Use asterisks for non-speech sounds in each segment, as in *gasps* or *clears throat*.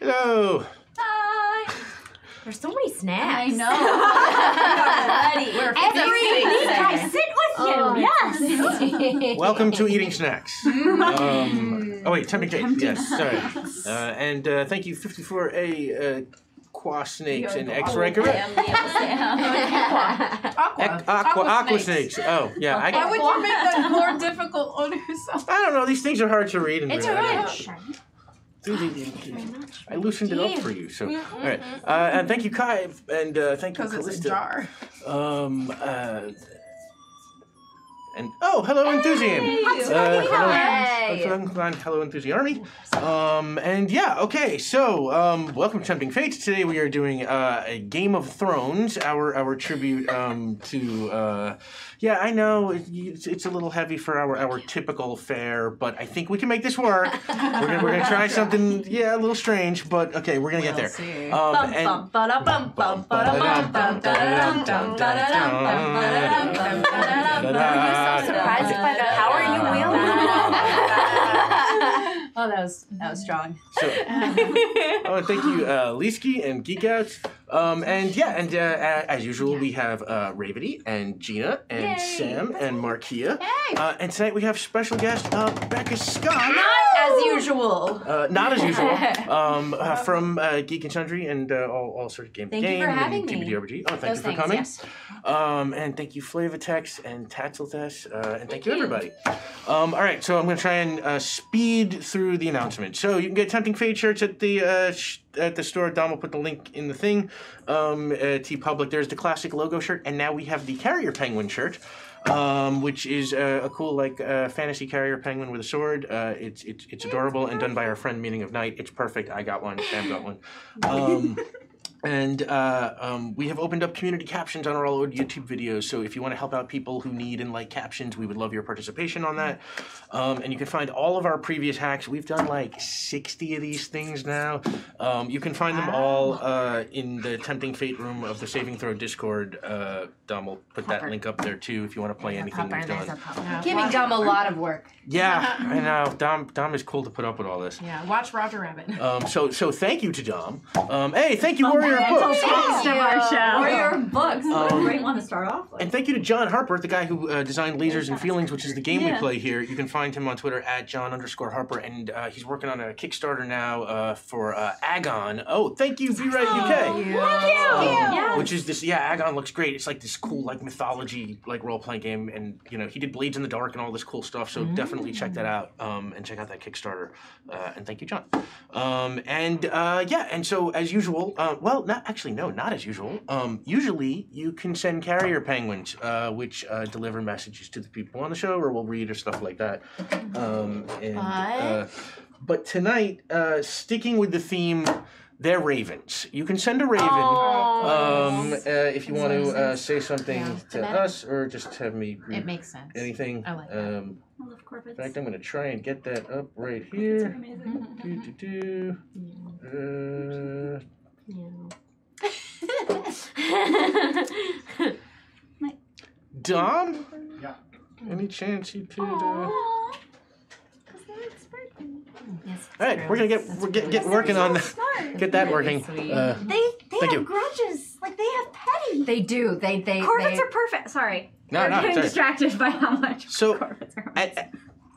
Hello. Hi. There's so many snacks. I know. *laughs* We're Every week I sit with you. yes. Welcome to Eating Snacks. *laughs* Um, oh wait, Tempting Fate. Yes, sorry. Uh, and uh, thank you, 54A uh, Qua Snakes and X Ray *laughs* Aqua. Aqua Aqua Snakes. Oh yeah, Why I, would you make that more difficult on yourself? I don't know. These things are hard to read. And It's read. A I- wrench. I loosened it up for you. So, all right. Uh, and thank you, Kai, and uh, thank you, Because it's a Callista. jar. Um, uh, and oh, hello, Enthusiasm. Hey. Uh, hello, Hey. hello, hello, Enthusiasm Army. Um, and yeah, okay. So, um, welcome to Tempting Fate. Today we are doing uh, a Game of Thrones, our our tribute um, to. Uh, yeah, I know it's, it's a little heavy for our, our typical fare, but I think we can make this work. we're gonna we're gonna try *laughs* something, yeah, a little strange, but okay, we're gonna get there. see. Um, and- bum, ba-da-bum, bum, ba-da-bum, bum, da-da-dum, dum, da-da-dum, bum, ba-da-dum, dum, da-da-dum, bum. I'm so surprised by the power you wield. Oh, that was that was strong. So, *laughs* oh, thank you, uh, Leesky and Geek Out. Um, and yeah, and uh, as usual, we have uh, Revati and Gina and Yay. Sam and Markeia. Uh, and tonight we have special guest uh, Becca Scott. Not as usual. Uh, not as usual, *laughs* um, uh, from uh, Geek and Sundry and uh, all, all sorts of game Thank you game for and having me. TBDRPG. Oh, thank Those you for things, coming. yes. Um, and thank you, Flavatex and Tatzeltess, uh, and thank, you, everybody. Um, all right, so I'm going to try and uh, speed through the announcement. So you can get Tempting Fate shirts at the uh, sh- at the store. Dom will put the link in the thing. Um, uh, TeePublic. There's the classic logo shirt, and now we have the Carrier Penguin shirt. Um, which is uh, a cool like uh, fantasy carrier penguin with a sword. Uh, it's it's it's adorable and done by our friend Meaning of Night. It's perfect. I got one. Sam got one. Um, *laughs* and uh, um, we have opened up community captions on our all old YouTube videos. So if you want to help out people who need and like captions, we would love your participation on that. Um, and you can find all of our previous hacks. We've done like 60 of these things now. Um, you can find them all uh, in the Tempting Fate room of the Saving Throw Discord. Uh, Dom will put that link up there too if you want to play anything we've done. Giving Dom a lot of work. Yeah, I *laughs* know. Dom, Dom is cool to put up with all this. Yeah, watch Roger Rabbit. *laughs* Um, so, so thank you to Dom. Um, hey, thank you, Warrior of Books. Host of our show. Warrior of Books. What Um, a great one to start off with. And thank you to John Harper, the guy who uh, designed Lasers and Feelings, which is the game we Yeah. play here. You can find him on Twitter at John underscore Harper, and uh, he's working on a Kickstarter now uh, for uh, Agon. Oh, thank you, V Right UK. Um, Yes. Which is this? Yeah, Agon looks great. It's like this cool, like mythology, like role playing game, and you know he did Blades in the Dark and all this cool stuff. So definitely check that out um, and check out that Kickstarter. Uh, and thank you, John. Um, and uh, yeah, and so as usual, uh, well, not actually no, not as usual. Um, usually you can send carrier penguins, uh, which uh, deliver messages to the people on the show, or we'll read or stuff like that. Um, and, uh, but tonight, uh, sticking with the theme. They're ravens. You can send a raven um, uh, if you want to uh, say something Yeah. to us or just have me It read makes sense. anything. I like that. Um, I love corvids. in fact, I'm going to try and get that up right here. amazing. *laughs* Do, do, do. Uh, Dom? Yeah. Any chance you could? Uh... Aw. 'Cause they're expecting. Yes, All right, we're gonna get we're get, get working on that. Smart. *laughs* Get that working. Uh, They they Thank have you. grudges. Like they have petty. They do. They they. Corvids they, are perfect. Sorry. No, We're no, getting sorry. distracted by how much So, corvids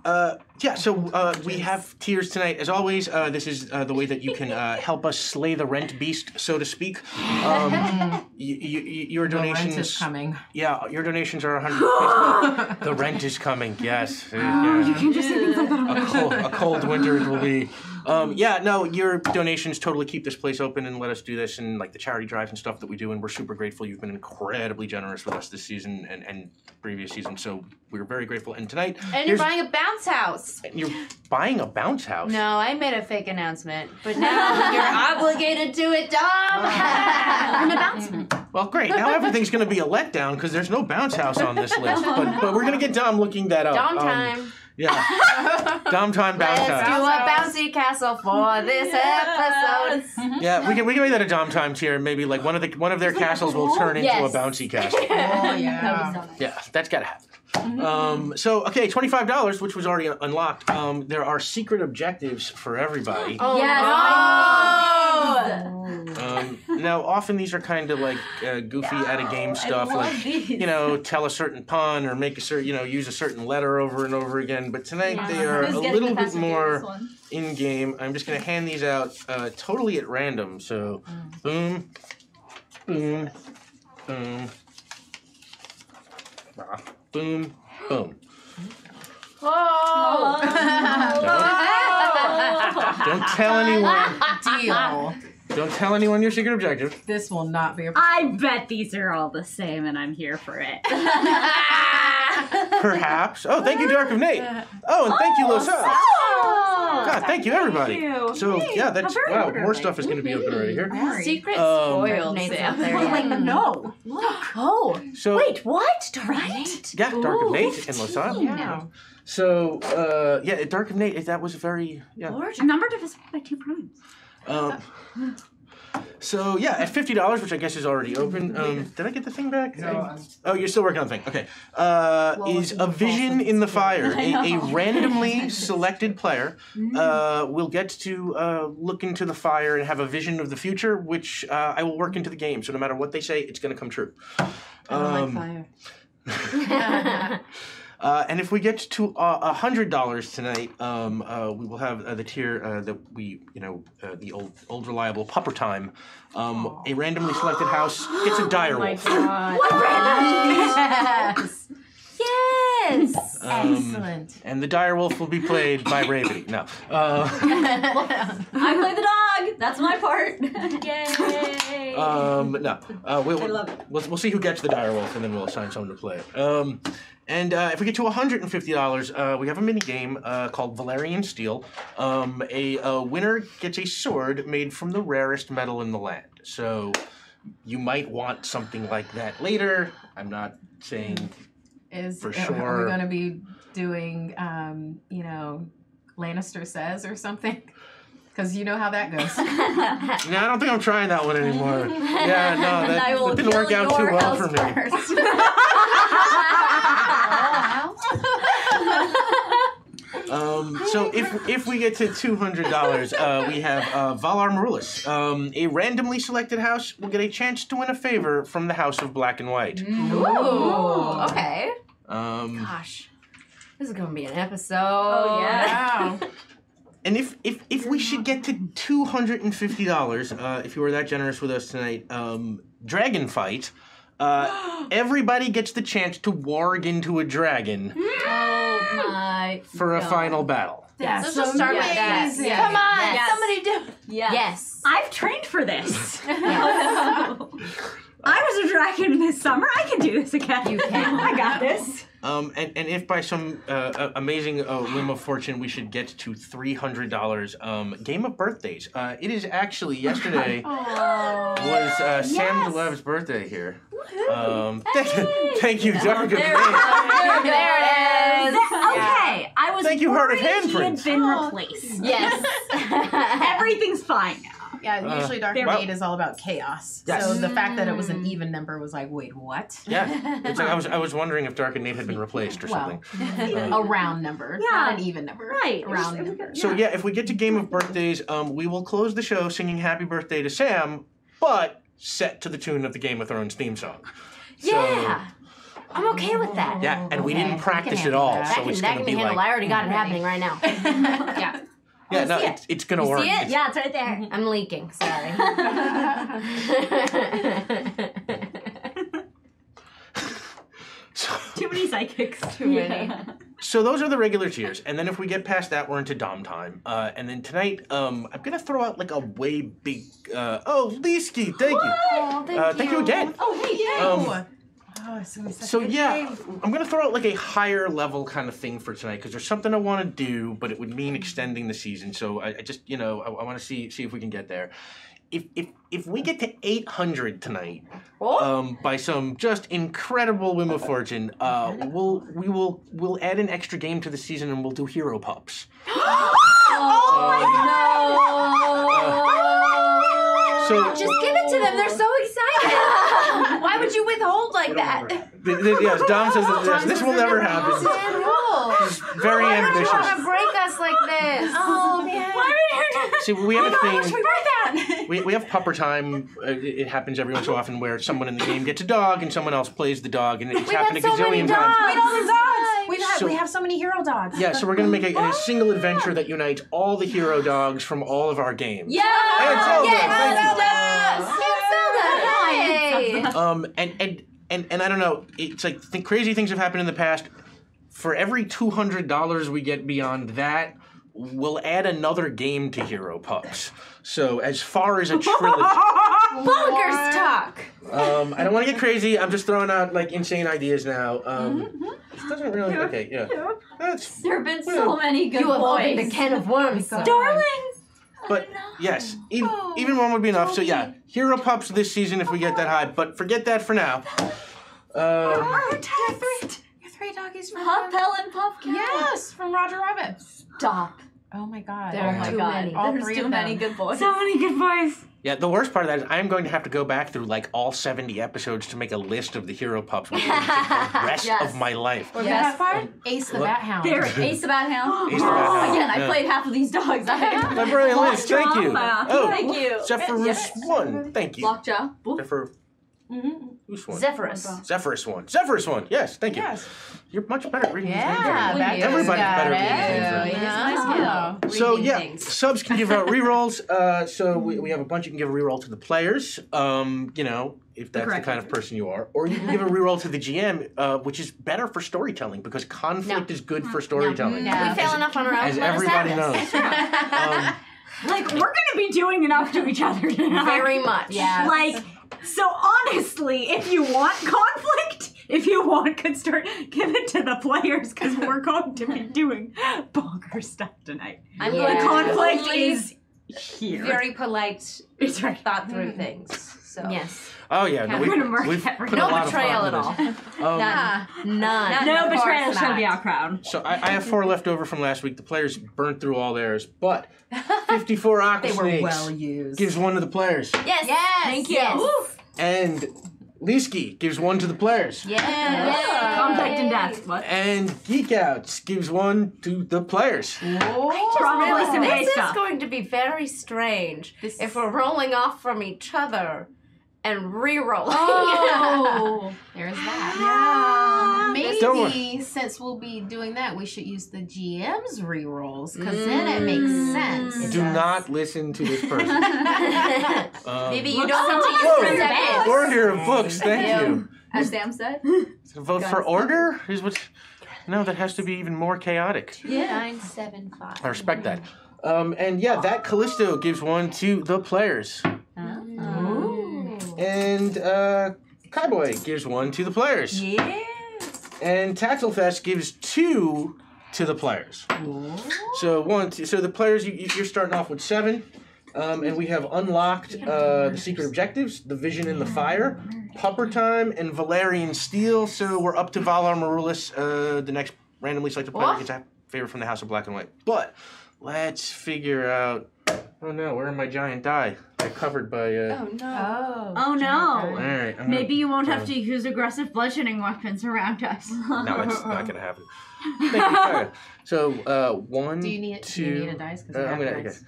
Uh, yeah, so uh, we have tiers tonight. As always, uh, this is uh, the way that you can uh, help us slay the rent beast, so to speak. Um, *laughs* y- y- y- your The rent donations, is coming. yeah, your donations are 100. *laughs* the rent is coming. Yes, Uh, yeah. you can just say things like that. a cold, a cold winter it will be. Um, yeah, no, your donations totally keep this place open and let us do this and like the charity drives and stuff that we do, and we're super grateful. You've been incredibly generous with us this season and, and previous season, so we're very grateful. And tonight, And you're buying a bounce house. you're buying a bounce house. No, I made a fake announcement, but now you're *laughs* obligated to it, Dom. *laughs* An announcement. Well, great. Now everything's going to be a letdown because there's no bounce house on this list. But but we're going to get Dom looking that up. Dom Um, time. Yeah. Dom time bounce Let's house. do a bouncy castle for this *laughs* episode. Mm-hmm. Yeah, we can we can make that a Dom time tier. Maybe like one of the one of their castles will turn into Yes. a bouncy castle. *laughs* Oh yeah. Yeah, that's gotta happen. Um, so okay, twenty five dollars, which was already unlocked. Um, there are secret objectives for everybody. *gasps* Oh, Yes. no. Now, often these are kind of like uh, goofy out of game stuff, I love like these. you know, tell a certain pun or make a certain, you know, use a certain letter over and over again. But tonight they are Who's a little bit Fast and Furious more in game. I'm just gonna hand these out uh, totally at random. So, boom, boom, boom, ah, boom, boom. Whoa! Don't tell anyone. Deal. Don't tell anyone your secret objective. This will not be a I bet these are all the same, and I'm here for it. *laughs* Perhaps. Oh, thank you, Dark of Nate. Oh, and thank you, Losa. Oh, God, thank you, everybody. you. So Hey, yeah, that's how very wow. orderly. More stuff is going to be open right here. Secret Um, spoiled. Nate's Sam. not there Oh, yet. wait, No. Oh, So Wait, what? Right? yeah, Dark of Ooh, Nate and Losa. Yeah. So uh, yeah, Dark of Nate. That was very yeah. Number divisible by two primes. Um, so yeah, at fifty dollars, which I guess is already open. Um, did I get the thing back? I- oh, you're still working on the thing. Okay. Uh, is a vision in the fire? *laughs* A, a randomly *laughs* selected player uh, will get to uh, look into the fire and have a vision of the future, which uh, I will work into the game. So no matter what they say, it's going to come true. Um, *laughs* Uh, and if we get to uh, a hundred dollars tonight, um, uh, we will have uh, the tier uh, that we, you know, uh, the old, old reliable pupper time. Um, a randomly selected house gets a dire wolf. *laughs* yes. Yes. Um, Excellent. and the dire wolf will be played by Revati. No, uh, *laughs* I play the dog. That's my part. *laughs* Yay. um, no. Uh, we'll, I love it. We'll, we'll see who gets the dire wolf, and then we'll assign someone to play it. Um, and uh, if we get to $150, uh, we have a mini game uh, called Valyrian Steel. Um, a uh, winner gets a sword made from the rarest metal in the land. So you might want something like that later. I'm not saying. Is For are- sure. Are we going to be doing, um, you know, Lannister says or something? *laughs* Because you know how that goes. *laughs* No, I don't think I'm trying that one anymore. Yeah, no, And *laughs* that, that didn't work out too well house for me. First. Um, so if if we get to two hundred dollars, uh, we have uh, Valar Morghulis. Um, a randomly selected house will get a chance to win a favor from the House of Black and White. Ooh. Okay. Um, Gosh. This is gonna be an episode. Oh, yeah. wow. *laughs* and if if if we should get to two hundred and fifty dollars, uh, if you were that generous with us tonight, um, Dragon Fight. Uh, everybody gets the chance to warg into a dragon *gasps* oh my. for a God. final battle. That's Let's just start with Yes, that. yes, Yeah. Come on, Yes. somebody do. Yes. Yes. I've trained for this. *laughs* *laughs* I was a dragon this summer. I can do this again. You can. *laughs* I got this. Um, and, and if by some uh, amazing uh, whim of fortune we should get to three hundred dollars, um, game of birthdays. Uh, it is actually *laughs* yesterday was uh, Sam Yes. de Leve's birthday here. Um, thank, thank you, Dark of There it is. There it is. Okay, I was Thank you, Heart of worried he had been replaced. Yes. *laughs* Everything's fine now. Yeah, Uh, usually Dark there- Eight is all about chaos. Yes. So the fact that it was an even number was like, wait, what? Yeah, *laughs* it's like I was I was wondering if Dark and Nate had been replaced or Well, something. *laughs* a round number, Yeah. not an even number. Right. A round was- number. was- So yeah, if we get to game of birthdays, um, we will close the show singing "Happy Birthday" to Sam, but set to the tune of the Game of Thrones theme song. So, Yeah. I'm okay with that. Yeah, and we didn't practice at all, handle that. so that it's can, that gonna can be be handled. like I already got it happening right now. *laughs* yeah. Yeah, no, it. it's, it's gonna You work. see it? Yeah, it's right there. *laughs* I'm leaking. Sorry. *laughs* So, *laughs* Too many psychics. Too many. so those are the regular tiers, and then if we get past that, we're into Dom time. Uh, and then tonight, um, I'm gonna throw out like a way big. Uh, oh, Leesky, thank you. Oh, thank, Uh, thank you again. Oh, hey, yay! Um, oh, it's gonna be such So yeah, game. I'm gonna throw out like a higher level kind of thing for tonight because there's something I want to do, but it would mean extending the season. So I, I just you know I, I want to see see if we can get there. If if if we get to 800 tonight, um, by some just incredible whim of fortune, uh, we'll we will we'll add an extra game to the season and we'll do hero pups. *gasps* Oh my god. So Just give it to them. They're so excited. Why would you withhold like that? th- th- yes, Dom says that this, this will never happen. He's very Why would you want to break us like this? Oh man! Why would you? See, we have a thing. We that. we, we have pupper time. Uh, it, it happens every once so often where someone in the game gets a dog and someone else plays the dog, and it's We've happened had a so many gazillion dogs. times. Wait, all the dogs. We've had, So- we have so many hero dogs. Yeah, so we're gonna make a, a single adventure that unites all the hero dogs from all of our games. Yeah. And Zelda, Yes. thank you. Yes. Zelda. Hey. *laughs* Um, and and and and I don't know. It's like th- crazy things have happened in the past. For every two hundred dollars we get beyond that, we'll add another game to Hero Pups. So as far as a trilogy, *laughs* Bonkers talk. um, I don't want to get crazy. I'm just throwing out like insane ideas now. Um, This doesn't really. Okay, yeah. That's. There have been so many good You have boys. opened a can of worms. son. Darlings! But yes, even, even one would be enough. So yeah, Hero Pups this season if we get that high. But forget that for now. Um, Your three doggies from Puff, Pell, and Puffcat. Yes, from Roger Rabbit. Stop. Oh my god. There Oh are my too god. many. All There's three too of many good boys. So many good boys. Yeah, the worst part of that is I'm going to have to go back through like all 70 episodes to make a list of the Hero Pups for the rest Yes. of my life. Or Yeah. best part? Ace the What? Bat Hound. There Ace the Bat Hound. *gasps* Ace the Bat Hound, Again, I played half of these dogs. I *laughs* Librarian Liz, thank you. Drama. Oh, Thank you. Zephyrus Yes. one, thank you. Lockjaw. Zephyr, who's one? Zephyrus. Zephyrus one. Zephyrus one. Yes, thank you. Yes. You're much better at reading these names. Yeah, already. that Everybody's got better at reading these names. It is Yeah. my. So yeah, things. subs can give out *laughs* rerolls. Uh, so we, we have a bunch you can give a reroll to the players. Um, you know, if that's the, correct kind of person you are, or you can give a reroll to the GM, uh, which is better for storytelling because conflict is good for storytelling. No. We fail enough on our own. As everybody knows. *laughs* Um, *laughs* Like, we're gonna be doing enough to each other tonight. Very much. Yeah. Like, so honestly, if you want conflict, if you want good story, give it to the players because we're *laughs* going to be doing bonker stuff tonight. I'm Yeah. going The conflict is here. very polite, it's right. thought through mm. things. So Yes. Oh yeah, no, we, gonna we've put right a lot betrayal of at all. into. Um, None. None. No Of betrayal course *laughs* shall not. be our crown. So I, I have four left over from last week. The players burnt through all theirs, but *laughs* 54 aqua They were well used. gives one to the players, Yes. Yes. Thank you. Yes. And Leesky gives one to the players. Yes. Conflict and death. What? And Geek Outs gives one to the players. Probably some gay This is stuff. going to be very strange This if we're rolling off from each other and re-rolling. Oh, *laughs* there's that. Yeah. Maybe since we'll be doing that, we should use the GM's re-rolls because then it makes sense. Do not listen to this person. *laughs* Um, Maybe you don't some want to of use you friends friends. at Order of books, thank Yeah. you. As Sam said. *gasps* Vote for order is what. No, that has to be even more chaotic. Yeah, Nine, seven, five. I respect that. Um, and yeah, that Callisto gives one to the players, and uh, Cowboy gives one to the players, Yeah. and Taxelfest gives two to the players. So one, two, so the players you, you- you're starting off with seven, um, and we have unlocked uh, the secret objectives, the Vision in the Fire, Pupper Time, and Valyrian Steel. So we're up to Valar Morghulis, uh, the next randomly selected player gets a favor from the House of Black and White. But let's figure out. Oh no, where are my giant die? They're covered by. Uh, Oh no. Oh. Oh no. right, I'm Maybe you won't have to use aggressive bludgeoning weapons around us. No, it's not gonna happen. *laughs* Thank you, Kaya. So uh, one, Do you need, do you need a dice? 'Cause uh, I I'm gonna. dice.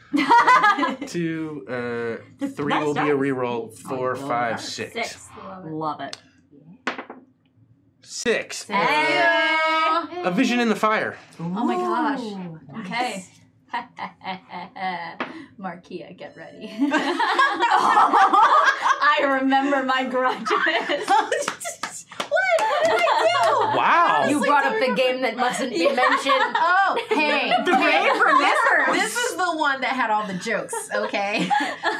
Okay. *laughs* Two, uh, The three best will be a dice. reroll. Four, Oh, five, love six. Six. Love it. Love it. Six. Hey. A vision in the fire. Oh my gosh. Okay. *laughs* Markeia, get ready. *laughs* *laughs* I remember my grudges. What? Wow. You brought up the game that mustn't be mentioned. Oh, hey. The Rave remembers. This is the one that had all the jokes, okay?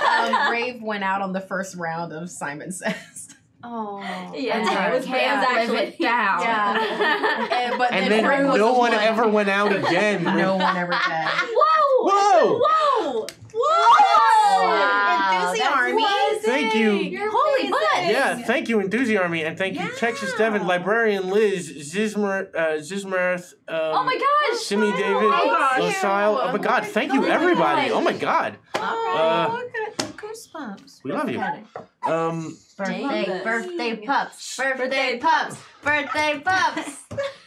um, Rave went out on the first round of Simon Says. Oh. Yeah, And it was Rave Rams live actually. it down. Yeah. *laughs* And, but And then Rave was no the one ever went out *laughs* again. No one ever did. Whoa! Whoa! Whoa! Wow, Enthusi. Thank you. You're Holy butt. Yeah, thank you, Enthusi Army, and thank you, Texas Devon, Librarian Liz, Zizmer, uh, Zizmerth, um, Oh my gosh! Simi David, Thank you. LaSalle. Oh my God, thank you, everybody. Oh my God, Oh, Uh, look at goosebumps. we love you. Love Um, Birthday, birthday pups, birthday pups, birthday *laughs* pups.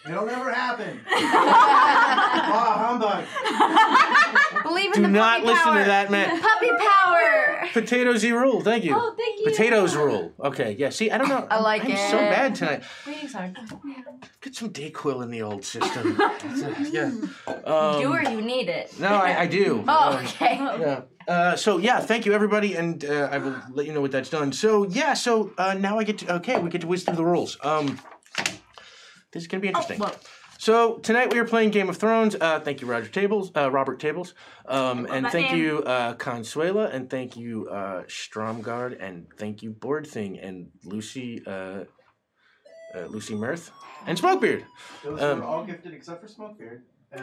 It'll never happen. *laughs* ah, humbug. Believe in do the not puppy listen power. to that man. Puppy power. Potatoes rule. Thank you. Oh, thank you. Potatoes rule. Okay, yeah. See, I don't know. I like I'm it. so bad tonight. Reading's hard. Get some Dayquil in the old system. *laughs* yeah. Um, Do or you need it. No, I, I do. Oh, Um, okay. yeah. Uh, so yeah, thank you everybody, and uh, I will let you know what that's done. So yeah, so uh, now I get to okay, we get to whiz through the rules. Um, this is gonna be interesting. So tonight we are playing Game of Thrones. Uh, thank you, Roger Tables, uh, Robert Tables, um, and thank name. you, uh, Consuela, and thank you, uh, Stromgard, and thank you, Board Thing, and Lucy, uh, uh, Lucy Mirth, and Smokebeard. Those Um, were all gifted except for Smokebeard uh,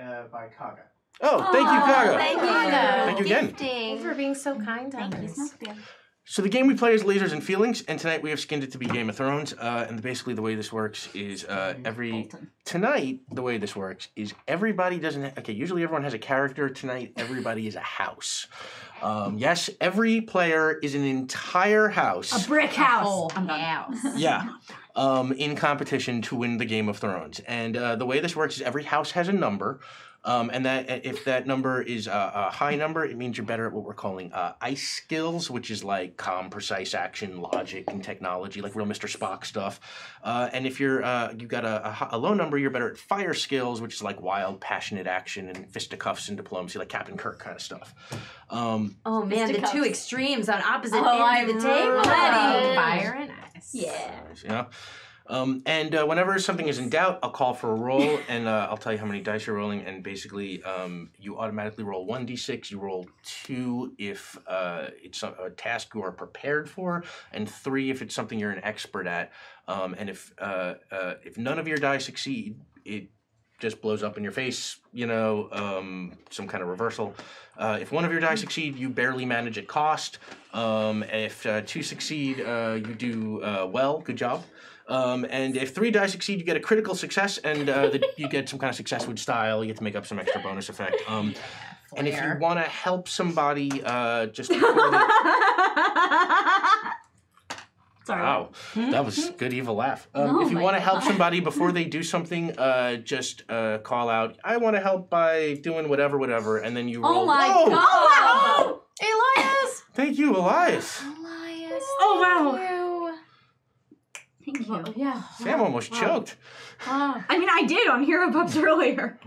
uh, by Kaga. Oh, thank you, Kaga. Thank you. Thank you again. Thanks for being so kind to Thank you, us. Smokebeard. So the game we play is Lasers and Feelings, and tonight we have skinned it to be Game of Thrones. Uh, and basically, the way this works is uh, every tonight the way this works is everybody doesn't. Ha- okay, usually everyone has a character. Tonight, everybody is a house. Um, yes, every player is an entire house. A brick house. Whole I'm done. house. *laughs* yeah. Um, in competition to win the Game of Thrones. And uh, the way this works is every house has a number. Um, and that if that number is a, a high number, it means you're better at what we're calling uh, ice skills, which is like calm, precise action, logic, and technology, like real Mr. Spock stuff. Uh, and if you're uh, you got a, a, low number, you're better at fire skills, which is like wild, passionate action and fisticuffs and diplomacy, like Captain Kirk kind of stuff. Um, Oh man, the two extremes on opposite Oh, ends of the table. ready. Fire and ice. Yeah. you know. Um, and uh, whenever something is in doubt, I'll call for a roll, *laughs* and uh, I'll tell you how many dice you're rolling. And basically, um, you automatically roll one d6. You roll two if uh, it's a, a task you are prepared for, and three if it's something you're an expert at. Um, and if uh, uh, if none of your die succeed, it just blows up in your face. You know, um, some kind of reversal. Uh, if one of your die succeed, you barely manage at cost. Um, if uh, two succeed, uh, you do uh, well. Good job. Um, and if three die succeed, you get a critical success, and uh, the, you get some kind of success with style. You get to make up some extra bonus effect. Um, and if you want to help somebody, uh, just before they, *laughs* Sorry. wow, that was *laughs* good evil laugh. Um, Oh if you want to help somebody *laughs* before they do something, uh, just uh, call out. I want to help by doing whatever, whatever, and then you roll. Oh my Whoa! god! Elias! Thank you, Elias. Elias. Oh, wow. Thank you. Well, yeah. Sam almost choked. Oh, I mean, I did on Hero Pups *laughs* earlier.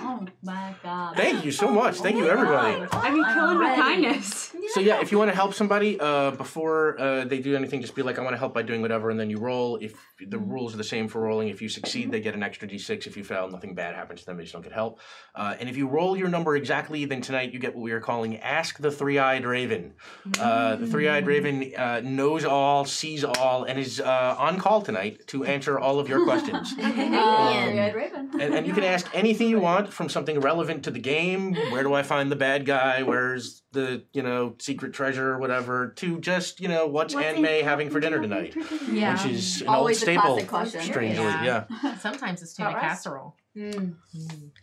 Oh my god. Thank you so much. Thank you, everybody. I mean, I'm killing with kindness. So yeah, if you want to help somebody uh, before uh, they do anything, just be like, "I want to help by doing whatever," and then you roll. If the rules are the same for rolling, if you succeed, they get an extra d6. If you fail, nothing bad happens to them. They just don't get help. Uh, and if you roll your number exactly, then tonight you get what we are calling "Ask the Three-Eyed Raven." Uh, the Three-Eyed Raven uh, knows all, sees all, and is uh, on call tonight to answer all of your *laughs* questions. Um, Red Raven. And, and you can ask anything you want from something relevant to the game. Where do I find the bad guy? Where's the you know secret treasure or whatever? To just you know what's, Aunt May having for dinner tonight, Yeah. which is an Always old staple. Strangely, Yeah. yeah. *laughs* Sometimes it's tuna casserole. Mm.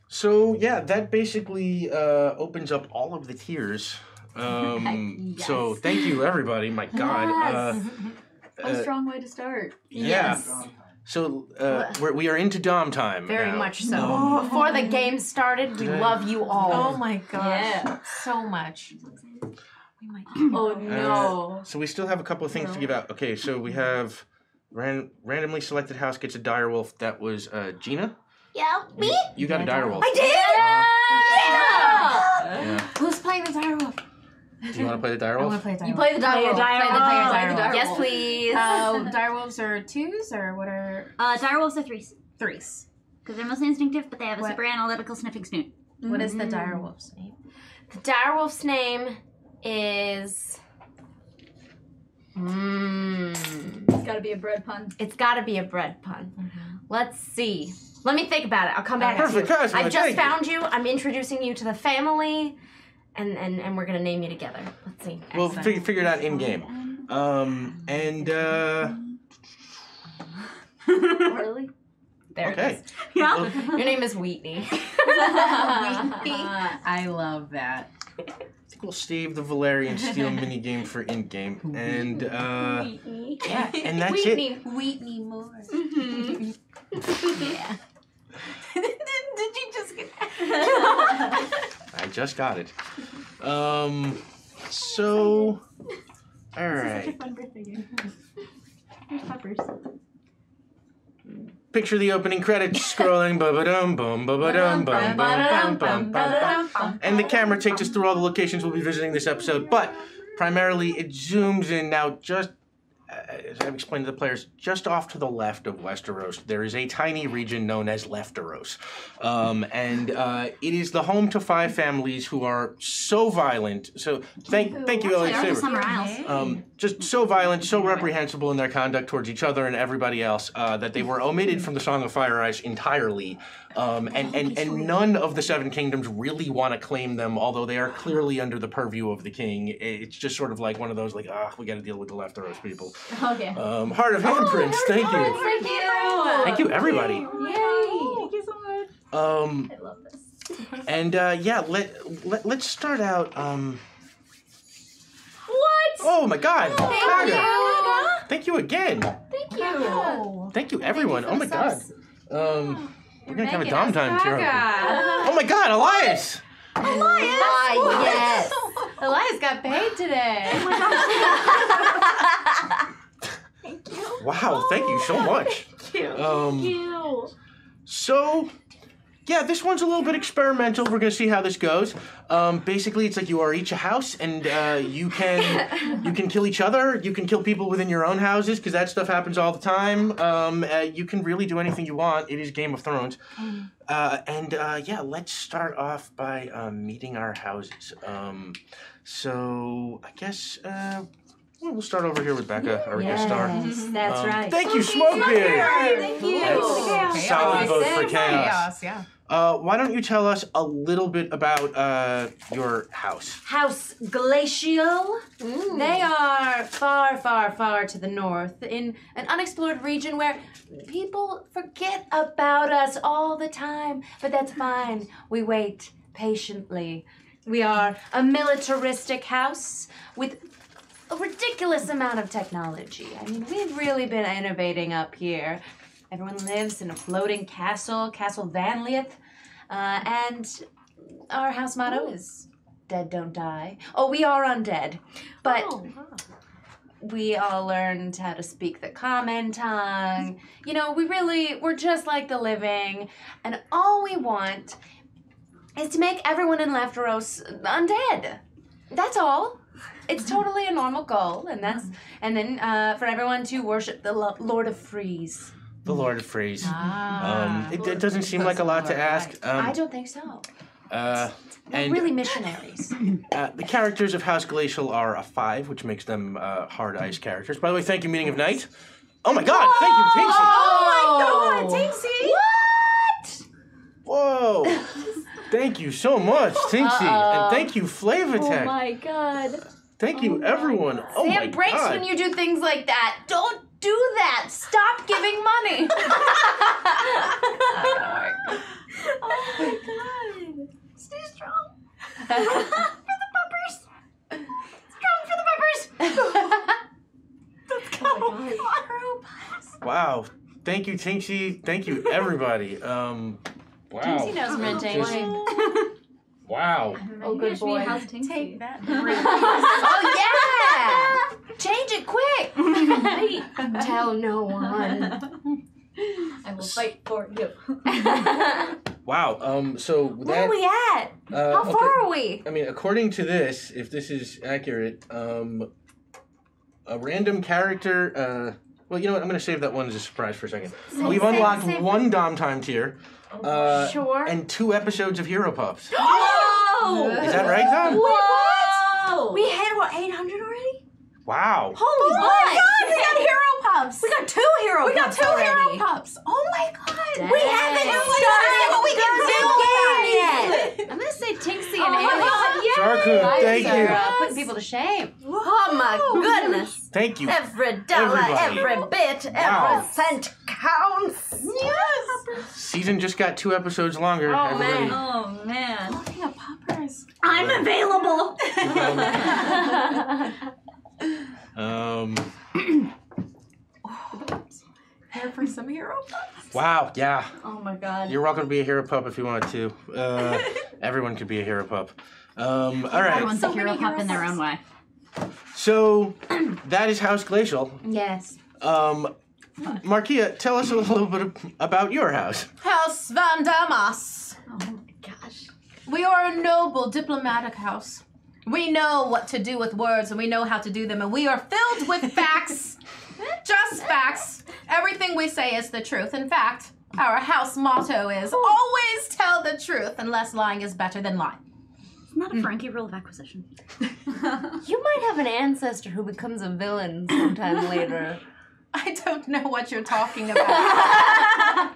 So yeah, that basically uh, opens up all of the tiers. Um, *laughs* Yes. So thank you everybody. My God. Uh, *laughs* a uh, strong way to start. yeah. Yes. So uh, we're, we are into Dom time. Very now. much so. Before the game started, we love you all. Oh my gosh. Yeah. So much. We might. Oh no. So we still have a couple of things to give out. Okay, so we have ran- randomly selected house gets a direwolf. That was uh, Gina. Yeah, me? You got a direwolf. I did? Yeah. Who's playing the direwolf? Do you want to play the *laughs* I want direwolf? to play direwolf. You play the Play a direwolf. direwolf. Play the Oh, direwolf. direwolf. Yes, please. Uh, *laughs* direwolves are twos or what are Uh, direwolves are threes threes? because they're mostly instinctive, but they have a What? super analytical sniffing snoot. What is the direwolf's name? the direwolf's name is. Mmm. It's gotta be a bread pun. It's got to be a bread pun. Let's see. Let me think about it. I'll come back Perfect, to you. Cosmo, I just thank you. found you. I'm introducing you to the family, and and, and we're gonna name you together. Let's see. We'll Excellent. figure, figure it out in game. Um, and uh, *laughs* Really? there okay. it is. Yeah. Your name is Wheatney. *laughs* I love that. I think we'll save the Valyrian Steel *laughs* mini game for in game, and uh, yeah, and that's it. Wheatney. Wheatney more. Yeah. Did you just get? *laughs* I just got it. Um, So, all Such a right. fun birthday game. Here's peppers. Picture the opening credits scrolling. Ba-ba-dum, bum, ba-ba-dum, bum, bum, bum, bum, bum, bum. And the camera takes us through all the locations we'll be visiting this episode, but primarily it zooms in now just as I've explained to the players, just off to the left of Westeros, there is a tiny region known as Lefteros. Um, and uh, it is the home to five families who are so violent. So thank thank you, Elliot Saber. Summer Isles. Um, just so violent, so reprehensible in their conduct towards each other and everybody else uh, that they were omitted from the Song of Fire and Ice entirely. Um, and, and, and none of the Seven Kingdoms really want to claim them, although they are clearly under the purview of the king. It's just sort of like one of those, like, ah, we got to deal with the Lefteros people. Oh yeah. Um, Heart of Handprints, thank you. Thank you. Thank you, everybody. Yay. Thank you so much. Um, I love this. and uh, yeah, let, let, let's start out. Um, What? oh my god! Thank Saga. you. Thank you again. Thank you. Oh. Thank you, everyone. Oh my god. subs. Um, we're gonna have a dom time too. Oh my god, Elias! Ah, *laughs* yes. Elias got paid today. Oh *laughs* thank you. Wow, thank you so much. Um, You. so, yeah, this one's a little bit experimental. We're gonna see how this goes. Um, basically, it's like you are each a house, and uh, you can *laughs* you can kill each other. You can kill people within your own houses because that stuff happens all the time. Um, uh, you can really do anything you want. It is Game of Thrones. Uh, and uh, yeah, let's start off by um, meeting our houses. Um, so I guess uh, well, we'll start over here with Becca, our guest star. That's Um, right. Thank you, Smokebeard. Thank you. That's solid vote for chaos. yeah. Uh, why don't you tell us a little bit about uh, your house? House Glacial. They are far, far, far to the north in an unexplored region where people forget about us all the time. But that's fine. We wait patiently. We are a militaristic house with a ridiculous amount of technology. I mean, we've really been innovating up here. Everyone lives in a floating castle, Castle Vanlieth. Uh, and our house motto is dead don't die. Oh, we are undead. But we all learned how to speak the common tongue. You know, we really, we're just like the living. And all we want is to make everyone in Lefteros undead. That's all. It's totally a normal goal, and that's and then uh, for everyone to worship the lo- Lord of Freeze. The Lord of Freeze. Ah. Um, it, it doesn't seem like a lot to ask. I Um, don't think so. uh, They're and really missionaries. *clears throat* uh, the characters of House Glacial are a five, which makes them uh, hard ice characters. By the way, thank you, Meeting of Night. Oh my God! Thank you, Tinksy. Oh my God, Tinksy! What? Whoa! *laughs* thank you so much, *laughs* Tinksy, and thank you, Flavatech. Oh my god. thank you, everyone. Oh my Sam breaks God. when you do things like that. Don't do that. Stop giving money. *laughs* *laughs* Oh my god. Stay strong. for the puppers. Strong for the puppers. Let's go. Wow. Thank you, Tinksy. Thank you, everybody. Um, wow. Tinksy knows renting. Just- *laughs* Wow. Oh, good boy. How's Take that. *laughs* Oh yeah! Change it quick. *laughs* Wait. Tell no one. I will fight for you. Wow. Um. So Where are we at? Uh, How okay. far are we? I mean, according to this, if this is accurate, um, a random character. Uh, well, you know what? I'm going to save that one as a surprise for a second. We've save- unlocked save- one Dom time tier, uh, Sure. and two episodes of Hero Pups. *gasps* Whoa! Is that right, Tom? Whoa! We hit what 800 already? Wow. Holy oh my We got hero pups. We got two hero We got pups two already. hero pups. Oh my god. We haven't Dang. started what we can Good do game yet. I'm gonna say Tinksy Oh and my Alice. god, yeah. Sarkun, Guys thank you. uh, putting people to shame. Oh my goodness. Thank you. Every dollar, Everybody. every bit, Wow. every cent counts. Yes. Season just got two episodes longer. Oh, everybody. man. Oh man. Looking at poppers. I'm available. *laughs* Um. Here for some hero pups. Wow. Yeah. Oh my god. You're welcome to be a hero pup if you wanted to. Uh, *laughs* everyone could be a hero pup. Um, all right. Everyone's So a hero many pup in their own way. So that is House Glacial. Yes. Um, Markeia, tell us a little bit about your house. House Van Damas. Oh my gosh. We are a noble diplomatic house. We know what to do with words and we know how to do them, and we are filled with *laughs* facts. Just facts. Everything we say is the truth. In fact, our house motto is oh. always tell the truth unless lying is better than lying. It's not a hmm. Ferengi rule of acquisition. *laughs* You might have an ancestor who becomes a villain sometime *laughs* later. I don't know what you're talking about.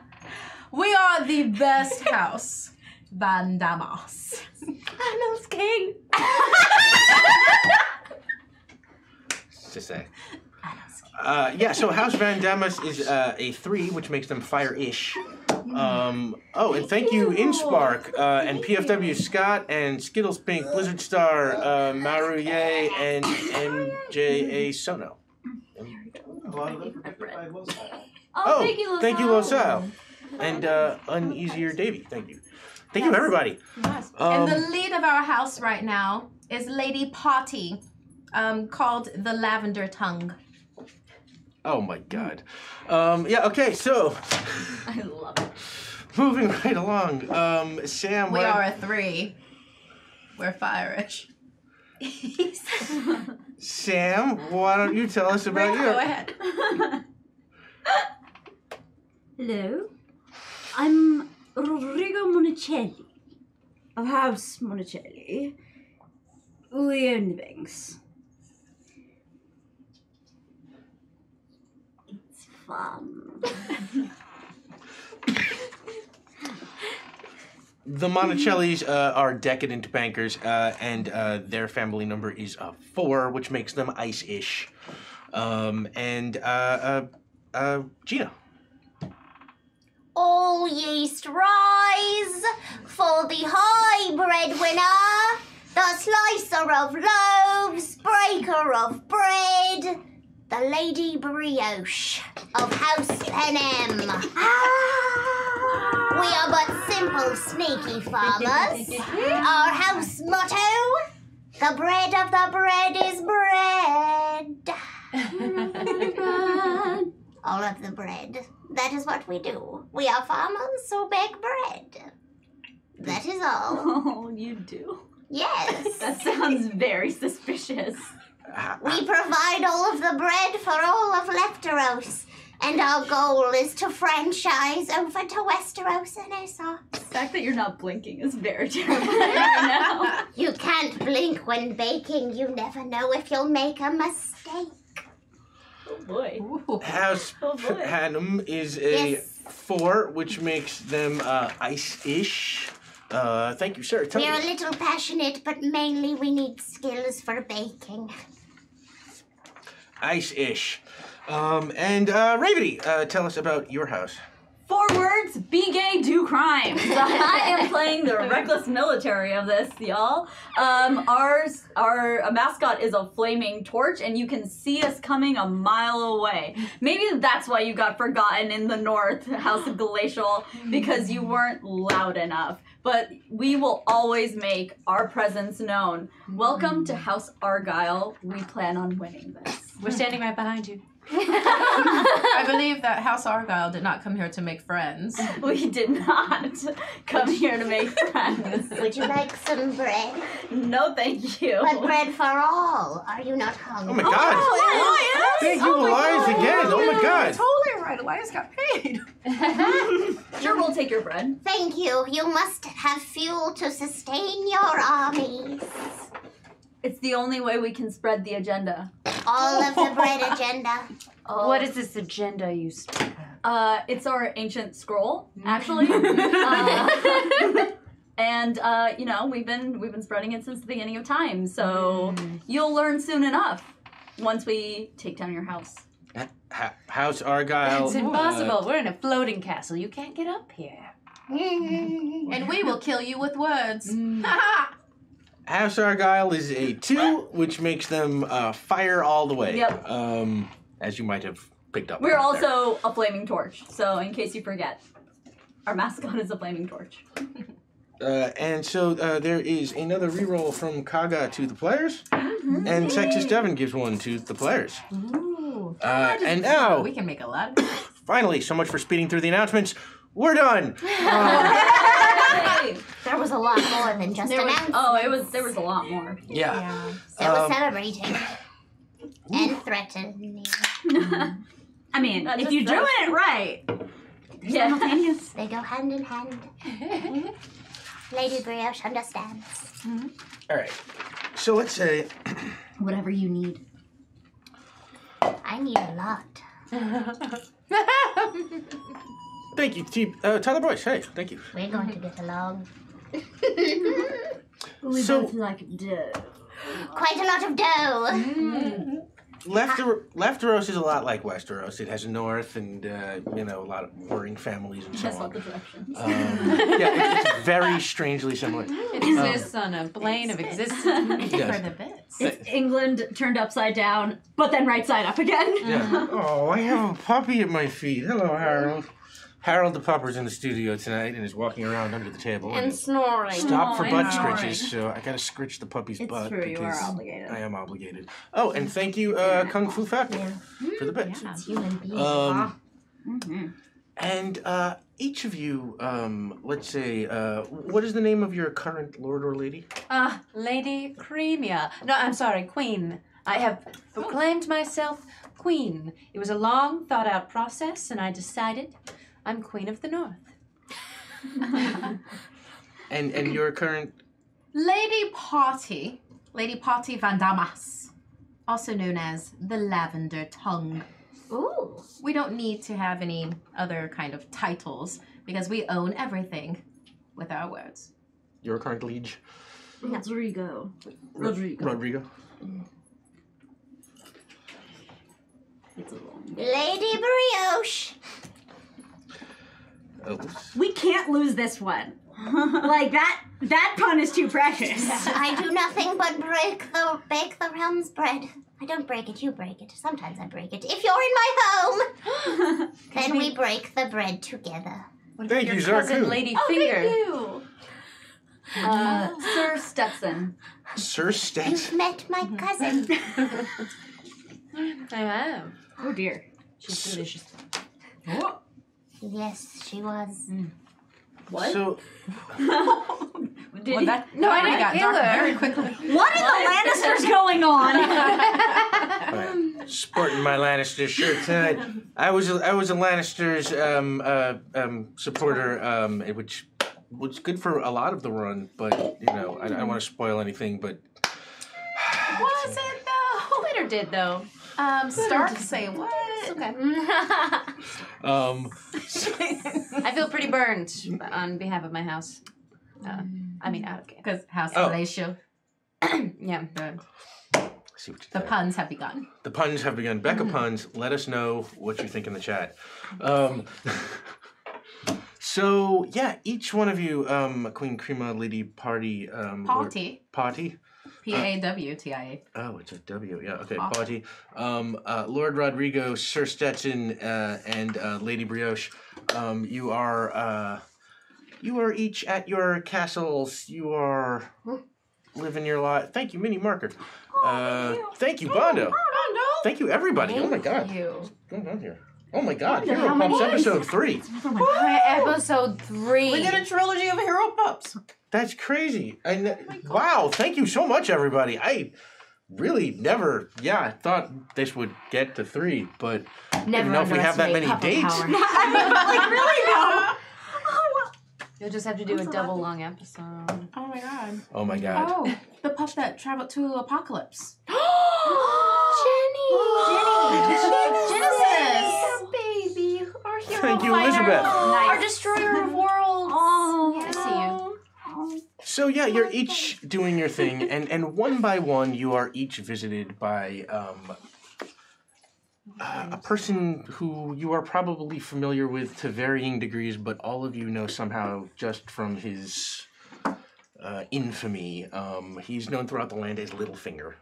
we are the best house. Van Damas. Thanos King. to say. Uh, yeah, so House Van Damas is uh, a three, which makes them fire-ish. Um, oh, and thank you, InSpark, uh, and PFW Scott, and Skittles Pink, Blizzard Star, uh, Maruye, and MJA Sono. A lot of them forget by Los Oh, thank you, thank Losal. Losal. And uh, Uneasier Davy, thank you. Thank you, everybody. and the Um, lead of our house right now is Lady Potty, um, called the Lavender Tongue. oh my god. Um, yeah, okay, so *laughs* I love it. moving *laughs* right along. Um, Sam, We are a three. We're fire-ish. *laughs* Sam, why don't you tell us about you? Go ahead. Hello, I'm Rodrigo Monicelli of House Monicelli. We the banks. It's fun. The Monticellis uh, are decadent bankers, uh, and uh, their family number is four, which makes them ice-ish. Um, and uh, uh, uh, Gina. All yeast rise for the high breadwinner, the slicer of loaves, breaker of bread, the lady brioche of House Penem. Ah! We are but simple, sneaky farmers. *laughs* Our house motto: the bread of the bread is bread. *laughs* All of the bread. That is what we do. We are farmers who bake bread. That is all. *laughs* Oh, you do? Yes. *laughs* That sounds very suspicious. We provide all of the bread for all of Lefteros. And our goal is to franchise over to Westeros and Essos. The fact that you're not blinking is very *laughs* terrifying right now. You can't blink when baking. You never know if you'll make a mistake. Oh boy. Ooh. House Oh, boy. Hanum is a Yes. four, which makes them uh, ice-ish. Uh, thank you, sir. Tell We're a little passionate, but mainly we need skills for baking. Ice-ish. Um, and uh, Revati, uh, tell us about your house. Four words, be gay, do crime. I am playing the reckless military of this, y'all. Um, ours, our mascot is a flaming torch, and you can see us coming a mile away. Maybe that's why you got forgotten in the north, House of Glacial, because you weren't loud enough. But we will always make our presence known. Welcome to House Argyle. We plan on winning this. We're standing right behind you. *laughs* I believe that House Argyle did not come here to make friends. *laughs* We did not come here to make *laughs* friends. Would you like some bread? No, thank you. But bread for all. Are you not hungry? Oh my god! Oh, oh Thank oh, you, Elias, again. Oh my god! Totally right. Elias got paid. Sure, we'll take your bread. Thank you. You must have fuel to sustain your armies. It's the only way we can spread the agenda. All of the bread agenda. What is this agenda you speak of? Uh, it's our ancient scroll, actually. *laughs* Uh, *laughs* and uh, you know, we've been we've been spreading it since the beginning of time. So you'll learn soon enough once we take down your house. Ha- House Argyle. It's impossible. We're in a floating castle. You can't get up here. *laughs* And we will kill you with words. House Argyle is a two, which makes them uh, fire all the way. Yep. Um, as you might have picked up. We're on there. also a flaming torch. So in case you forget, our mascot is a flaming torch. Uh, and so uh, there is another reroll from Kaga to the players, and Texas Devon gives one to the players. Ooh. Uh, and now, we can make a lot of finally, so much for speeding through the announcements. We're done. *laughs* Hey! There was a lot more than just There was, announcements. oh, it was there was a lot more. Yeah. So we're Um, celebrating and threatening. *laughs* I mean, That if you're does. doing it right, Yeah. simultaneous. *laughs* They go hand in hand. *laughs* Lady Brioche understands. All right. So let's say *clears throat* Whatever you need. I need a lot. thank you, T- uh, Tyler Boyce. Hey, thank you. We're going to get along. We So- both like dough. Quite a lot of dough. Lefter- Lefteros is a lot like Westeros. It has a north and uh, you know a lot of warring families and so That's on. not the directions. Um, yeah, it, it's very strangely similar. It exists on a plane of existence. *laughs* Yes. for the bits. It's England turned upside down, but then right side up again. Yeah. *laughs* Oh, I have a puppy at my feet. Hello, Harold. Harold the pupper's in the studio tonight and is walking around under the table. and snoring. Stop for butt I scritches, so I gotta scritch the puppy's It's butt true, you are because obligated. I am obligated. Oh, and thank you, uh, Kung Fu Factor, for the bits. Yeah. Human beings. Um, Mm-hmm. and uh, each of you, um, let's say, uh, what is the name of your current lord or lady? Ah, Lady Cremia. No, I'm sorry, Queen. I have proclaimed myself Queen. It was a long, thought out process, and I decided I'm Queen of the North. *laughs* And and your current Lady Party, Lady Party Van Damas, also known as the Lavender Tongue. Ooh. We don't need to have any other kind of titles because we own everything with our words. your current liege, Rodrigo. Rodrigo. Rodrigo. It's a long. Lady Brioche. Oh, We can't lose this one. *laughs* like that that pun is too precious. *laughs* I do nothing but break the bake the realm's bread. I don't break it, you break it. Sometimes I break it. If you're in my home, *gasps* then we break the bread together. Thank your you, cousin, Zarku. Lady Oh, Finger? thank you. Uh, Sir Stetson. Sir Stet. You've met my cousin. *laughs* I have. oh dear. She's delicious. Yes, she was. What? So *laughs* Did Well, he- that, No, I already didn't got kill dark her. very quickly. *laughs* What are the Lannisters going on? *laughs* Alright, sporting my Lannister shirt tonight. I was a, I was a Lannister's um, uh, um, supporter, um, which was good for a lot of the run. But you know, I, I don't want to spoil anything. But Was it though? Twitter did, though. Um, Stark say what? Okay. Um, I feel pretty burned on behalf of my house. Uh, I mean, out of game. Because House Oh. Horatio, *clears throat* Yeah. the, I see what you the did. puns have begun. The puns have begun. Becca puns. Let us know what you think in the chat. Um, *laughs* so yeah, each one of you, um, Queen Crema, Lady Party, um, or- Party. Party. P A W T I A. Oh, it's a W. Yeah. Okay. Awesome. Party. Um, uh, Lord Rodrigo, Sir Stetson, uh, and uh, Lady Brioche. Um, you are uh, you are each at your castles. You are living your life. Thank you, Mini Marker. Uh, thank you, Bondo. Thank you, everybody. Oh my God. You. What's going on here? Oh my God. Hero how many Pumps is- episode three. Episode three. We did a trilogy of hero pups. That's crazy. I kn- oh wow. Thank you so much, everybody. I really never, yeah, I thought this would get to three, but Never know if we have that underestimate many puppet dates. power. *laughs* like really no. You'll just have to do a double long episode. Oh my god. oh my God. Oh, the puff that traveled to Apocalypse. *gasps* *gasps* Jenny! Jenny! Genesis. baby. Our hero Thank you, fighter. Elizabeth. Our destroyer of worlds. Oh, I see you. So yeah, you're each doing your thing, and and one by one, you are each visited by um, uh, a person who you are probably familiar with to varying degrees, but all of you know somehow just from his uh, infamy. Um, he's known throughout the land as Littlefinger.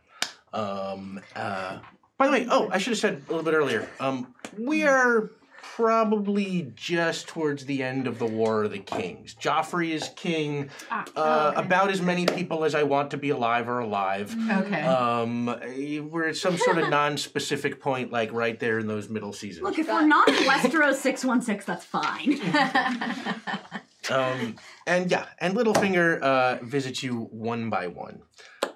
Um, uh, by the way, oh, I should have said a little bit earlier. Um, we are probably just towards the end of the War of the Kings. Joffrey is king. Uh, About as many people as I want to be alive are alive. Okay. Um, we're at some sort of *laughs* non-specific point, like right there in those middle seasons. Look, if we're not in Westeros 616, that's fine. *laughs* Um, and yeah, and Littlefinger uh, visits you one by one,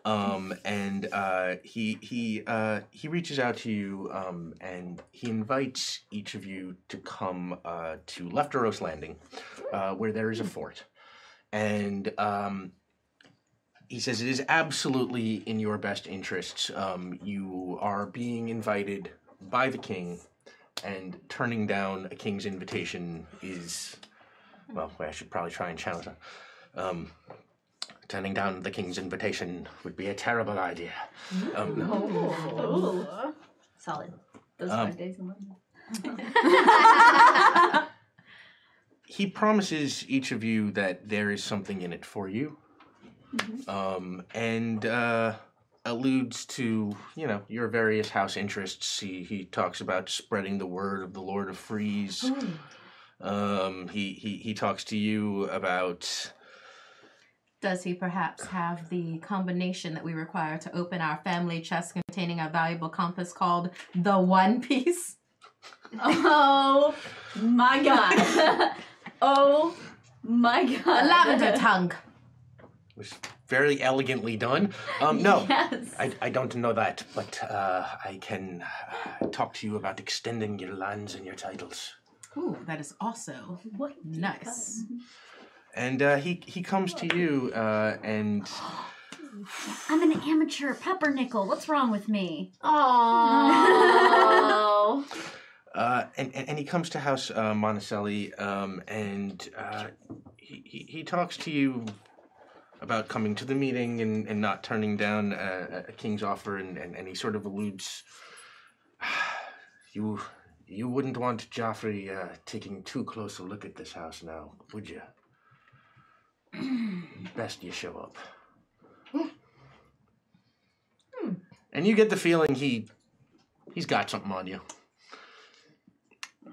um, and uh, he he uh, he reaches out to you, um, and he invites each of you to come uh, to Lefteros Landing, uh, where there is a fort, and. Um, he says it is absolutely in your best interests. Um, you are being invited by the king, and turning down a king's invitation is well, I should probably try and challenge her. Turning down the king's invitation would be a terrible idea. Um, Solid. Those Um, five days in London. *laughs* he promises each of you that there is something in it for you, um, and uh, alludes to you know your various house interests. He he talks about spreading the word of the Lord of Freeze. Um, he he he talks to you about Does he perhaps have the combination that we require to open our family chest containing a valuable compass called the One Piece? *laughs* Oh my god. *laughs* oh my god. A lavender tongue. was very elegantly done. Um, no, Yes. I, I don't know that, but uh, I can uh, talk to you about extending your lands and your titles. Ooh, that is also What? nice. And uh, he he comes to you uh, and *gasps* I'm an amateur pumpernickel. What's wrong with me? Oh. *laughs* uh, and, and and he comes to House uh, Monticelli um, and uh, he, he he talks to you about coming to the meeting and, and not turning down a, a king's offer and, and, and he sort of alludes you you wouldn't want Joffrey uh, taking too close a look at this house now, would you? Best you show up. And you get the feeling he he's got something on you.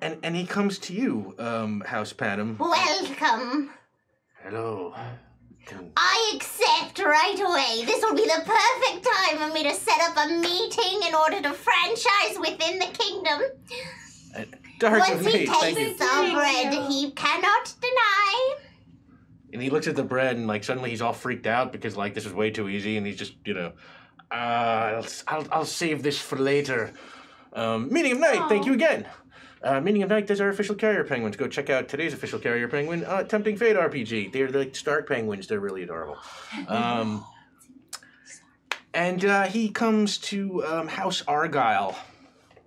And and he comes to you, um, House Padam. Welcome. Hello. Can, I accept right away. This will be the perfect time for me to set up a meeting in order to franchise within the kingdom. uh, Once he me, thank you. tastes our bread, he cannot deny. And he looks at the bread and like suddenly he's all freaked out because like this is way too easy and he's just you know, uh, I'll, I'll I'll save this for later. Um, meeting of night. Thank you again. Uh, meeting of night. There's our official carrier penguins. Go check out today's official carrier penguin, uh, Tempting Fate RPG. They're the Stark penguins. They're really adorable. Um, and uh, he comes to um, House Argyle.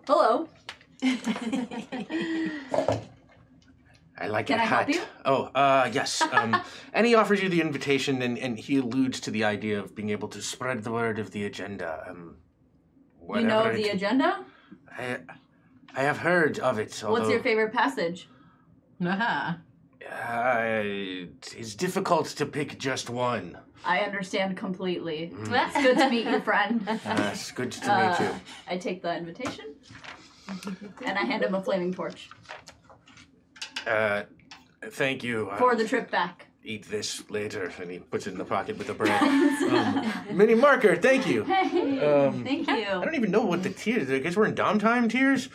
Hello. *laughs* *laughs* I like Can your I help you? Oh, uh, yes. Um, *laughs* and he offers you the invitation, and, and he alludes to the idea of being able to spread the word of the agenda. Um, You know the it- agenda? I, I have heard of it. Although, What's your favorite passage? Aha. Uh, it's difficult to pick just one. I understand completely. Mm. It's good to meet you, friend. *laughs* Uh, it's good to Uh, meet you. I take the invitation and I hand him a flaming torch Uh, thank you. For the trip back. eat this later, and he puts it in the pocket with the bread. *laughs* um, mini marker. Thank you. Um, Thank you. I don't even know what the tears. I guess we're in Dom time tears.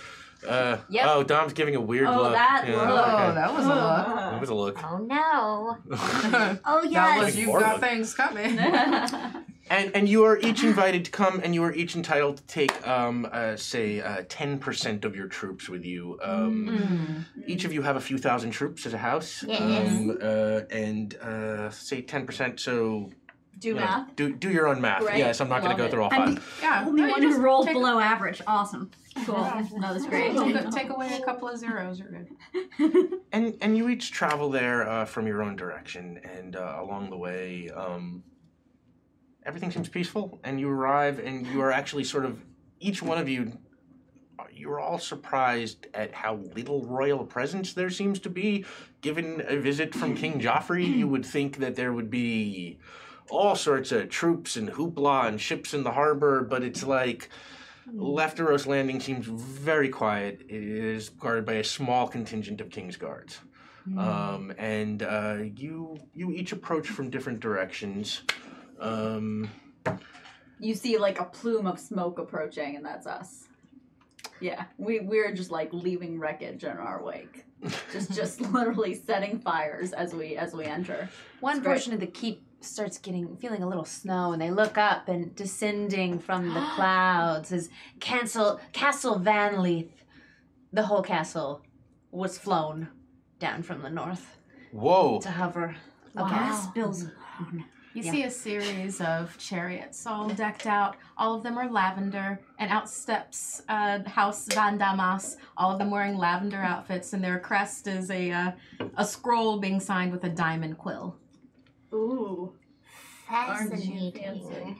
Uh, Yep. Oh, Dom's giving a weird Oh, look. that yeah, look. okay. Oh, that was a look. That was a look. Oh no. *laughs* that Oh yes. was you've got look. things coming. *laughs* And and you are each invited to come, and you are each entitled to take, um, uh, say, ten percent of your troops with you. Um, Each of you have a few thousand troops as a house. Yes. Um, uh, and uh, say ten percent. So Do you know, math. do do your own math. Great. Yes, I'm not going to go it. through all I'm five. yeah. Only no, one who rolled take, below average. Awesome. Cool. No, *laughs* that's great. Take, take away a couple of zeros. You're good. And and you each travel there uh, from your own direction, and uh, along the way, um, everything seems peaceful. And you arrive, and you are actually sort of each one of you. You're all surprised at how little royal presence there seems to be. Given a visit from King Joffrey, you would think that there would be all sorts of troops and hoopla and ships in the harbor, but it's like Lefteros Landing seems very quiet. It is guarded by a small contingent of King's Guards. Um, and uh, you you each approach from different directions. Um, You see like a plume of smoke approaching, and that's us. Yeah, we we're just like leaving wreckage in our wake. Just *laughs* just literally setting fires as we as we enter. One It's great. portion of the keep starts getting feeling a little snow, and they look up and descending from the *gasps* clouds is Castle Castle Van Leith. The whole castle was flown down from the north whoa! to hover. Wow. Gas spills. You Yeah. see a series of chariots all decked out. All of them are lavender, and out steps uh, House Van Damas. All of them wearing lavender outfits, and their crest is a uh, a scroll being signed with a diamond quill. Ooh. Fascinating.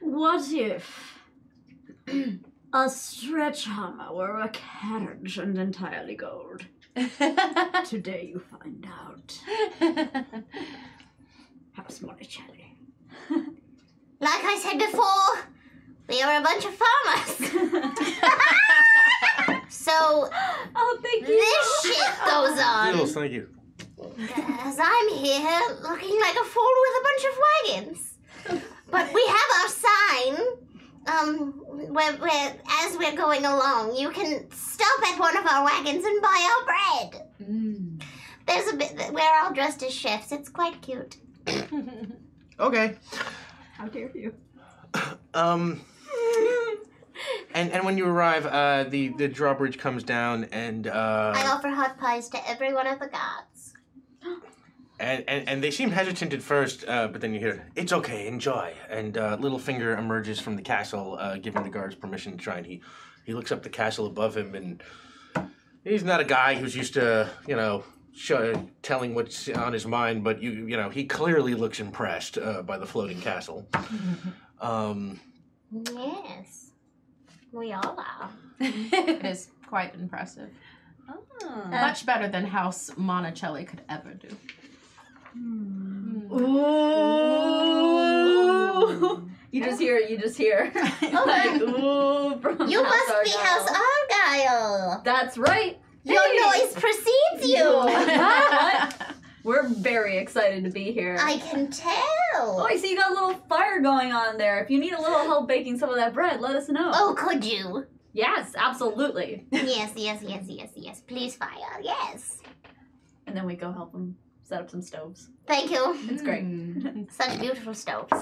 What if a stretch Hummer were a carriage and entirely gold? *laughs* Today you find out. *laughs* House Monticelli. *laughs* Like I said before, we are a bunch of farmers. *laughs* so Oh, thank you. this shit goes *laughs* on. Doodles, thank you. As I'm here looking like a fool with a bunch of wagons. But we have our sign. Um, where, where, as we're going along, you can stop at one of our wagons and buy our bread. Mm. There's a bit, we're all dressed as chefs. It's quite cute. *laughs* Okay. How dare you? Um, and and when you arrive, uh, the the drawbridge comes down, and uh, I offer hot pies to every one of the gods. and, and and they seem hesitant at first, uh, but then you hear, "It's okay, enjoy." And uh, Littlefinger emerges from the castle, uh, giving the guards permission to try. And he he looks up the castle above him, and he's not a guy who's used to, you know, show, telling what's on his mind. But you you know, he clearly looks impressed uh, by the floating castle. *laughs* Um, Yes. We all are. It is *laughs* quite impressive. Oh. Much better than House Monticelli could ever do. Ooh. You just hear, you just hear. *laughs* like, ooh, from You House must be House Argyle. That's right. Your Hey. noise precedes you. *laughs* We're very excited to be here. I can tell. Oh, I see you got a little fire going on there. If you need a little help baking some of that bread, let us know. Oh, could you? Yes, absolutely. yes, yes, yes, yes, yes. Please fire. Yes. And then we go help them set up some stoves. Thank you. It's great. Mm. *laughs* Such beautiful stoves.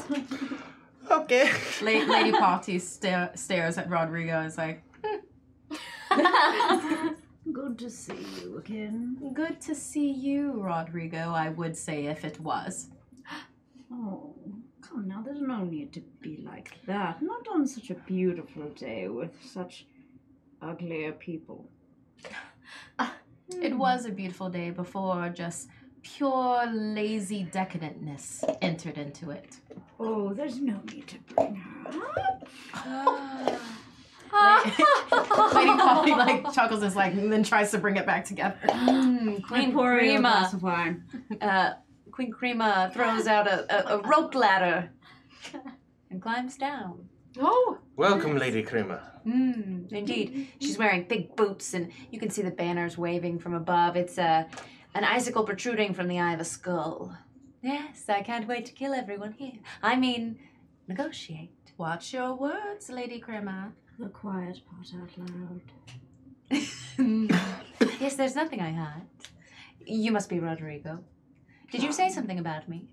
okay. La- Lady Potty sta- stares at Rodrigo and is like, *laughs* Good to see you again. Good to see you, Rodrigo, I would say if it was. Oh, come now, there's no need to be like that. Not on such a beautiful day with such uglier people. *laughs* It was a beautiful day before just pure lazy decadentness entered into it. Oh, there's no need to bring her up. *laughs* Ah. Lady *laughs* Poppy like chuckles and like and then tries to bring it back together. Mm, Queen Pour glass Crema. of wine. Uh, Queen Crema throws out a, a, a rope ladder and climbs down. Oh, Welcome, Lady Crema. Mm, indeed. She's wearing big boots, and you can see the banners waving from above. It's a, an icicle protruding from the eye of a skull. Yes, I can't wait to kill everyone here. I mean, negotiate. watch your words, Lady Crema. The quiet part out loud. *coughs* yes, there's nothing I hide. You must be Rodrigo. Did you say something about me?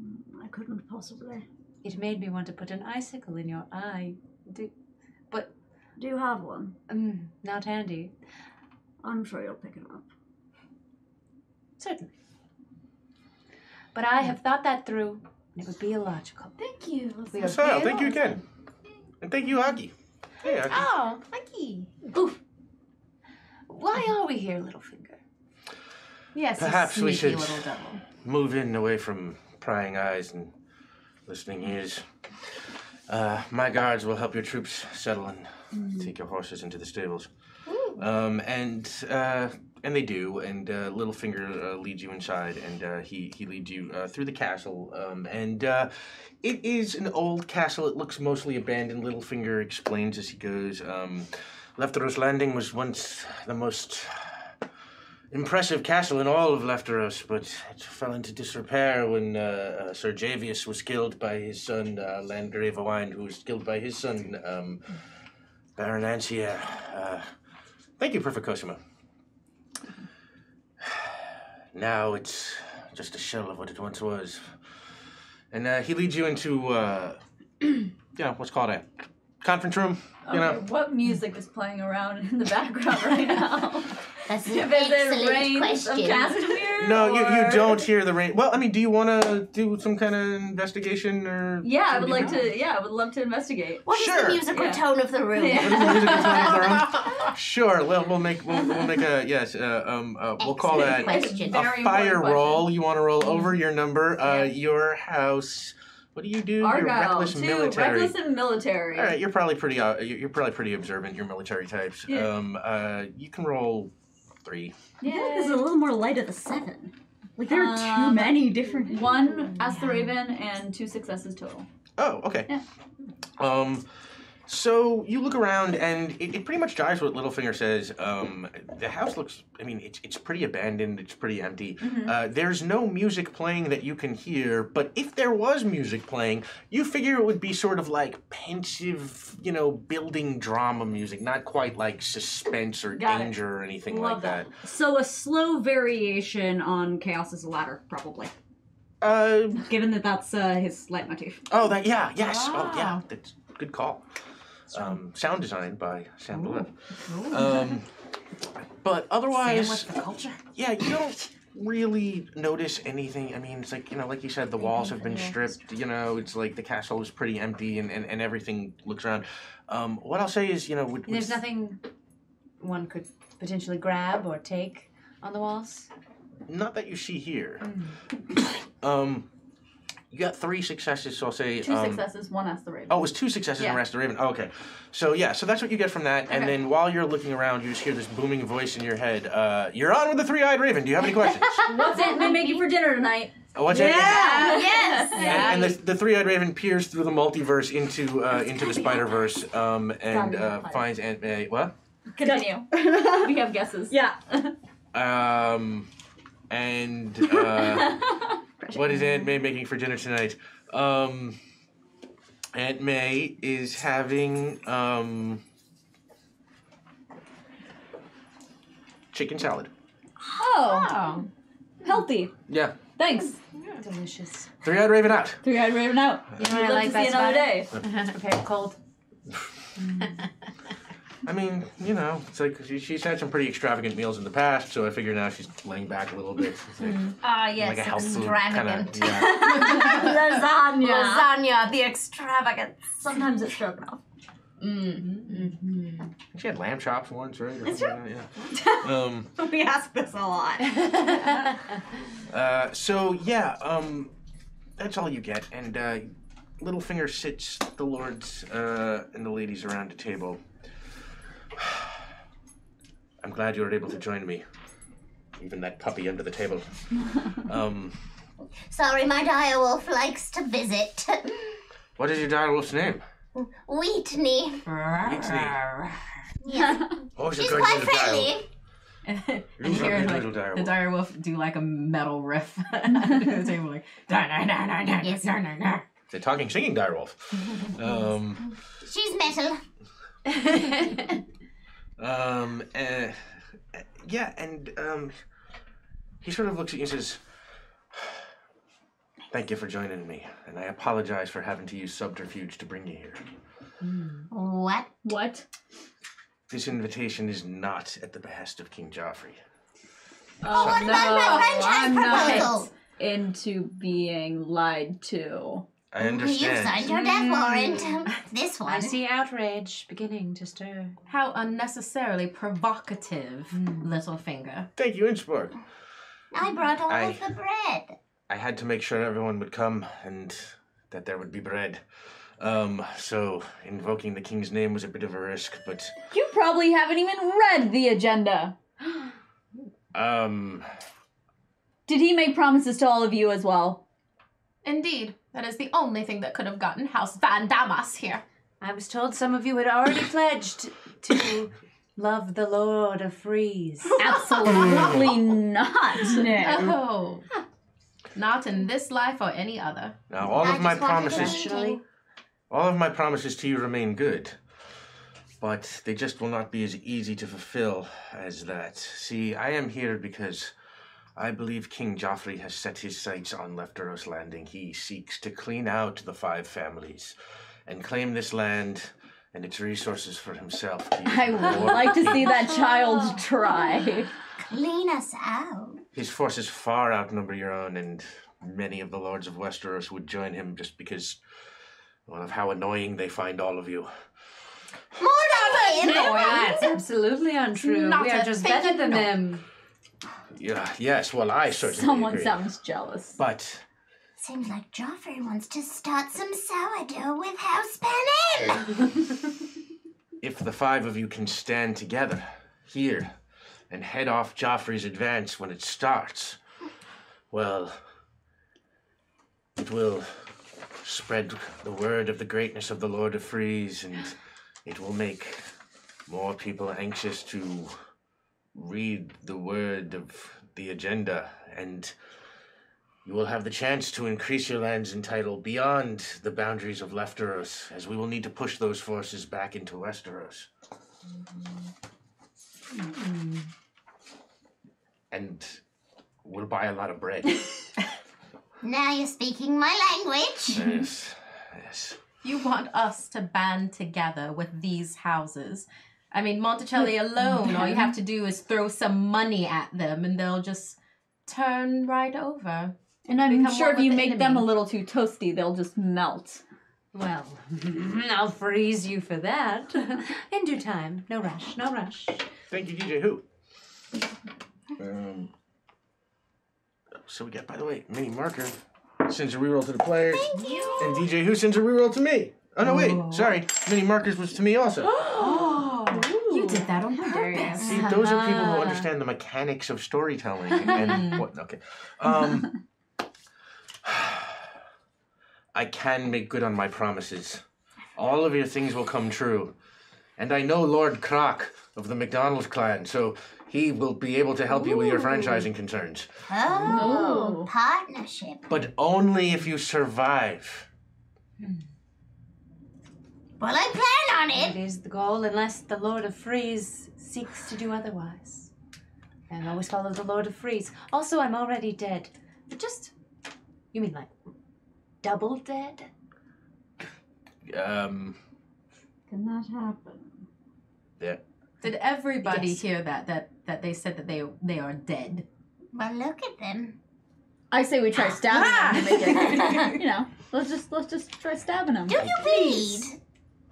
Mm, I couldn't possibly. It made me want to put an icicle in your eye. Do, but. Do you have one? mm, not handy. I'm sure you'll pick it up. Certainly. But I have thought that through, and it would be illogical. Thank you. We are So, thank you again. And thank you, Aki. Hey, Aki. Oh, Mikey. Why are we here, Littlefinger? Yes, Perhaps we should-. Move in away from prying eyes and listening ears. Uh, my guards will help your troops settle and take your horses into the stables. Um, and uh, and they do, and uh, Littlefinger uh, leads you inside, and uh, he he leads you uh, through the castle, um, and uh, it is an old castle. It looks mostly abandoned. Littlefinger explains as he goes. Um, Lefteros Landing was once the most impressive castle in all of Lefteros, but it fell into disrepair when uh, Sir Javius was killed by his son, Landgrave who was killed by his son, um, Baron thank you, Perfect Cosimo. Now it's just a shell of what it once was. And uh, he leads you into, uh, *clears throat* you know, what's called a conference room. You know, what music is playing around in the background right now? That's *laughs* an If it's excellent question. Castamere? no, you, you don't hear the rain. Well, I mean, do you want to do some kind of investigation or? Yeah, I would something? like to. Yeah, I would love to investigate. What is Sure. the musical Yeah. tone of the room? Yeah. What is the musical tone of the room? *laughs* Sure. Well, we'll make we'll, we'll make a yes. Uh, um, uh, we'll call that question. A fire important roll. You want to roll over your number. Uh, Yeah. Your house. What do you do? You're reckless two, military. reckless and military. All right, you're probably pretty. Uh, you're you're probably pretty observant. You're military types. Yeah. Um, uh, you can roll three. I feel like this is a little more light of the seven. Like there are too Um, many different. One Ask the Raven and two successes total. Oh, okay. Yeah. Um, so you look around, and it, it pretty much jives what Littlefinger says. Um, the house looks. I mean, it's it's pretty abandoned. It's pretty empty. Uh, there's no music playing that you can hear. But if there was music playing, you figure it would be sort of like pensive, you know, building drama music, not quite like suspense or Got it. danger or anything Love like that. So a slow variation on Chaos's ladder, probably. Uh, Given that that's uh, his leitmotif. oh, that yeah, yes, oh yeah, that's good call. Um, sound design by Sam Bullet. Um, but otherwise, Sam with the culture. yeah, you don't really notice anything. I mean, it's like, you know, like you said, the walls have been stripped. You know, it's like the castle is pretty empty and, and, and everything looks around. Um, what I'll say is, you know, with, There's with- nothing one could potentially grab or take on the walls. not that you see here. um, you got three successes, so I'll say. Two um, successes, one Ask the Raven. Oh, it was two successes Yeah. and rest of the Raven. Oh, okay. So yeah, so that's what you get from that. And then while you're looking around, you just hear this booming voice in your head. Uh, you're on with the three-eyed Raven. Do you have any questions? *laughs* What's Aunt May making for dinner tonight? Oh, what's it? Yeah. Yes. And, and the, the three-eyed raven peers through the multiverse into uh, into the Spider Verse um, and uh, finds Aunt May. What? Continue. *laughs* we have guesses. Yeah. *laughs* Um, and uh, *laughs* what is Aunt May making for dinner tonight? Um, Aunt May is having um, chicken salad. Oh, Oh, healthy. Yeah, Thanks. delicious. three-eyed raven out. Three-eyed raven out. You know what I like to see best another about day. *laughs* it? Prepared cold. *laughs* I mean, you know, it's like she, she's had some pretty extravagant meals in the past, so I figure now she's laying back a little bit. It's like, Ah, yes, like a health food kind of. Yeah. *laughs* Lasagna. Lasagna, the extravagance. Sometimes it's stroganoff. Mm-hmm. She had lamb chops once, right? Or something like Yeah. *laughs* Um, We ask this a lot. *laughs* uh, so yeah, um, that's all you get, and uh, Littlefinger sits the lords uh, and the ladies around a table. *sighs* I'm glad you were able to join me. Even that puppy under the table. *laughs* Um, Sorry, my direwolf likes to visit. *laughs* what is your direwolf's name? Wheatney. Wheatney. Yes. *laughs* Oh, She's quite friendly. and Who's you a hear good like little dire the wolf? dire wolf do like a metal riff at the table, like "Da, da, da, da, da, Yes. da, da, da." The talking, singing direwolf. Um, She's metal. Um, uh, yeah, and um, he sort of looks at you and says, "Thank you for joining me, and I apologize for having to use subterfuge to bring you here. What? What? This invitation is not at the behest of King Joffrey. Oh, what about my I'm not proposal? into being lied to. I You understand. signed your death warrant. *laughs* This one. I see outrage beginning to stir. How unnecessarily provocative, Littlefinger. Thank you, Innsbruck. I brought all I- of the bread. I had to make sure everyone would come and that there would be bread. Um, so invoking the king's name was a bit of a risk, but You probably haven't even read the agenda. *gasps* um, Did he make promises to all of you as well? Indeed, that is the only thing that could have gotten House Van Damas here. I was told some of you had already pledged to *laughs* love the Lord of Freeze. *laughs* Absolutely not. Oh. Not in this life or any other. now all I of my wanted promises, meet all of my promises to you remain good, but they just will not be as easy to fulfill as that. See, I am here because I believe King Joffrey has set his sights on Lefteros Landing. He seeks to clean out the five families and claim this land and its resources for himself. I would war. like to see that child try. Clean us out. His forces far outnumber your own, and many of the lords of Westeros would join him just because well, of how annoying they find all of you. More than him. That's absolutely untrue. Not we are just better you than know. them. Yeah, yes, well, I certainly Someone agree. sounds jealous. But Seems like Joffrey wants to start some sourdough with House Panin. *laughs* if the five of you can stand together here and head off Joffrey's advance when it starts, well, it will spread the word of the greatness of the Lord of Freeze, and it will make more people anxious to read the word of the agenda, and you will have the chance to increase your land's in title beyond the boundaries of Lefteros, as we will need to push those forces back into Westeros. Mm-hmm. And we'll buy a lot of bread. *laughs* now you're speaking my language. yes, yes. You want us to band together with these houses. I mean, Monticelli alone, all you have to do is throw some money at them and they'll just turn right over. And I'm Become sure if you the make them a little too toasty, they'll just melt. Well, I'll freeze you for that. In due time. No rush, no rush. Thank you, DJ Who. Um, so we got, by the way, mini marker sends a reroll to the players, Thank you. and DJ Who sends a reroll to me. Oh no, wait, sorry, mini markers was to me also. You did that on purpose. See, those are people who understand the mechanics of storytelling and *laughs* what. Okay, um, I can make good on my promises. All of your things will come true, and I know Lord Kroc of the McDonald's clan, so he will be able to help you with your franchising concerns. Oh, partnership. But only if you survive. Well, I plan on It it. is the goal, unless the Lord of Freeze seeks to do otherwise. And always follow the Lord of Freeze. Also, I'm already dead. But just. You mean like. double dead? Um, Can that happen? yeah. Did everybody Yes. hear that, that? That they said that they they are dead. Well, look at them. I say we try stabbing them to make it. *laughs* You know, let's just let's just try stabbing them. Do you bleed?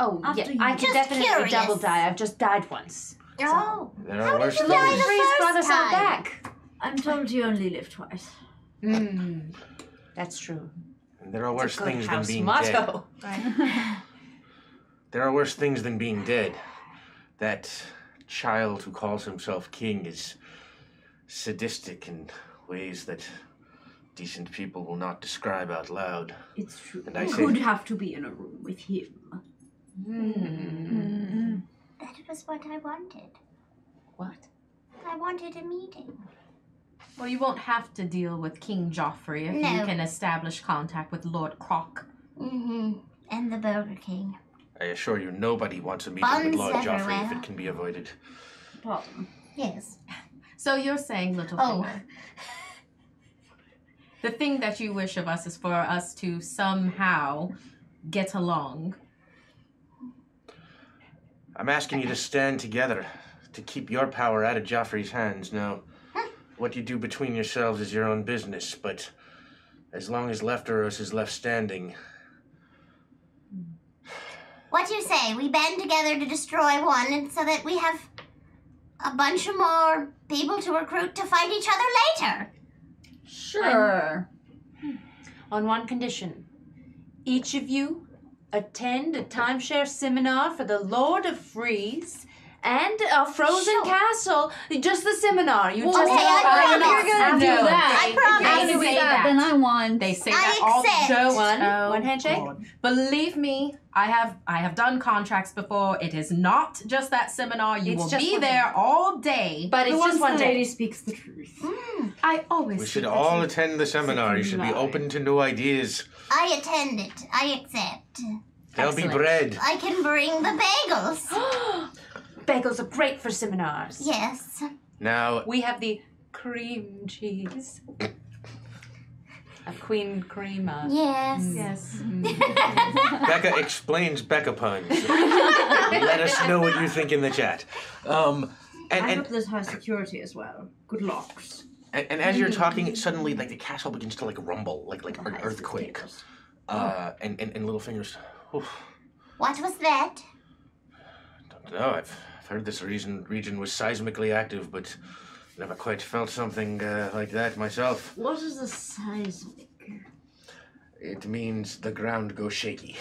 Oh, After yeah. you- I can Just definitely curious. double die. I've just died once. Oh. There are worse you The die the Freeze brought first us all time? back. I'm told you only live twice. Mm, that's true. There are worse Good things than house being dead. motto. *laughs* There are worse things than being dead. That child who calls himself king is sadistic in ways that decent people will not describe out loud. It's true. And I you say- could have to be in a room with him. That was what I wanted. What? I wanted a meeting. Well, you won't have to deal with King Joffrey if you can establish contact with Lord Kroc. Mm-hmm. And the Burger King. I assure you, nobody wants a meeting with Buns Lord Joffrey if it can be avoided. Problem. Yes. So you're saying, Oh. The thing that you wish of us is for us to somehow get along. I'm asking you to stand together, to keep your power out of Joffrey's hands. Now, what you do between yourselves is your own business, but as long as Lefteros is left standing, What do you say? We band together to destroy one, and so that we have a bunch of more people to recruit to fight each other later. Sure. On one condition. Each of you attend a timeshare seminar for the Lord of Freeze and a Frozen Sure. Castle. Just the seminar. You just okay, I sign promise. up. You're gonna do that. I promise. They After we say that, that. then I won. They say I that all accept. don't. One- oh, one handshake? God. Believe me, I have I have done contracts before. It is not just that seminar. You It's will be one there all day. But it's the just once one the lady day. speaks the truth. Hmm. I always We should all attend the seminar. You should be open to new ideas. I attend it. I accept. There'll be Excellent. bread. I can bring the bagels. *gasps* Bagels are great for seminars. yes. Now, We have the cream cheese. A queen creamer. Yes. Yes. *laughs* Becca explains Becca puns. Let us know what you think in the chat. Um, and, I and, hope there's high security as well. Good locks. And, and as you're talking, suddenly, like the *laughs* castle begins to like rumble, like like an earthquake. Uh, and, and and little fingers. Oof, What was that? don't know. I've, I've heard this region region was seismically active, but never quite felt something uh, like that myself. What is the seismic? It means the ground goes shaky.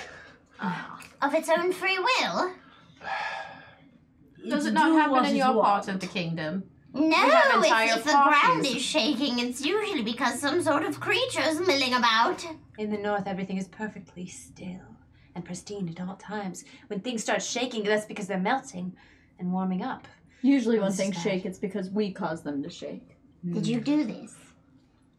Of its own free will? *sighs* Does it Do not happen what in is your what. part of the kingdom? No, have if, if the ground is shaking, it's usually because some sort of creature is milling about. In the north, everything is perfectly still and pristine at all times. When things start shaking, that's because they're melting and warming up. Usually, when things bad. shake, it's because we cause them to shake. Did you do this?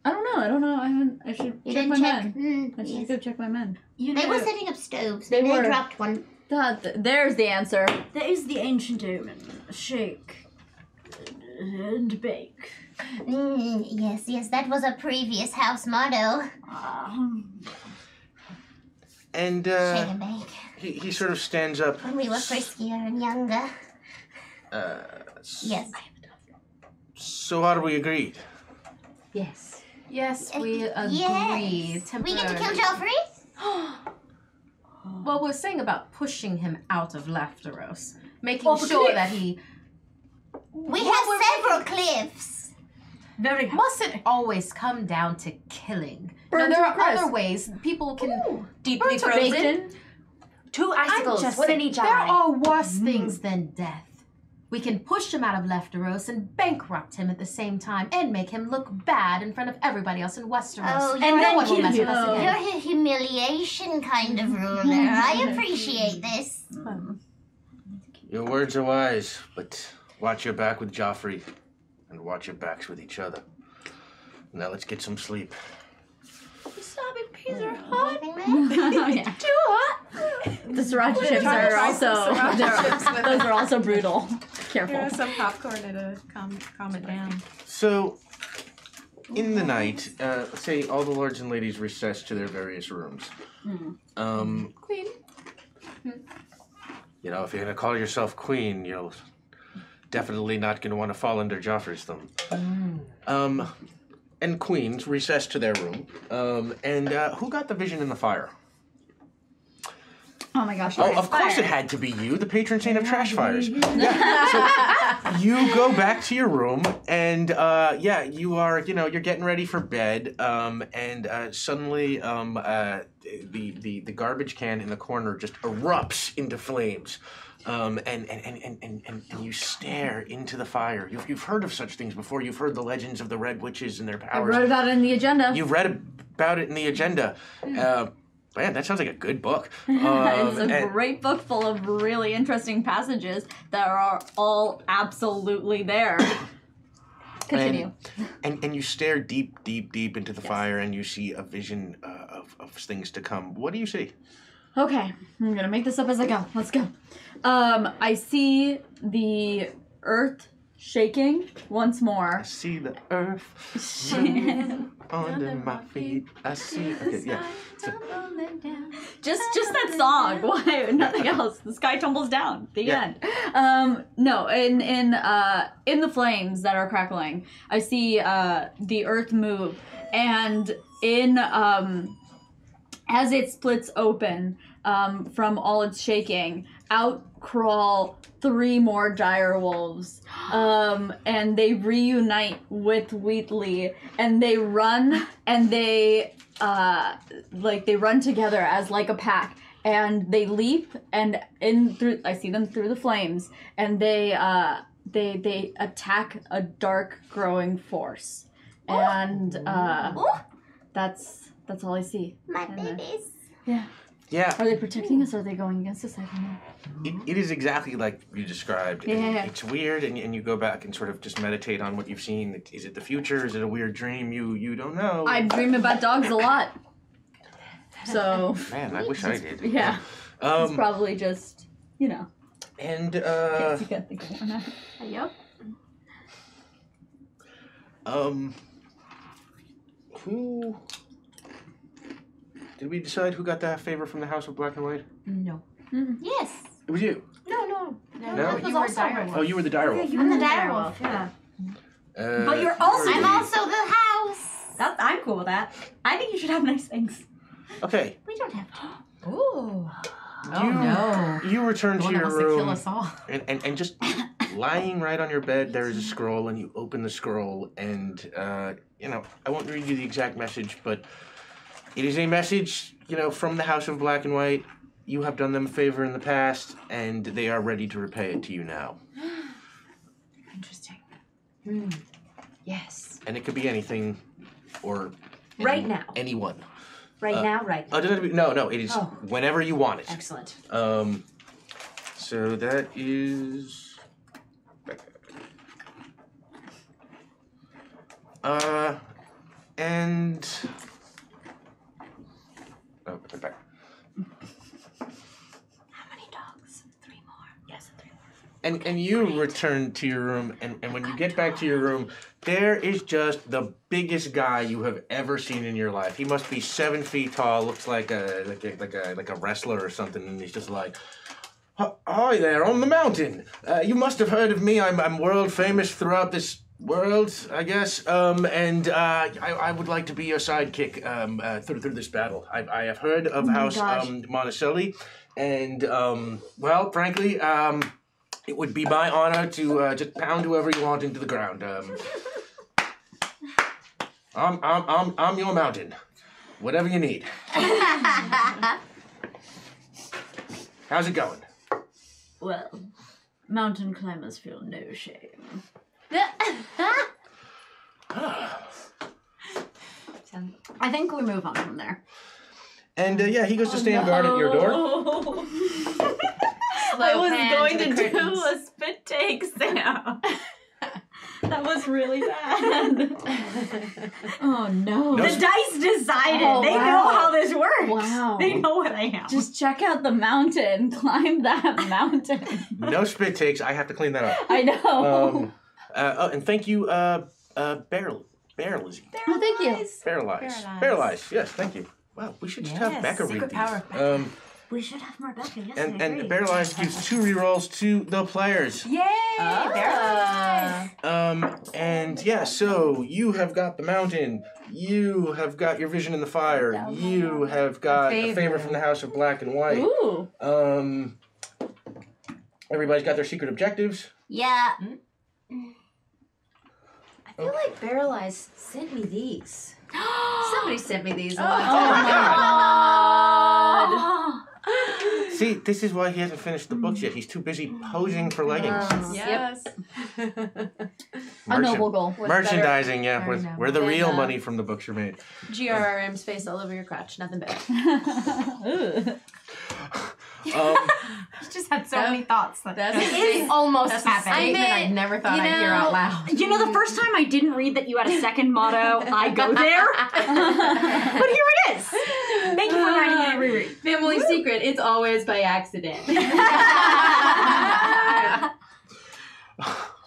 I don't know. I don't know. I haven't. I should You check didn't my check? men. Hmm, I should yes. go check my men. You They know, were setting up stoves. They They, were. dropped one. God, th- there's the answer. there is the ancient omen. Shake and bake. Mm, yes, yes, that was a previous house motto. Ah, And Shake uh, and bake. he, he sort of stands up. When we were friskier and younger. Uh, Yes. so how do we agree? Yes. Yes, we agree. Uh, Yes. We get to kill temporarily. Joffrey? *gasps* Well, we're saying about pushing him out of Lefteros, making Off sure cliff. that he We have several cliffs. very happy. mustn't always come down to killing. Burn now, there to are crisp. other ways people can Deeply Burnt frozen. Bacon. Two icicles, just one in saying, each there eye. are worse mm. things than death. We can push him out of Lefteros and bankrupt him at the same time and make him look bad in front of everybody else in Westeros. Oh, and you're no a one will mess with us again. You're a humiliation kind of ruler. I *laughs* appreciate this. Hmm. Your words are wise, but watch your back with Joffrey, and watch your backs with each other. Now let's get some sleep. Anything there? oh, yeah. The sriracha chips trying to are try also some sriracha they're- chips those are also brutal. *laughs* Careful. some popcorn to calm, calm it down. So, in the night, uh, say all the lords and ladies recess to their various rooms. Um, Queen. you know, if you're gonna call yourself queen, you're definitely not gonna want to fall under Joffrey's thumb. Um, and queens recess to their room. Um, and uh, who got the vision in the fire? Oh my gosh. Oh, of course it had to be you, the patron saint of trash fires. Yeah. So you go back to your room, and uh, yeah, you are, you know, you're getting ready for bed, um, and uh, suddenly um, uh, the, the the garbage can in the corner just erupts into flames. Um, and, and, and, and, and, and, and you stare into the fire. You've, you've heard of such things before. You've heard the legends of the Red Witches and their powers. I wrote about it in the agenda. You've read about it in the agenda. Uh, man, that sounds like a good book. *laughs* it's Um, a and- great book full of really interesting passages that are all absolutely there. *coughs* Continue. and and you stare deep, deep, deep into the fire, and you see a vision uh, of of things to come. What do you see? Okay, I'm gonna make this up as I go. Let's go. Um, I see the earth shaking once more. I see the earth *laughs* move under my feet. I see. Okay, yeah. So- just just that song. Why nothing else? The sky tumbles down. The Yeah. end. Um, no, in in uh in the flames that are crackling, I see uh the earth move, and in um as it splits open um from all its shaking, out crawl three more dire wolves um and they reunite with wheatley and they run and they uh like they run together as like a pack and they leap and in through I see them through the flames and they uh they they attack a dark growing force. And uh that's that's all I see. my uh, babies. Yeah, Are they protecting us or are they going against us? I don't know. it, it is exactly like you described. and Yeah. It's weird, and, and you go back and sort of just meditate on what you've seen. Is it the future? Is it a weird dream? You you don't know. I dream about dogs a lot. So Man, I wish I did. yeah. It's Um, probably just you know. and uh, can't think of one. *laughs* Yep. um, who did we decide who got that favor from the House of Black and White? No. Yes. It was you. No, no. No, No? that was also Oh, you were the direwolf. I'm the direwolf. Yeah. Uh, But you're also- I'm also the house. That's I'm cool with that. I think you should have nice things. okay. We don't have to. Ooh. Oh you, no. You return The to your wants to kill room, us all. and, and, and just *laughs* lying right on your bed, there is a scroll, and you open the scroll, and uh, you know I won't read you the exact message, but it is a message, you know, from the House of Black and White. You have done them a favor in the past, and they are ready to repay it to you now. *gasps* Interesting. Hmm. Yes. And it could be anything, or Right now. anyone. Right Uh, now. Right. Oh, to be- no, no, it is Oh. whenever you want it. Excellent. Um, so that is. Uh, and. Oh, put it back. How many dogs? Three more. Yes, three more. And and you return to your room, and, and when you get back to your room, there is just the biggest guy you have ever seen in your life. He must be seven feet tall, looks like a like a like a, like a wrestler or something, and he's just like, "Hi- "Hi there on the mountain. Uh, you must have heard of me. I'm I'm world famous throughout this." World, I guess, um, and uh, I, I would like to be your sidekick um, uh, through through this battle. I, I have heard of House um, Monticelli, and um, well, frankly, um, it would be my honor to uh, just pound whoever you want into the ground. Um, *laughs* I'm, I'm, I'm, I'm your mountain. Whatever you need. *laughs* How's it going? Well, mountain climbers feel no shame. *laughs* I think we move on from there. And uh, yeah, he goes to stand guard at your door. *laughs* I was pan going to to, do a spit take sound. *laughs* that was really bad. Oh no. No the sp- dice decided. Oh, they know how this works. Wow. They know what I am. Just check out the mountain. Climb that mountain. No spit takes. I have to clean that up. I know. Um, oh, and thank you, uh, uh, Bear, Bear Lizzie. Oh, thank you. Paralyzed. Paralyzed. Paralyzed. Yes, thank you. Wow, we should just have Yes, Becca read secret these. power of Becca. Um, we should have more Becca. Yes, and I and agree. Paralyzed gives two rerolls to the players. Yay! Ah. Um, and yeah, so you have got the mountain. You have got your vision in the fire. You have got a favor Favor. from the House of Black and White. Ooh. Um, everybody's got their secret objectives. Yeah. I feel like Barrel Eyes sent me these. *gasps* Somebody sent me these. a Oh my time God. *laughs* See, this is why he hasn't finished the books yet. He's too busy posing for leggings. Yes. A *laughs* noble goal. What's Merchandising, yeah, Fair with enough. where the Then, real uh, money from the books are made. GRRM's face all over your crotch. Nothing better. *laughs* Ooh. *laughs* Um, I just had so many thoughts. That That's that's a it sta- almost that's a happened. statement I, I never thought you I'd hear know- out loud. You know, the first time I didn't read that you had a second motto, I go there. but here it is. Thank you for reminding me to reread. Family secret. It's always by accident. *laughs*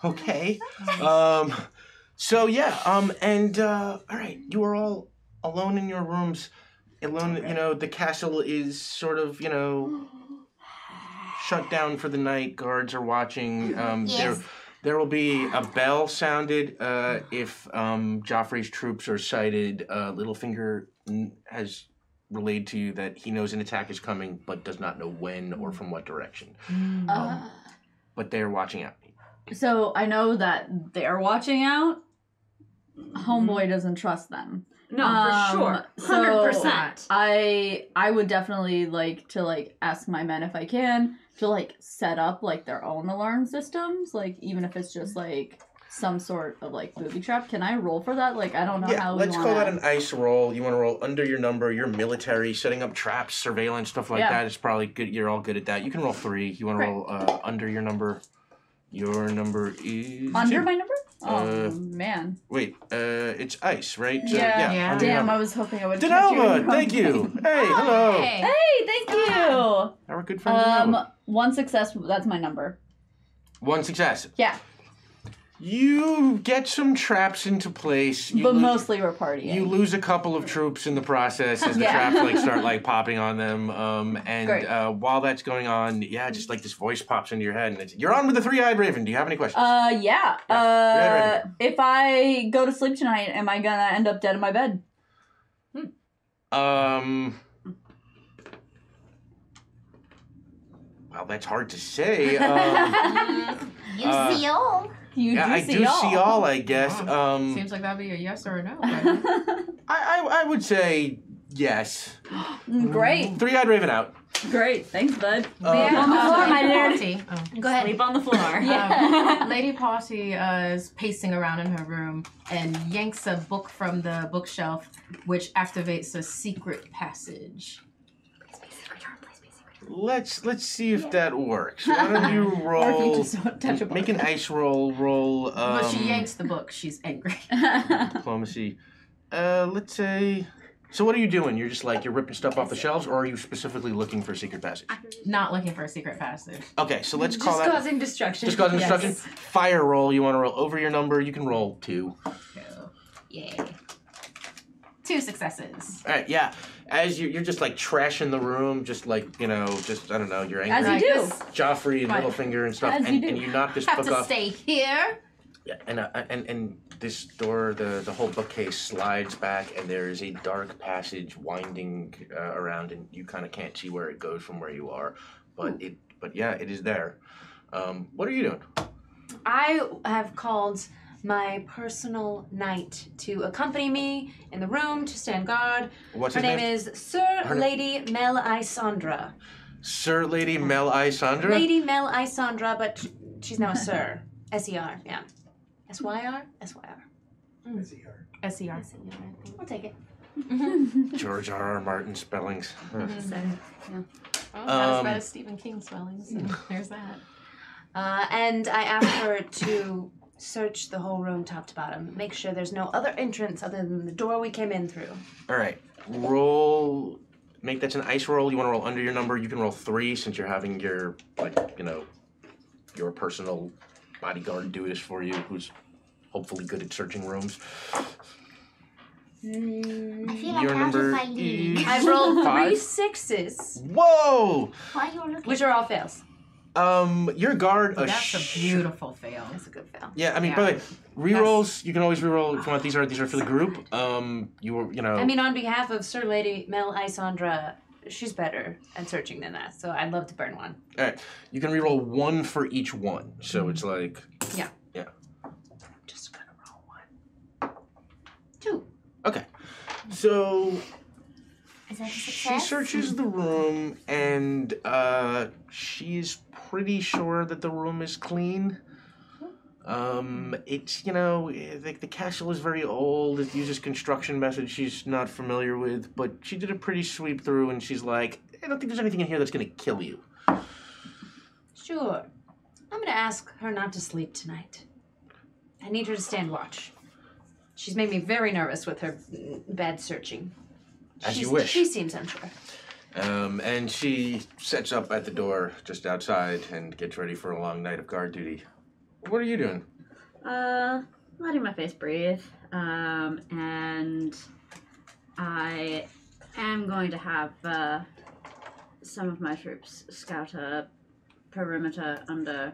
okay. Um, so yeah. Um, and uh, all right, you are all alone in your rooms. Alone, you know, the castle is sort of, you know, shut down for the night. Guards are watching. Um, there, Yes. there will be a bell sounded uh, if um, Joffrey's troops are sighted. Uh, Littlefinger has relayed to you that he knows an attack is coming, but does not know when or from what direction. Uh, But they are watching out. so I know that they're watching out. homeboy doesn't trust them. No, Um, for sure. so- 100%. I I would definitely like to like ask my men if I can to like set up like their own alarm systems, like even if it's just like some sort of like booby trap. Can I roll for that? Like I don't know Yeah, how. we let's call that an ice roll. You want to roll under your number. You're military, setting up traps, surveillance, stuff like Yeah. that. It's probably good. You're all good at that. You can roll three. You want to roll uh, under your number. Your number is under two. my number. Oh Uh, man. Wait, uh, it's ice, right? So, Yeah. Yeah. under your Damn, I was hoping I would. catch you Denova, thank you. wrong. *laughs* Hey, hello. Hey. Hey, thank you. Our good friend. Um, Denova. one success. That's my number. One success. Yeah, You get some traps into place. You but lo- mostly we're partying. You lose a couple of troops in the process as the Yeah. traps like start *laughs* like popping on them. Um, and uh, while that's going on, yeah, just like this voice pops into your head, and it's, you're on with the three-eyed raven. Do you have any questions? Uh, yeah. Yeah, Uh, if I go to sleep tonight, am I gonna end up dead in my bed? um. Well, that's hard to say. *laughs* Um, You Uh, see all. You yeah, do I see do all. see all. I guess. Um, Seems like that'd be a yes or a no. *laughs* I, I, I would say yes. Great, *gasps* Three-eyed raven out. great. Thanks, bud. Uh, on the floor, my nerd. Potty, oh. Go ahead. Sleep on the floor. *laughs* Yeah. Um, Lady Potty uh, is pacing around in her room and yanks a book from the bookshelf, which activates a secret passage. Let's let's see if that works. Why don't you *laughs* Or if you roll? just don't touch a Make an book. ice roll. Roll. Um, but she yanks the book. She's angry. *laughs* diplomacy. Uh, let's say. So what are you doing? You're just like you're ripping stuff off the shelves, or are you specifically looking for a secret passage? Not looking for a secret passage. Okay, so let's call Just that causing destruction. just causing Yes. destruction. Fire roll. You want to roll over your number? You can roll two. All Yay. Two successes. right, yeah. As you, you're just like trashing the room, just like you know, just I don't know, you're As angry. you do. Joffrey and Right. Littlefinger and stuff, As you and, do. and you knock this Have book to off. stay here. Yeah, and, uh, and and this door, the the whole bookcase slides back, and there is a dark passage winding uh, around, and you kind of can't see where it goes from where you are, but it but yeah, it is there. Um, what are you doing? I have called my personal knight to accompany me in the room to stand guard. What's Her his name name? is Sir Her na- Lady Melisandre. Sir Lady Melisandre. Lady Melisandre, but she's now a Sir. *laughs* S E R, yeah. S Y R? S Y R. Is he hurt? SER. S E R. I'll take it. *laughs* George R. R. Martin spellings. *laughs* Ugh. Oh, not as Um, bad as Stephen King spellings. So there's that. Uh, and I asked her to search the whole room top to bottom. Make sure there's no other entrance other than the door we came in through. All right, roll. Make that's an ice roll. You want to roll under your number. You can roll three since you're having your like you know your personal bodyguard do this for you, who's hopefully good at searching rooms. Mm. I feel like Your out number of my league. is- I rolled three Five. sixes, Whoa! Why are you looking? which are all fails. Um, your guard. Well, a that's a sh- beautiful fail. That's a good fail. Yeah, I mean, Yeah. by the way, rerolls. You can always reroll if you want. These are these are for the group. Um, you were you know. I mean, on behalf of Sir Lady Melisandre, she's better at searching than that, so I'd love to burn one. all right, you can reroll one for each one. So it's like Yeah. Yeah. I'm Just gonna roll one. Two. okay. So Is that a She searches the room and uh, she's pretty sure that the room is clean. Um, it's you know the, the castle is very old. It uses construction methods she's not familiar with, but she did a pretty sweep through, and she's like, I don't think there's anything in here that's gonna kill you. Sure. I'm gonna ask her not to sleep tonight. I need her to stand watch. She's made me very nervous with her bed searching. As you She's- wish. She seems unsure. Um, and she sets up at the door just outside and gets ready for a long night of guard duty. What are you doing? Uh, letting my face breathe. Um, and I am going to have uh, some of my troops scout a perimeter under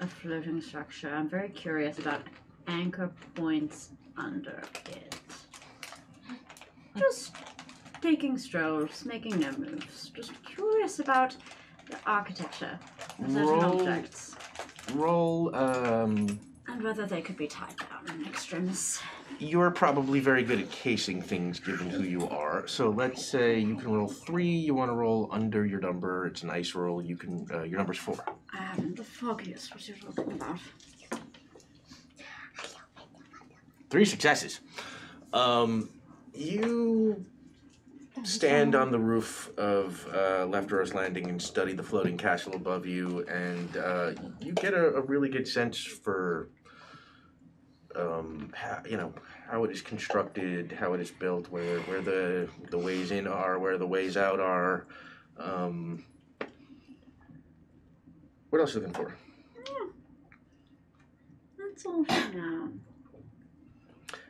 a floating structure. I'm very curious about anchor points under it. Just taking strolls, making no moves. Just curious about the architecture of certain Roll- objects Roll um and whether they could be tied down in extremis. you're probably very good at casing things given who you are. So let's say you can roll three. You want to roll under your number. It's an ice roll. You can. Uh, your number's four. I haven't the foggiest what you're talking about. Three successes. Um, you stand on the roof of uh, Lefteros Landing and study the floating castle above you, and uh, you get a, a really good sense for, um, how, you know, how it is constructed, how it is built, where where the the ways in are, where the ways out are. Um, what else are you looking for? That's all for now.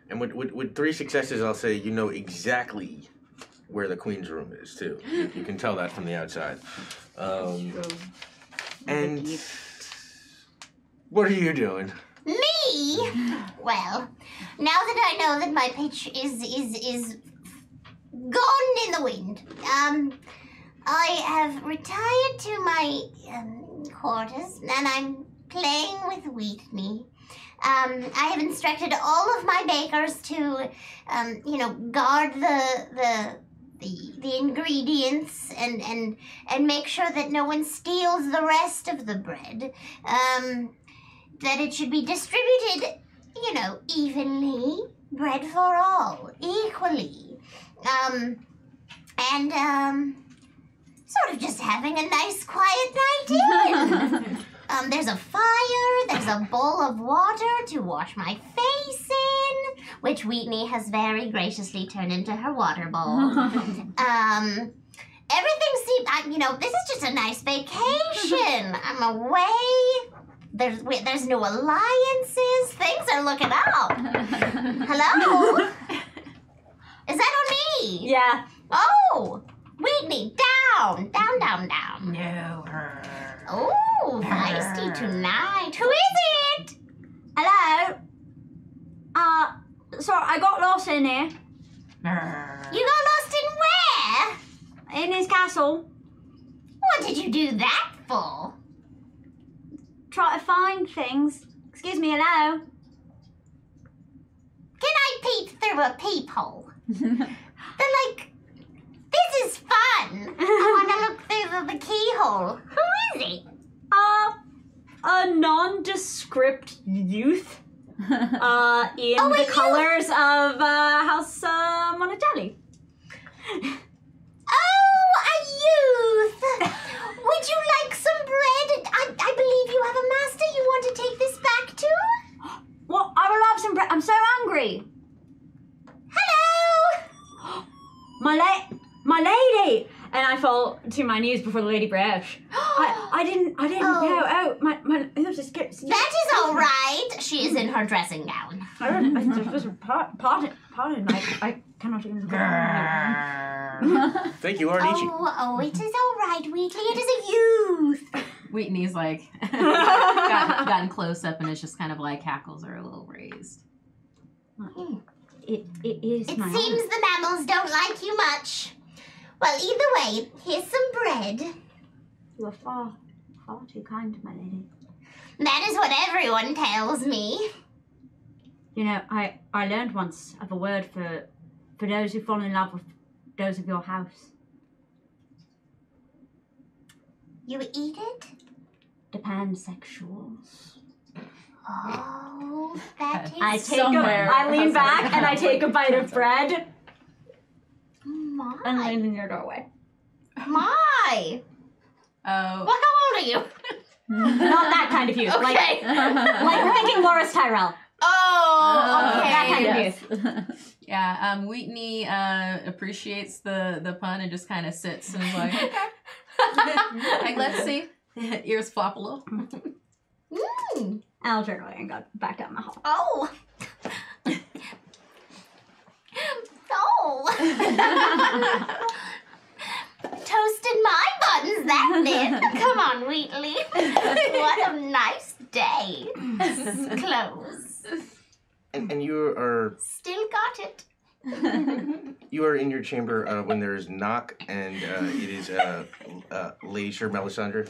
And with, with, with three successes, I'll say you know exactly where the queen's room is too. You, you can tell that from the outside. Um, and what are you doing? Me? Well, now that I know that my pitch is is is gone in the wind, um, I have retired to my um, quarters and I'm playing with Wheatney. Um, I have instructed all of my bakers to, um, you know, guard the the the, the ingredients and, and and make sure that no one steals the rest of the bread. Um, that it should be distributed, you know, evenly, bread for all, equally. Um, and, um, sort of just having a nice quiet night in. *laughs* um, there's a fire, there's a bowl of water to wash my face in, which Wheatney has very graciously turned into her water bowl. *laughs* um, everything seems, I, you know, this is just a nice vacation. I'm away. There's wait, there's no alliances. Things are looking up. Hello? Is that on me? Yeah. Oh, Whitney, down, down, down, down. No. Oh, feisty tonight. Who is it? Hello? Uh, sorry, I got lost in here. You got lost in where? In his castle. What did you do that for? Try to find things. Excuse me, hello? Can I peep through a peephole? *laughs* They're like, this is fun. I want to *laughs* look through the, keyhole. Who is he? Uh, a nondescript youth. *laughs* Uh, in Oh, the colors of uh, House uh, Monticelli. Oh, a youth. Would you like some bread? I, I believe you have a master you want to take this back to. *gasps* What? I would love some bread. I'm so hungry. Hello. *gasps* My la- my lady! And I fall to my knees before the lady Bresh. *gasps* I, I didn't, I didn't Oh. know. Oh, my, my, it was just get, That is all right. She is in her dressing gown. I don't, I just, pardon, pardon, pardon, I, I cannot even. Thank you, Arnichi. Oh, oh, it is all right, Wheatley. It is a youth. Wheatney's like *laughs* *laughs* gotten, gotten close up and it's just kind of like hackles are a little raised. It, it is It my seems the mammals don't like you much. Well, either way, here's some bread. You are far, far too kind, my lady. That is what everyone tells me. You know, I, I learned once of a word for, for those who fall in love with those of your house. You eat it? The pansexuals. Oh, that is I take Somewhere a, I lean back and I take a bite of bread and my. lean in your doorway. My. *laughs* Oh, Well, how old are you? *laughs* Not that kind of youth. Like, Okay. *laughs* like we're thinking Loras Tyrell. Oh, okay. That kind of Yes. youth. yeah. Um, Wheatney uh, appreciates the the pun and just kind of sits and is like, like let's see. Ears flop a little. Mm. I'll turn away and go back down the hall. Oh. Oh. *laughs* Toasted my buttons that did. Come on, Wheatley. *laughs* what a nice day. *laughs* Clothes. And, and you are Still got it. you are in your chamber uh, when there is knock, and uh, it is uh, uh, Lady Sir Melisandre.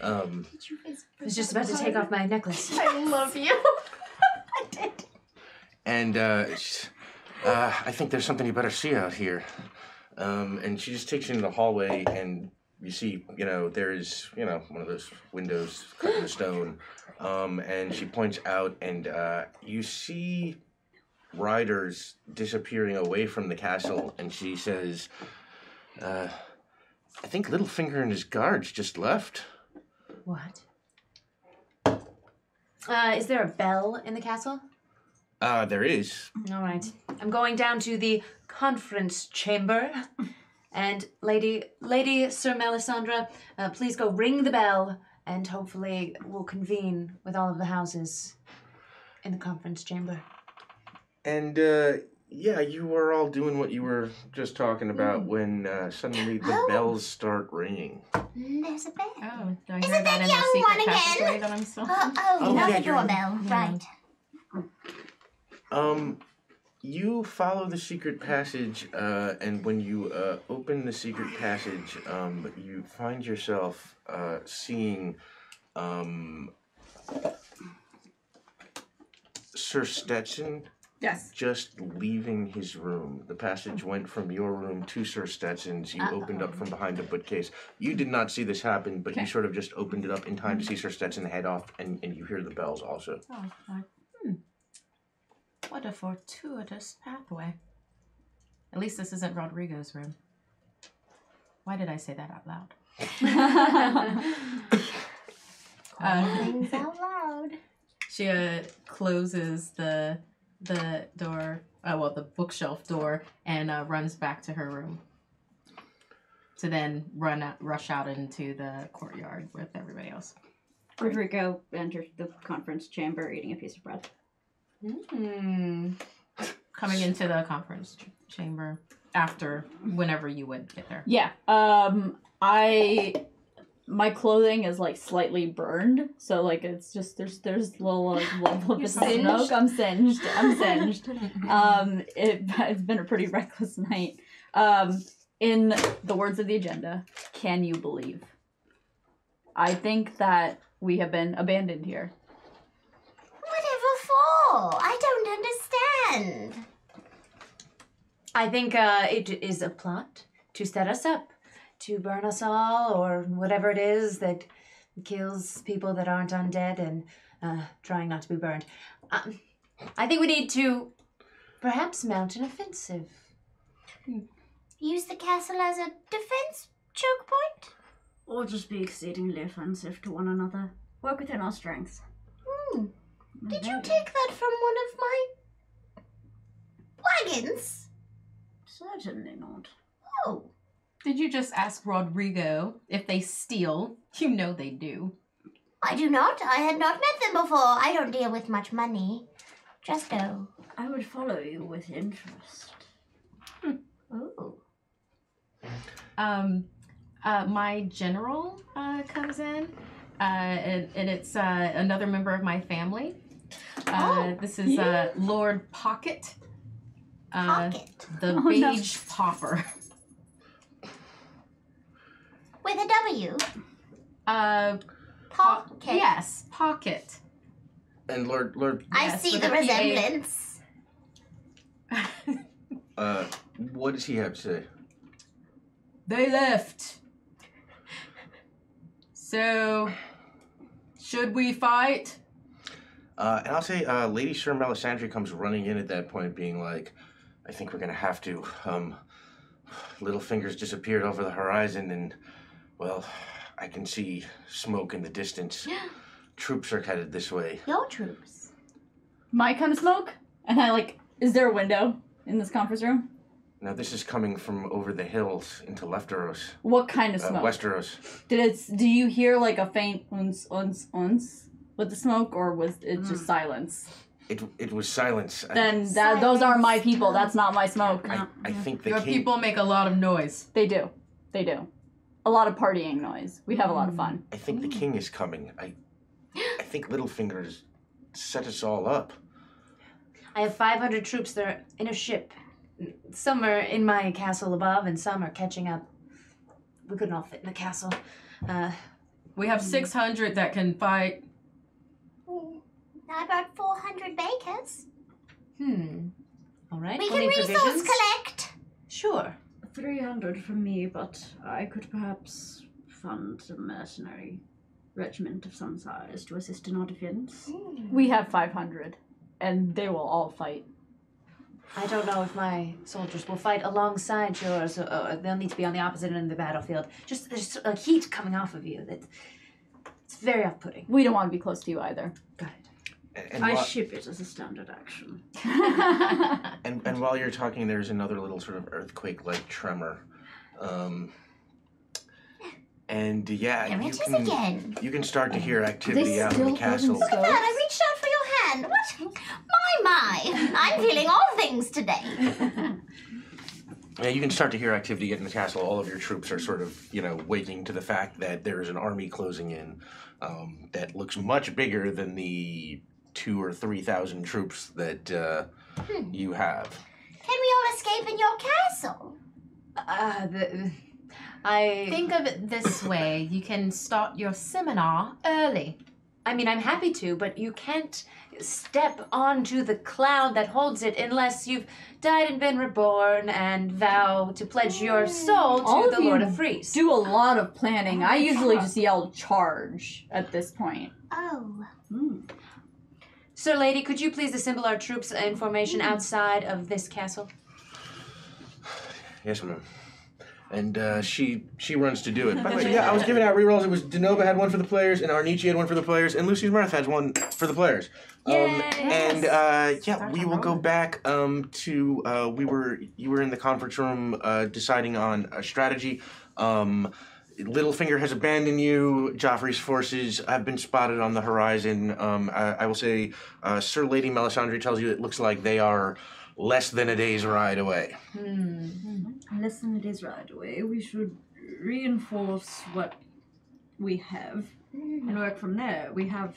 Um, I was just about to take off my necklace. I love you. I did. and uh, she's, uh, I think there's something you better see out here. Um, and she just takes you into the hallway, and you see, you know, there is, you know, one of those windows cut in the stone. Um, and she points out, and uh, you see riders disappearing away from the castle, and she says, uh, I think Littlefinger and his guards just left. What? Uh, is there a bell in the castle? Uh, there is. All right. I'm going down to the conference chamber. And Lady Lady Sir Melisandre, uh, please go ring the bell and hopefully we'll convene with all of the houses in the conference chamber. And uh, yeah, you were all doing what you were just talking about when uh, suddenly the Oh. bells start ringing. There's a bell. Oh, do I Is hear it that that in young the one again? passageway that I'm still? Oh, oh, Oh, not yeah, the you're doorbell. yeah. Right. Um, you follow the secret passage, uh, and when you uh, open the secret passage, um, you find yourself uh, seeing um, Sir Stetson Yes. just leaving his room. The passage went from your room to Sir Stetson's. You opened up from behind a bookcase. You did not see this happen, but you sort of just opened it up in time to see Sir Stetson head off, and, and you hear the bells also. Oh, hmm. What a fortuitous pathway. At least this isn't Rodrigo's room. Why did I say that out loud? *laughs* Uh, Things out loud. she uh, closes the the door, uh, well, the bookshelf door, and uh, runs back to her room. To then run out, rush out into the courtyard with everybody else. Rodrigo enters the conference chamber eating a piece of bread. Hmm. Coming into the conference ch- chamber after whenever you would get there. Yeah. Um I my clothing is like slightly burned, so like it's just there's there's little like *laughs* level of singed? smoke. I'm singed. I'm singed. *laughs* um it, it's been a pretty *laughs* reckless night. Um in the words of the agenda, can you believe? I think that we have been abandoned here. Whatever for? I don't understand. I think uh, it is a plot to set us up, to burn us all, or whatever it is that kills people that aren't undead and uh, trying not to be burned. Um, I think we need to perhaps mount an offensive. Use the castle as a defense choke point? Or just be exceedingly offensive to one another. Work within our strengths. Hmm. Did you take that from one of my wagons? Certainly not. Oh. Did you just ask Rodrigo if they steal? You know they do. I do not. I had not met them before. I don't deal with much money. Just go. I would follow you with interest. Ooh. Um, uh, my general uh, comes in, uh, and, and it's uh, another member of my family. Uh, Oh, this is uh, Lord Pocket, uh, Pocket. the Oh, no. beige pauper. With a W. Uh, Pocket. yes, Pocket. And Lord, Lord, I Yes, see the a P A. resemblance. *laughs* uh, what does he have to say? They left. So, should we fight? Uh, and I'll say, uh, Lady Sir Melisandre comes running in at that point, being like, I think we're gonna have to. Um, Littlefinger's disappeared over the horizon, and, well, I can see smoke in the distance. *gasps* Troops are headed this way. Your troops. My kind of smoke? And I like is there a window in this conference room? Now, this is coming from over the hills into Lefteros, What kind of uh, smoke? Westeros. Did it? Do you hear like a faint uns uns uns with the smoke, or was it Mm. just silence? It, it was silence. I- Then that those aren't my people. That's not my smoke. I, I think the Your king. people make a lot of noise. They do, they do. A lot of partying noise. We have a lot of fun. I think the king is coming. I, I think Littlefinger's set us all up. I have 500 troops that are in a ship. Some are in my castle above, and some are catching up. We couldn't all fit in the castle. Uh, We have 600 that can fight. Hmm. I brought 400 bakers. Hmm. All right. We we'll can resource provisions. collect. Sure. 300 from me, but I could perhaps fund a mercenary regiment of some size to assist in our defense. We have 500, and they will all fight. I don't know if my soldiers will fight alongside yours, or, or they'll need to be on the opposite end of the battlefield. Just there's a heat coming off of you. That it's very off-putting. We don't want to be close to you either. Got it. And, and, I while, ship it as a standard action. *laughs* and, and while you're talking, there's another little sort of earthquake-like tremor. Um, and yeah, There you it is can, again. you can start to hear activity out in the castle. Look at that, I reached out for your hand. What? My, my. I'm feeling all things today. *laughs* Yeah, you can start to hear activity in the castle. All of your troops are sort of, you know, waking to the fact that there is an army closing in um, that looks much bigger than the two or three thousand troops that uh, you have. Can we all escape in your castle? Uh, the, I Think of it this way you can start your seminar early. I mean, I'm happy to, but you can't step onto the cloud that holds it unless you've died and been reborn and vow to pledge your soul to All of the Lord of Freeze. Do a lot of planning. I usually just yell charge at this point. Oh. Sir Lady, could you please assemble our troops in formation outside of this castle? Yes, ma'am. And uh, she she runs to do it. By the way, yeah, I was giving out rerolls. It was Denova had one for the players, and Arnici had one for the players, and Lucy's Mirth had one for the players. Um, and uh, yeah, we will go back um, to uh, we were you were in the conference room uh, deciding on a strategy. Um, Littlefinger has abandoned you. Joffrey's forces have been spotted on the horizon. Um, I, I will say, uh, Sir Lady Melisandre tells you it looks like they are less than a day's ride away. Listen, it is right away. We should reinforce what we have and work from there. We have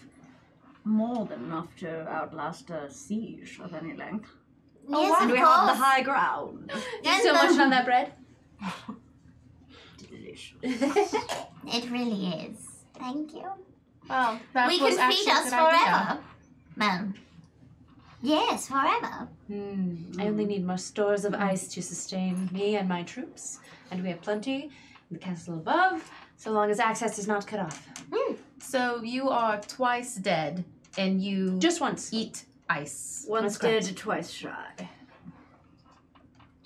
more than enough to outlast a siege of any length. yes, and of we course. have the high ground. And so the- much on that bread? *laughs* Delicious. *laughs* It really is. Thank you. Well, that we was can feed us forever. Well, yes, forever. Hmm. I only need more stores of ice to sustain me and my troops, and we have plenty in the castle above, so long as access is not cut off. So you are twice dead, and you Just once. eat ice. Once correct. dead, twice shy.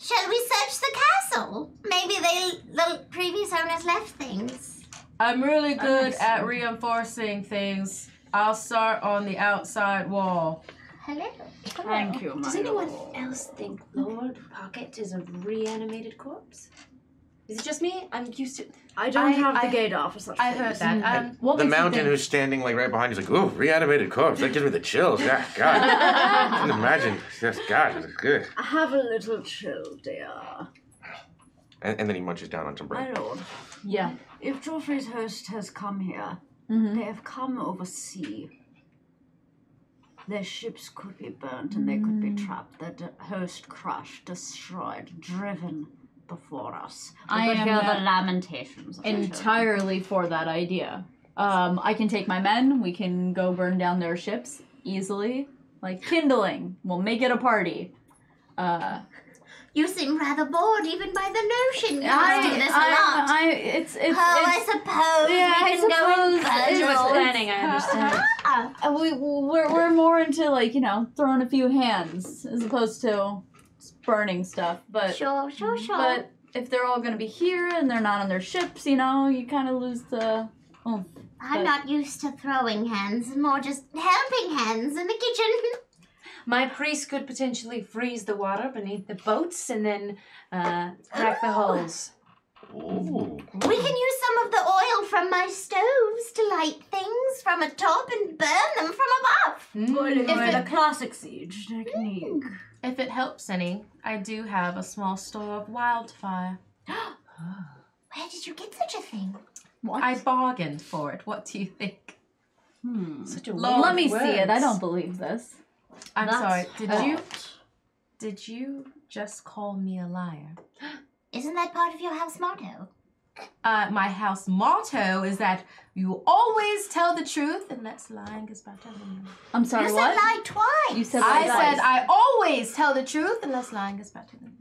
Shall we search the castle? Maybe they, the previous owners left things. I'm really good makes at reinforcing things. I'll start on the outside wall. Hello. Thank you, my Does anyone lord. else think Lord Pocket is a reanimated corpse? Is it just me? I'm used to. I don't I- have the I- gaydar for such I things. heard that. Um, What the makes you mountain think- who's standing like right behind you is like, ooh, reanimated corpse. That gives me the chills. Yeah, *laughs* God. I can imagine. Yes, God, it's good. I have a little chill, dear. And, and then he munches down on some My bread. lord, Yeah. if Joffrey's host has come here, Mhm. they have come over sea. Their ships could be burnt and they could be trapped. Their d- host crushed, destroyed, driven before us. I could am, hear uh, the lamentations of. Entirely for that idea. Um, I can take my men. We can go burn down their ships easily. Like kindling. We'll make it a party. Uh, You seem rather bored even by the notion. You I, must do this a I, lot. I, it's, it's, oh, I suppose Yeah, I we go and suppose Too it's- much planning, I understand. Uh, we, we're, we're more into like you know throwing a few hands as opposed to burning stuff but sure, sure, sure. but if they're all gonna be here and they're not on their ships you know you kind of lose the oomph. I'm but- not used to throwing hands, more just helping hands in the kitchen. *laughs* My priest could potentially freeze the water beneath the boats and then uh, crack the holes. Ooh. We can use some of the oil from my stoves to light things from atop and burn them from above. Boiling If oil, it- a classic siege technique. If it helps any, I do have a small store of wildfire. *gasps* Where did you get such a thing? What? I bargained for it. What do you think? Hmm. Such a Lord, Let me see it. I don't believe this. I'm That's sorry. Did odd. you did you just call me a liar? *gasps* Isn't that part of your house motto? Uh, my house motto is that you always tell the truth unless lying is better than I'm sorry, You said what? lie twice. You said I lie said twice. I always tell the truth unless lying is better than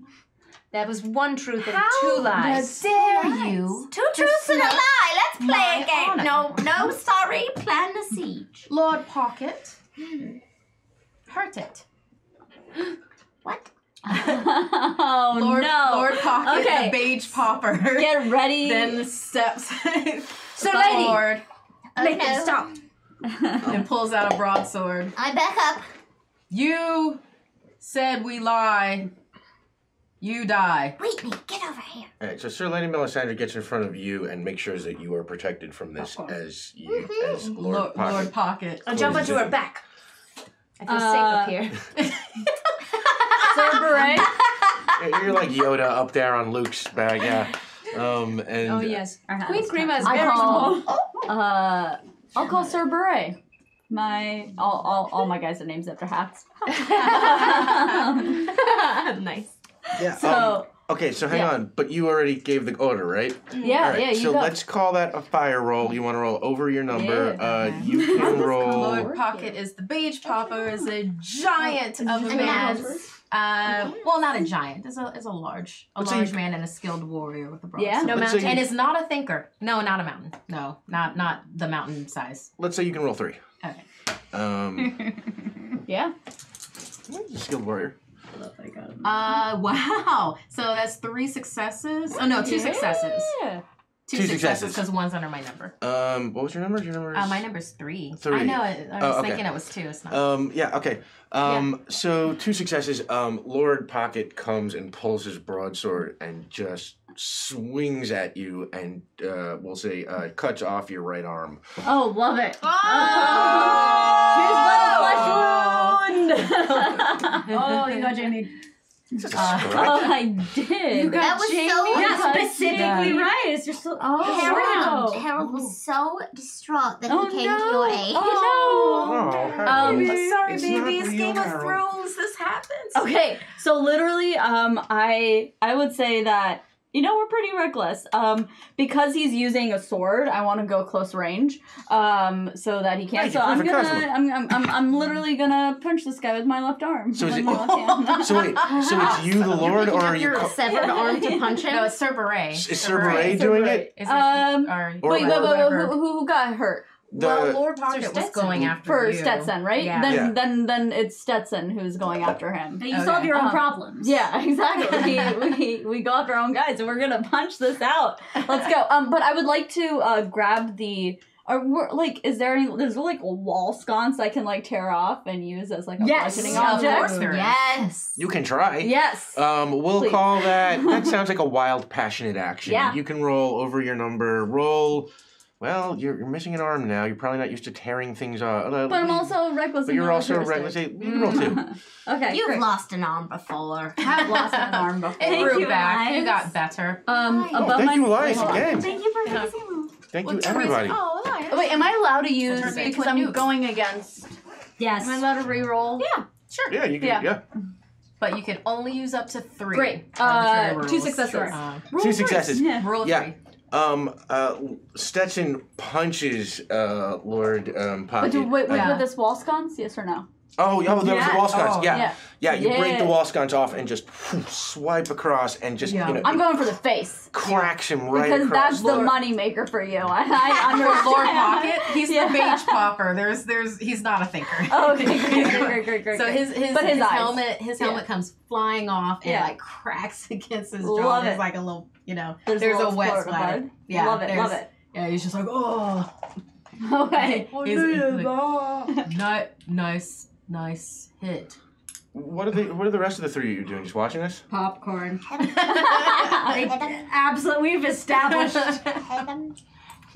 That was one truth and How two lies. How dare you? Two truths and a lie. Let's play my a game. honor. No, no, sorry. Plan the siege. Lord Pocket. Hurt it. What? *laughs* oh Lord, no. Lord Pocket, Okay. the beige popper. Get ready. *laughs* then steps *laughs* So, lady. forward Lady, Okay. stop. and pulls out a broadsword. I back up. You said we lie. You die. Wait, me. Get over here. All right, so Sir Lady Melisandre gets in front of you and makes sure that you are protected from this as you as Lord, Lord, Pocket. Lord Pocket. I'll jump onto her back. I feel Uh, safe up here. Sir Beret. Yeah, You're like Yoda up there on Luke's bag, yeah. Um, and Oh yes, Our Queen hands. Crema is I very call- small. *laughs* Uh, I'll call Sir Beret. My all, all, all my guys are names after hats. *laughs* *laughs* nice. yeah. So um, okay, so hang yeah. on, but you already gave the order, right? yeah, All right, yeah, you so go. let's call that a fire roll. You want to roll over your number. Yeah. Uh, you can roll. Lord Pocket is the beige popper, is a giant of a man. Uh, well, not a giant. Is a is a large, a Let's large you- man and a skilled warrior with a Yeah. No Let's say mountain. and you- is not a thinker. No, not a mountain. No, not not the mountain size. Let's say you can roll three. Okay. Um, *laughs* yeah. skilled warrior. Uh, *laughs* wow. So that's three successes. Oh no, two successes. Yeah. Two, Two successes successes. because one's under my number. Um, what was your number? Your number? Uh, is- my number's three. Three. I know. it- I was Oh, okay. thinking it was two. It's not. Um, yeah, okay. Um, so two successes. Um, Lord Pocket comes and pulls his broadsword and just swings at you and uh, we'll say uh, cuts off your right arm. Oh, love it. Oh! Here's my flesh wound. *laughs* Oh, you know, Jaime. Just Uh, *laughs* oh, I did. That was so. Yeah, Yeah, specifically right. It's just so. Oh, Harold, wow. Harold was so distraught that Oh, he came no. to your aid. Oh, Oh, no. Harold. Um, sorry, It's baby. not It's real, Game of Thrones. This happens. Okay, so literally, um, I I would say that you know we're pretty reckless. Um, because he's using a sword, I want to go close range, um, so that he can't. Right, so I'm gonna. I'm, I'm, I'm, I'm literally gonna punch this guy with my left arm. So is it- left. *laughs* So wait, so it's *laughs* you, the Lord, or are you? your Co- severed *laughs* arm to punch him? No, it's Sir Beret. is Sir Beret doing it? Is it, Um, or, Or- wait, wait, wait, wait, who, who who got hurt? The well, Lord Pocket was Stetson. going after For you. Stetson, right? Yeah. Then Yeah. then then it's Stetson who's going after him. You Okay. solve your own Uh-huh. problems. Yeah, *laughs* exactly. we, we we go after our own guys, and we're gonna punch this out. Let's go. Um, but I would like to uh grab the. Or we're- like, is there any? There's like a wall sconce I can like tear off and use as like a Yes, bludgeoning object. course there is. Yes. You can try. Yes. Um, we'll Please. call that. That *laughs* sounds like a wild, passionate action. Yeah. You can roll over your number. Roll. Well, you're, you're missing an arm now. You're probably not used to tearing things off. Uh, but I'm also reckless. But you're also militaristic. reckless. You can roll two. okay. You've great. lost an arm before. *laughs* I've lost an arm *laughs* before. It Thank grew you, back. You got better. Um, Oh, above thank my you, Elias, hold again. Thank you for Yeah. fixing Thank Well, you, everybody. Oh, Elias. Wait, am I allowed to use Turn it because to a I'm nuke. going against? Yes. Am I allowed to re-roll? Yeah, sure. Yeah, you can. Yeah. Yeah. But you can only use up to three. Great. Uh, two rules. successes. Uh, Two successes. Yeah. rule of Yeah. three. Um, uh, Stetson punches uh, Lord um, But Pocket. do, wait, wait, uh, with this wall sconce? Yes or no? Oh, oh, there was Yeah. the wall sconce. Oh, yeah. yeah. yeah, You break the wall sconce off and just whew, swipe across and just Yeah. you know I'm going for the face. cracks him right because across. that's the Lord- money maker for you. *laughs* I, I For understand. Lord Pocket, he's Yeah. the beige popper. There's, there's, he's not a thinker. Oh, *laughs* okay, great, great, great, great, great. So his his, But his his, helmet his Yeah. helmet comes flying off and Yeah. like cracks *laughs* against his Love jaw. There's it. like a little you know There's there's, a a, wet squirt splatter. blood. Yeah, love it, love it. Yeah, he's just like oh Okay. He's- he's like, "Ni- nice nice hit. What are the What are the rest of the three of you doing? Just watching this? Popcorn. him. Absolutely. We've established. Him.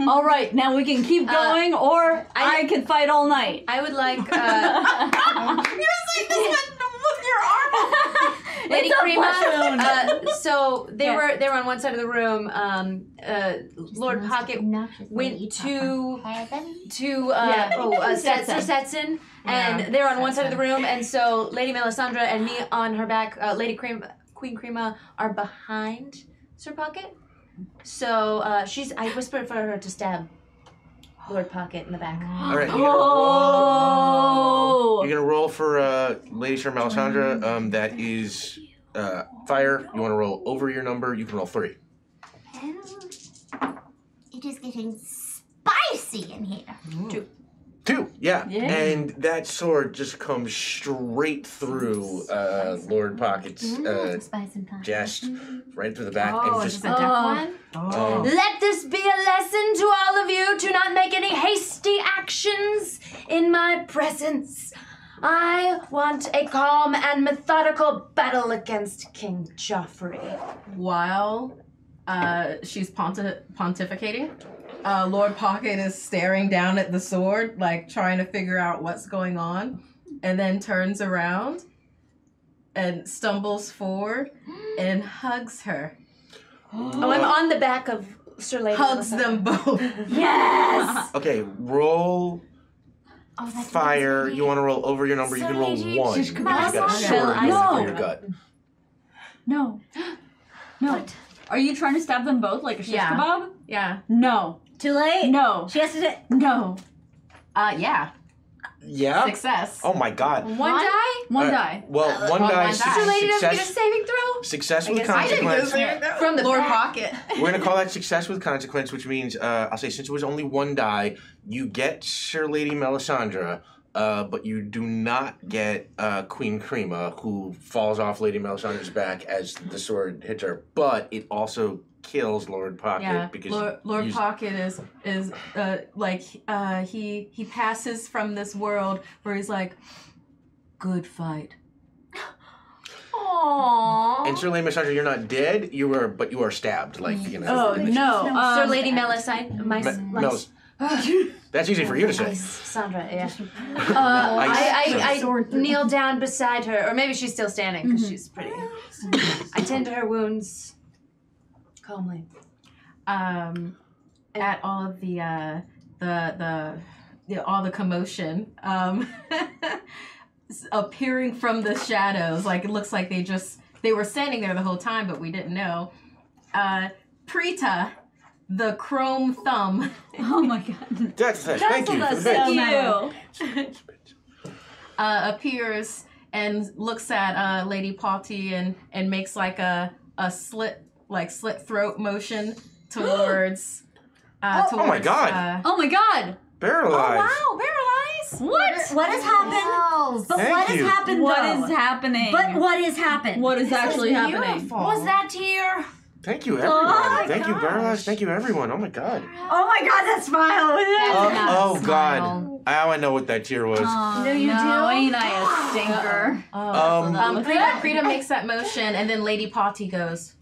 All right, now we can keep Uh, going, or I, I- can fight all night. I would like uh, *laughs* You're saying this with, with your arm. *laughs* Lady It's a Crema. flesh wound. Uh, so they Yeah. were they were on one side of the room. Um, uh, Lord Pocket went to to uh, Yeah. oh uh, *laughs* Stetson. Stetson, Stetson Yeah, and they're on one side of the room, and so Lady Melisandre and me on her back. Uh, Lady Cream, Queen Crema are behind Sir Pocket, So uh, she's. I whispered for her to stab Lord Pocket in the back. *gasps* All right. You're gonna roll, you're gonna roll for uh, Lady Sir Melisandre. Um, that is uh, fire. You want to roll over your number. You can roll three. It is getting spicy in here. Two. Two, yeah. Yeah. And that sword just comes straight through uh, Lord Pocket's uh, Spice and chest, right through the back, Oh, and is just this a deaf one? Um, Let this be a lesson to all of you to not make any hasty actions in my presence. I want a calm and methodical battle against King Joffrey. While uh, she's ponti- pontificating, uh, Lord Pocket is staring down at the sword, like trying to figure out what's going on, and then turns around and stumbles forward and hugs her. Oh, I'm on the back of Sir Lady. Hugs them both. *laughs* Yes. okay, roll Oh, fire. You want to roll over your number. You can roll one. because You got a sword going No. through your gut. No. *gasps* No. Are you trying to stab them both like a shish Yeah. kebab? Yeah. No. Too late. No. She has to. No. Uh, yeah. Yeah. Success. Oh my God. One die. One Uh, die. Well, one One die. die. suc- Sir Lady doesn't get a saving throw. success I with guess I didn't get a consequence. From the Lord back. Pocket. We're gonna call that *laughs* success with consequence, which means uh, I'll say since it was only one die, you get Sir Lady Melisandre, uh, but you do not get uh, Queen Crema, who falls off Lady Melisandre's back as the sword hits her. But it also kills Lord Pocket Yeah, because Lord, Lord you- Pocket is is uh, like uh, he he passes from this world where he's like, good fight. *gasps* Aww. And Sir Lady Melisandre, you're not dead. You were, but you are stabbed. Like you know. Oh no. Sir Um, Lady Melisine. My. Me- my Melis- That's easy for you to say. Sandra, yeah. *laughs* Uh, I, I, Sure. I kneel down beside her, or maybe she's still standing because Mm-hmm. she's pretty. I tend to her wounds calmly. Um, at all of the uh, the the yeah, all the commotion, um, *laughs* appearing from the shadows, like it looks like they just they were standing there the whole time, but we didn't know. Uh, Prita, the chrome thumb. Oh my god. *laughs* That's it. Thank you for the bit. *laughs* uh, appears and looks at uh, Lady Potty and and makes like a a slit like slit throat motion *gasps* towards. Uh, Oh, oh my God. Uh, Oh my god. Paralyzed. Oh, paralyzed. What? What has happened? But Thank what has you. happened What though? is happening? But what has happened? What is actually happening? Was that tear? Thank you, everyone. my Thank you, gosh. Paralyzed. Thank you, everyone. Oh my God. Oh my god, that smile was Oh, oh God. Now I know what that tear was. Oh, No, you no, do? ain't I a stinker? Oh, um, um, Prita, Prita makes that motion, and then Lady Potty goes.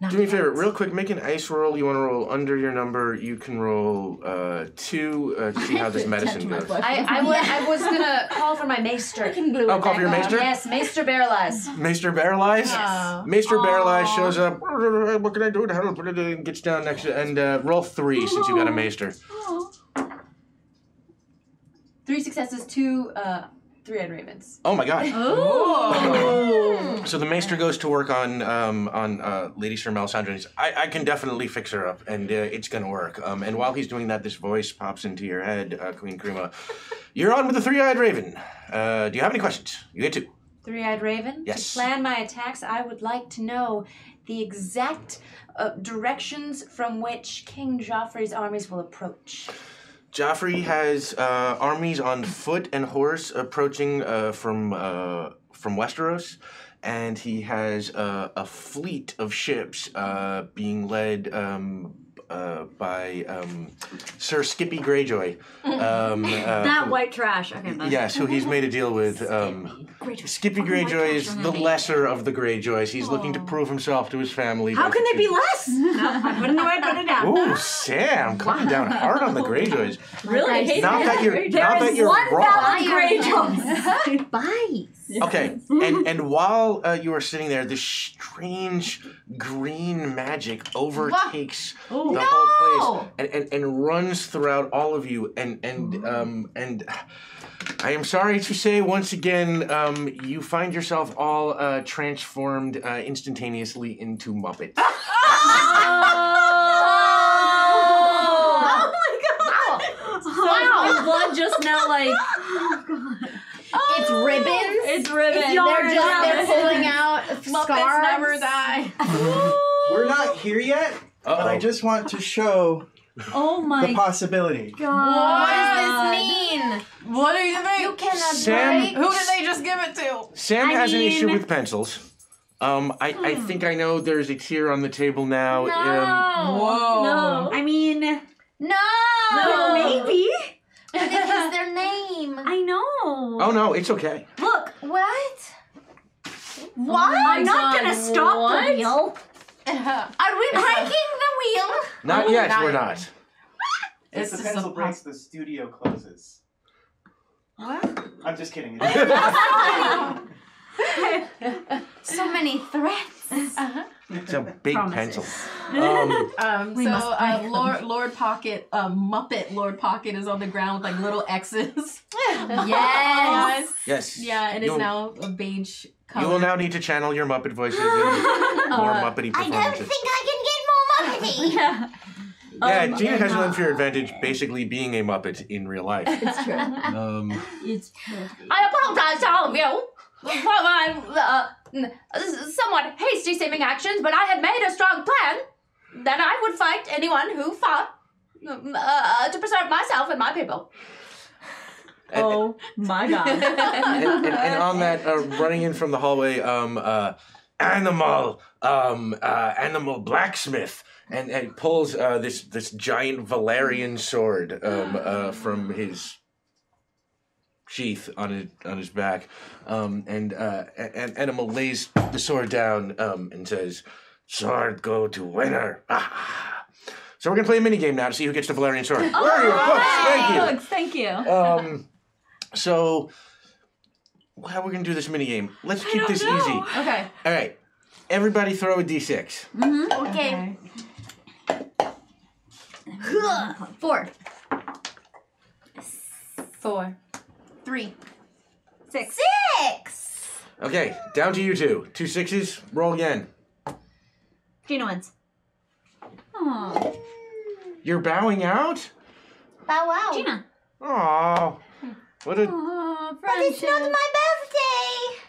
"Not Do me a favor, real quick. Make an ice roll. You want to roll under your number. You can roll uh, two uh, to see how this medicine goes. I, I, wa- I was *laughs* gonna call for my maester. Oh, call for your maester. Yes, Maester Paralyzed. Maester Barrelize. Oh. Maester Barrelize shows up. What can I do to help? And gets down next to and uh, roll three since you got a maester. Three successes, two uh, three-eyed ravens. Oh my god. Oh. So the maester goes to work on um, on uh, Lady Sir Melisandre. and he's, I, I can definitely fix her up, and uh, it's gonna work. Um, and while he's doing that, this voice pops into your head, uh, Queen Krima. You're on with the three-eyed raven. Uh, do you have any questions? You get two. Three-eyed raven. Yes. To plan my attacks, I would like to know the exact uh, directions from which King Joffrey's armies will approach. Joffrey has uh, armies on foot and horse approaching uh, from uh, from Westeros, and he has uh, a fleet of ships uh, being led um, uh, by um, Sir Skippy Greyjoy. Um, *laughs* uh, that who- white trash. Okay, that's Yes, who he's made a deal with. Um, Skippy Greyjoy is the lesser of the Greyjoys. He's looking to prove himself to his family. How can they be less? *laughs* no, I put it away, put it down. Ooh, Sam, coming down hard on the Greyjoys. Really? Not that you're, There not that is you're one wrong. valid Greyjoy. *laughs* Okay, and *laughs* and while uh, you are sitting there, this strange green magic overtakes oh. the no! whole place and, and, and runs throughout all of you. And and mm-hmm. um, and I am sorry to say once again, um, you find yourself all uh, transformed uh, instantaneously into Muppets. oh! *laughs* oh my god! Wow, wow. blood just now like. It's ribbons. It's ribbons. It's. They're just they're pulling out Muppets scarves. never die. *laughs* We're not here yet, but I just want to show oh my the possibility. god. What does this mean? What do you think? You cannot Sam- break. Who did they just give it to? Sam I has an issue with pencils. Um, I, I think I know there's a tear on the table now. Um, No. Whoa. No. I mean, No. no, maybe. But it is their *laughs* name. I know. oh no, it's okay. Look, What? Oh what? I'm not God, gonna stop what? the wheel. *laughs* Are we breaking the wheel? Not Oh, yet, not we're yet. not. If It's the just pencil a breaks, the studio closes. What? I'm just kidding. *laughs* So many threats. Uh-huh. It's a big Promises. pencil. Um, *laughs* Um, so uh. Lord Lord Pocket, um, Muppet Lord Pocket is on the ground with like little X's. *laughs* Yes. *laughs* yes. yeah, and it's now a beige color. You will now need to channel your Muppet voices into more Uh, Muppety I don't think I can get more Muppety. yeah. Yeah, Um, Gina has an uh, unfair advantage basically being a Muppet in real life. It's true. Um, It's perfect. I apologize to all of you for my uh, somewhat hasty seeming actions, but I had made a strong plan that I would fight anyone who fought uh, to preserve myself and my people. and, Oh my god. and, and, and on that, uh, running in from the hallway, um, uh, animal, um, uh, animal blacksmith, and, and pulls uh, this this giant Valyrian sword um, uh, from his sheath on his on his back, um, and uh, and animal lays the sword down um, and says, "Sword go to winner." Ah. So we're gonna play a mini game now to see who gets the Valyrian sword. Where are your books? Thank you. Books, thank you. Um, so how are we gonna do this mini game? Let's keep this easy. Okay. All right, everybody throw a d6. Okay. Four. Four. Three. Six. Six. Okay, down to you two. Two sixes. Roll again. Gina wins. Aw. You're bowing out. Bow wow. Gina. Oh, what a Aw, But it's not my birthday.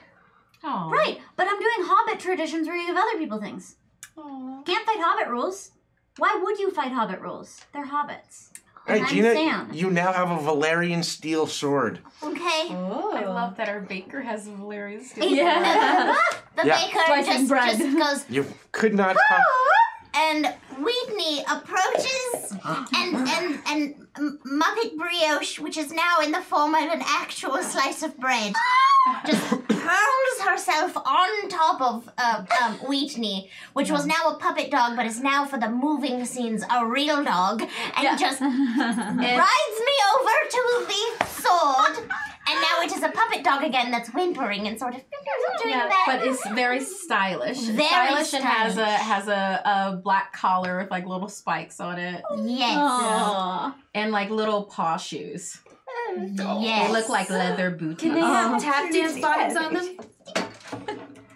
Oh. Right, but I'm doing Hobbit traditions where you give other people things. Can't fight Hobbit rules. Why would you fight Hobbit rules? They're hobbits. Hey, I'm Gina, Sam. you now have a Valyrian steel sword. Okay. Oh. I love that our baker has Valyrian steel. Yeah. *laughs* The Yeah. baker Slicing just, bread. just goes, You could not. Pop- and Wheatley approaches, and and and M- Muppet brioche, which is now in the form of an actual slice of bread, ah! Just hurls herself on top of uh, um, Wheatley, which was now a puppet dog, but is now for the moving scenes a real dog, and just *laughs* rides me over to the sword, and now it is a puppet dog again that's whimpering and sort of doing Yeah, that. but it's very stylish. Very stylish and has a has a, a black collar with like little spikes on it yes. Aw. and like little paw shoes. Yes. They look like leather boots. Can they have oh. tap dance vibes on them?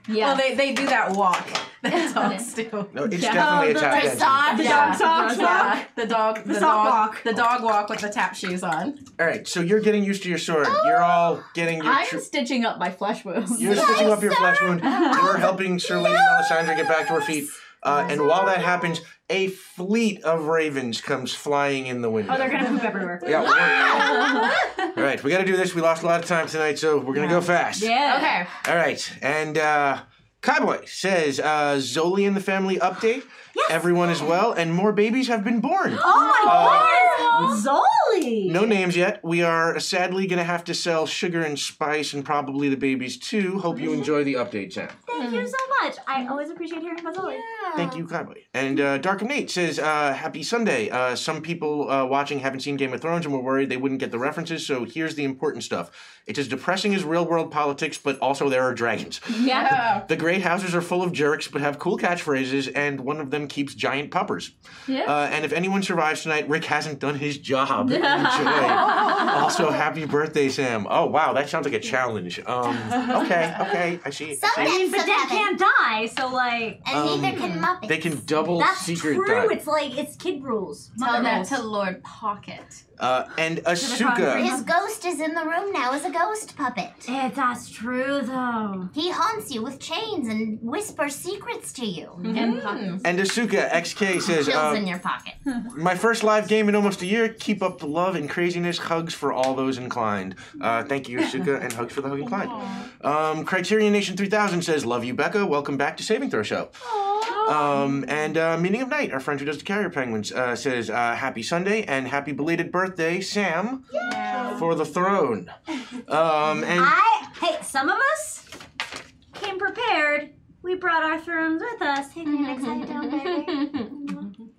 Yeah. Well, they, they do that walk that dogs do. no, it's Yeah. definitely a Oh, tap the dance. dog The Yeah. dog talk. Yeah, the dog, the, The dog, walk. the dog walk with the tap shoes on. All right, so you're getting used to your sword. Oh, you're all getting your. I'm tr- stitching up my flesh wounds. You're stitching up your flesh wound. *laughs* You're helping Sir Lady Melisandre get back to her feet. Uh, and while that happens, a fleet of ravens comes flying in the window. Oh, they're gonna poop everywhere. yeah. we're- *laughs* All right, we got to do this. We lost a lot of time tonight, so we're gonna go fast. Yeah. Okay. All right, and uh, Cowboy says uh, Zoli and the family update. Everyone is well, and more babies have been born. Oh my Uh, god! Zoli! No names yet. We are sadly going to have to sell sugar and spice and probably the babies too. Hope you enjoy the update, Sam. Thank you so much. I always appreciate hearing from Zoli. Thank you, kindly. And uh, Dark and Nate says, uh, Happy Sunday. Uh, some people uh, watching haven't seen Game of Thrones and were worried they wouldn't get the references, so here's the important stuff. It's as depressing as real world politics, but also there are dragons. Yeah. The great houses are full of jerks, but have cool catchphrases, and one of them keeps giant puppers. Yeah. Uh, and if anyone survives tonight, Rick hasn't done his job. Enjoy. *laughs* also, happy birthday, Sam. Oh, wow, that sounds like a challenge. Um, okay, okay, I see. Some I see. Mean, but pets Dead can't die, so like. and neither Um, can Muppets. They can double That's secret true. die. It's like it's kid rules. Tell Mother that to Lord Pocket. Uh, and Asuka. His ghost is in the room now as a ghost puppet. Eh, that's true though. He haunts you with chains and whispers secrets to you. And puppets. And Asuka XK says, Chills uh, in your pocket. *laughs* My first live game in almost a year. Keep up the love and craziness. Hugs for all those inclined. Uh, thank you, Asuka, *laughs* and hugs for the hug inclined. Um, Criterion Nation 3000 says, Love you, Becca. Welcome back to Saving Throw Show. Um, and uh, Meaning of Night, our friend who does the Carrier Penguins, uh, says, uh, Happy Sunday and happy belated birthday, Sam, for the throne. Um, and I hey, some of us came prepared. We brought our thrones with us. Hey, excited down, baby? *laughs*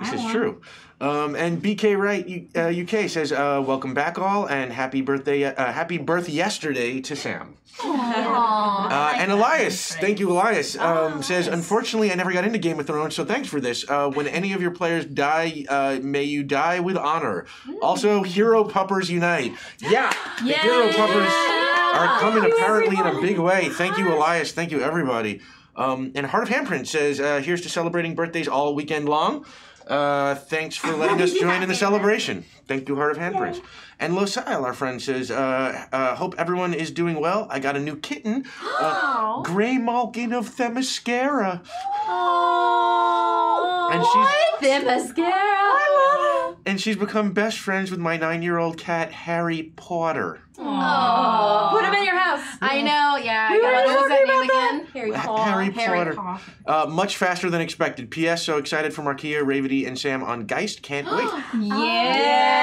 This is true. Um, and BK Wright uh, UK says, uh, "Welcome back, all, and happy birthday, uh, happy birth yesterday to Sam." Uh, and Elias, thank you, Elias, um, says, "Unfortunately, I never got into Game of Thrones, so thanks for this. Uh, when any of your players die, uh, may you die with honor. Also, Hero Puppers unite. Yeah, the Hero Puppers are coming apparently in a big way. Thank you, Elias. Thank you, everybody." Um, and Heart of Handprint says, uh, "Here's to celebrating birthdays all weekend long." Uh, thanks for letting us join in the celebration. Thank you, Heart of Handprints. And Losile, our friend, says, uh, uh, Hope everyone is doing well. I got a new kitten, uh, Gray Malkin of Themyscira. And she's, The mascara. And she's become best friends with my nine year old cat, Harry Potter. Oh. Put him in your house. I know, yeah. I got what was that name again? Harry Ha- Harry Harry Potter. Potter. Uh, much faster than expected. P.S. So excited for Markeia, Revati, and Sam on Geist. Can't wait. *gasps*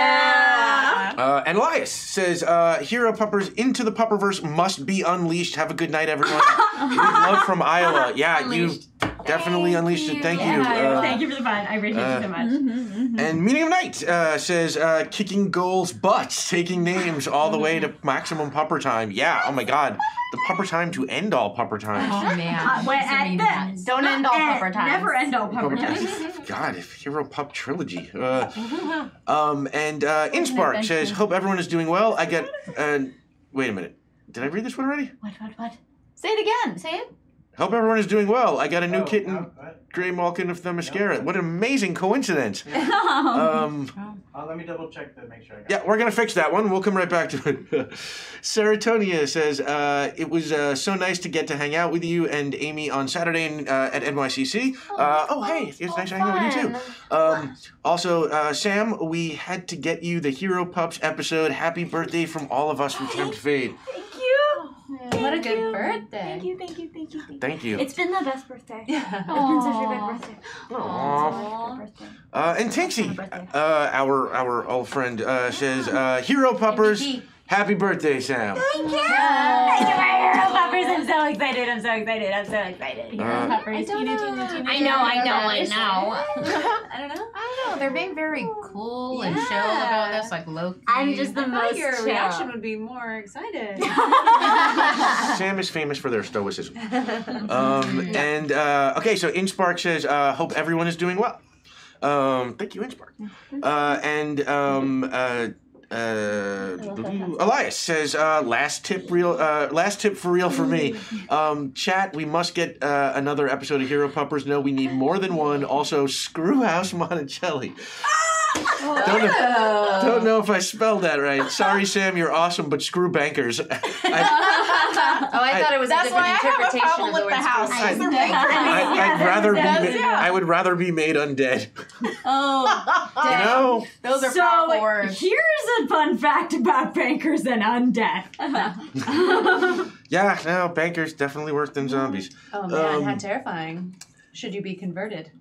Yeah. Uh, and Elias says, uh, Hero Puppers into the Pupperverse must be unleashed. Have a good night, everyone. *laughs* With love from Iowa. Yeah, you definitely unleashed it. Thank you. Uh, Thank you for the fun. I appreciate uh, you so much. And Meaning of Night uh, says, uh, kicking goals' butts, taking names all the way to maximum pupper time. Yeah, oh my god. The pupper time to end all pupper times. Oh man. Uh, wait, These are at the- Don't end all pupper times. Never end all pupper Pupper times. times. *laughs* God, if Hero Pup trilogy. Uh, *laughs* um, and uh, Inspark says, hope everyone is doing well. I get. *laughs* Uh, wait a minute. Did I read this one already? What, what, what? Say it again. Say it. Hope everyone is doing well. I got a new Oh, kitten, what? Gray Malkin of the Themyscira. What an amazing coincidence. Oh. *laughs* Um, Uh, let me double check to make sure I got yeah, we're going to fix that one. We'll come right back to it. *laughs* Serotonia says, uh, It was uh, so nice to get to hang out with you and Amy on Saturday in, uh, at NYCC. Uh, oh, hey, it's nice to hang out with you too. Um, also, uh, Sam, we had to get you the Hero Pups episode. Happy birthday from all of us from Tempt Fade. Thank. What a Thank good you. birthday. Thank you, thank you, thank you, thank you. Thank you. It's been the best birthday. Yeah. It's been such a good birthday. Aw. Such birthday. Uh, and Tinksy, uh, our our old friend, uh, says, uh, "Hero puppers, happy birthday, Sam." Thank you. Thank you, my hero *laughs* puppers. I'm so excited. I'm so excited. I'm so excited. Hero Uh, puppers. I don't teeny, know. teeny, teeny, I know, I know, I know. *laughs* I don't know. I don't know. They're being very cool and chill about this, like low key. I'm just the I thought most your chill. reaction would be more excited. *laughs* Sam is famous for their stoicism. Um, and uh, okay, so Inspark says, uh, "Hope everyone is doing well." Um, thank you, Inspark. Uh, and um, uh, Elias says, uh, "Last tip, real. Uh, last tip for real for me. *laughs* Um, chat. We must get uh, another episode of Hero Puppers. No, we need more than one. Also, screw House *laughs* Monticelli. Don't know, don't know if I spelled that right. Sorry, *laughs* Sam. You're awesome, but screw bankers. *laughs* I, Oh, I, thought it was That's a different why I have a problem of the with the house. I, I, I'd *laughs* rather be. Yes, Ma- yeah. I would rather be made undead. Oh, You know. Those are so powerful words. here's a fun fact about bankers and undead. Yeah. No, bankers definitely worse than zombies. oh man, Um, how terrifying. Should you be converted?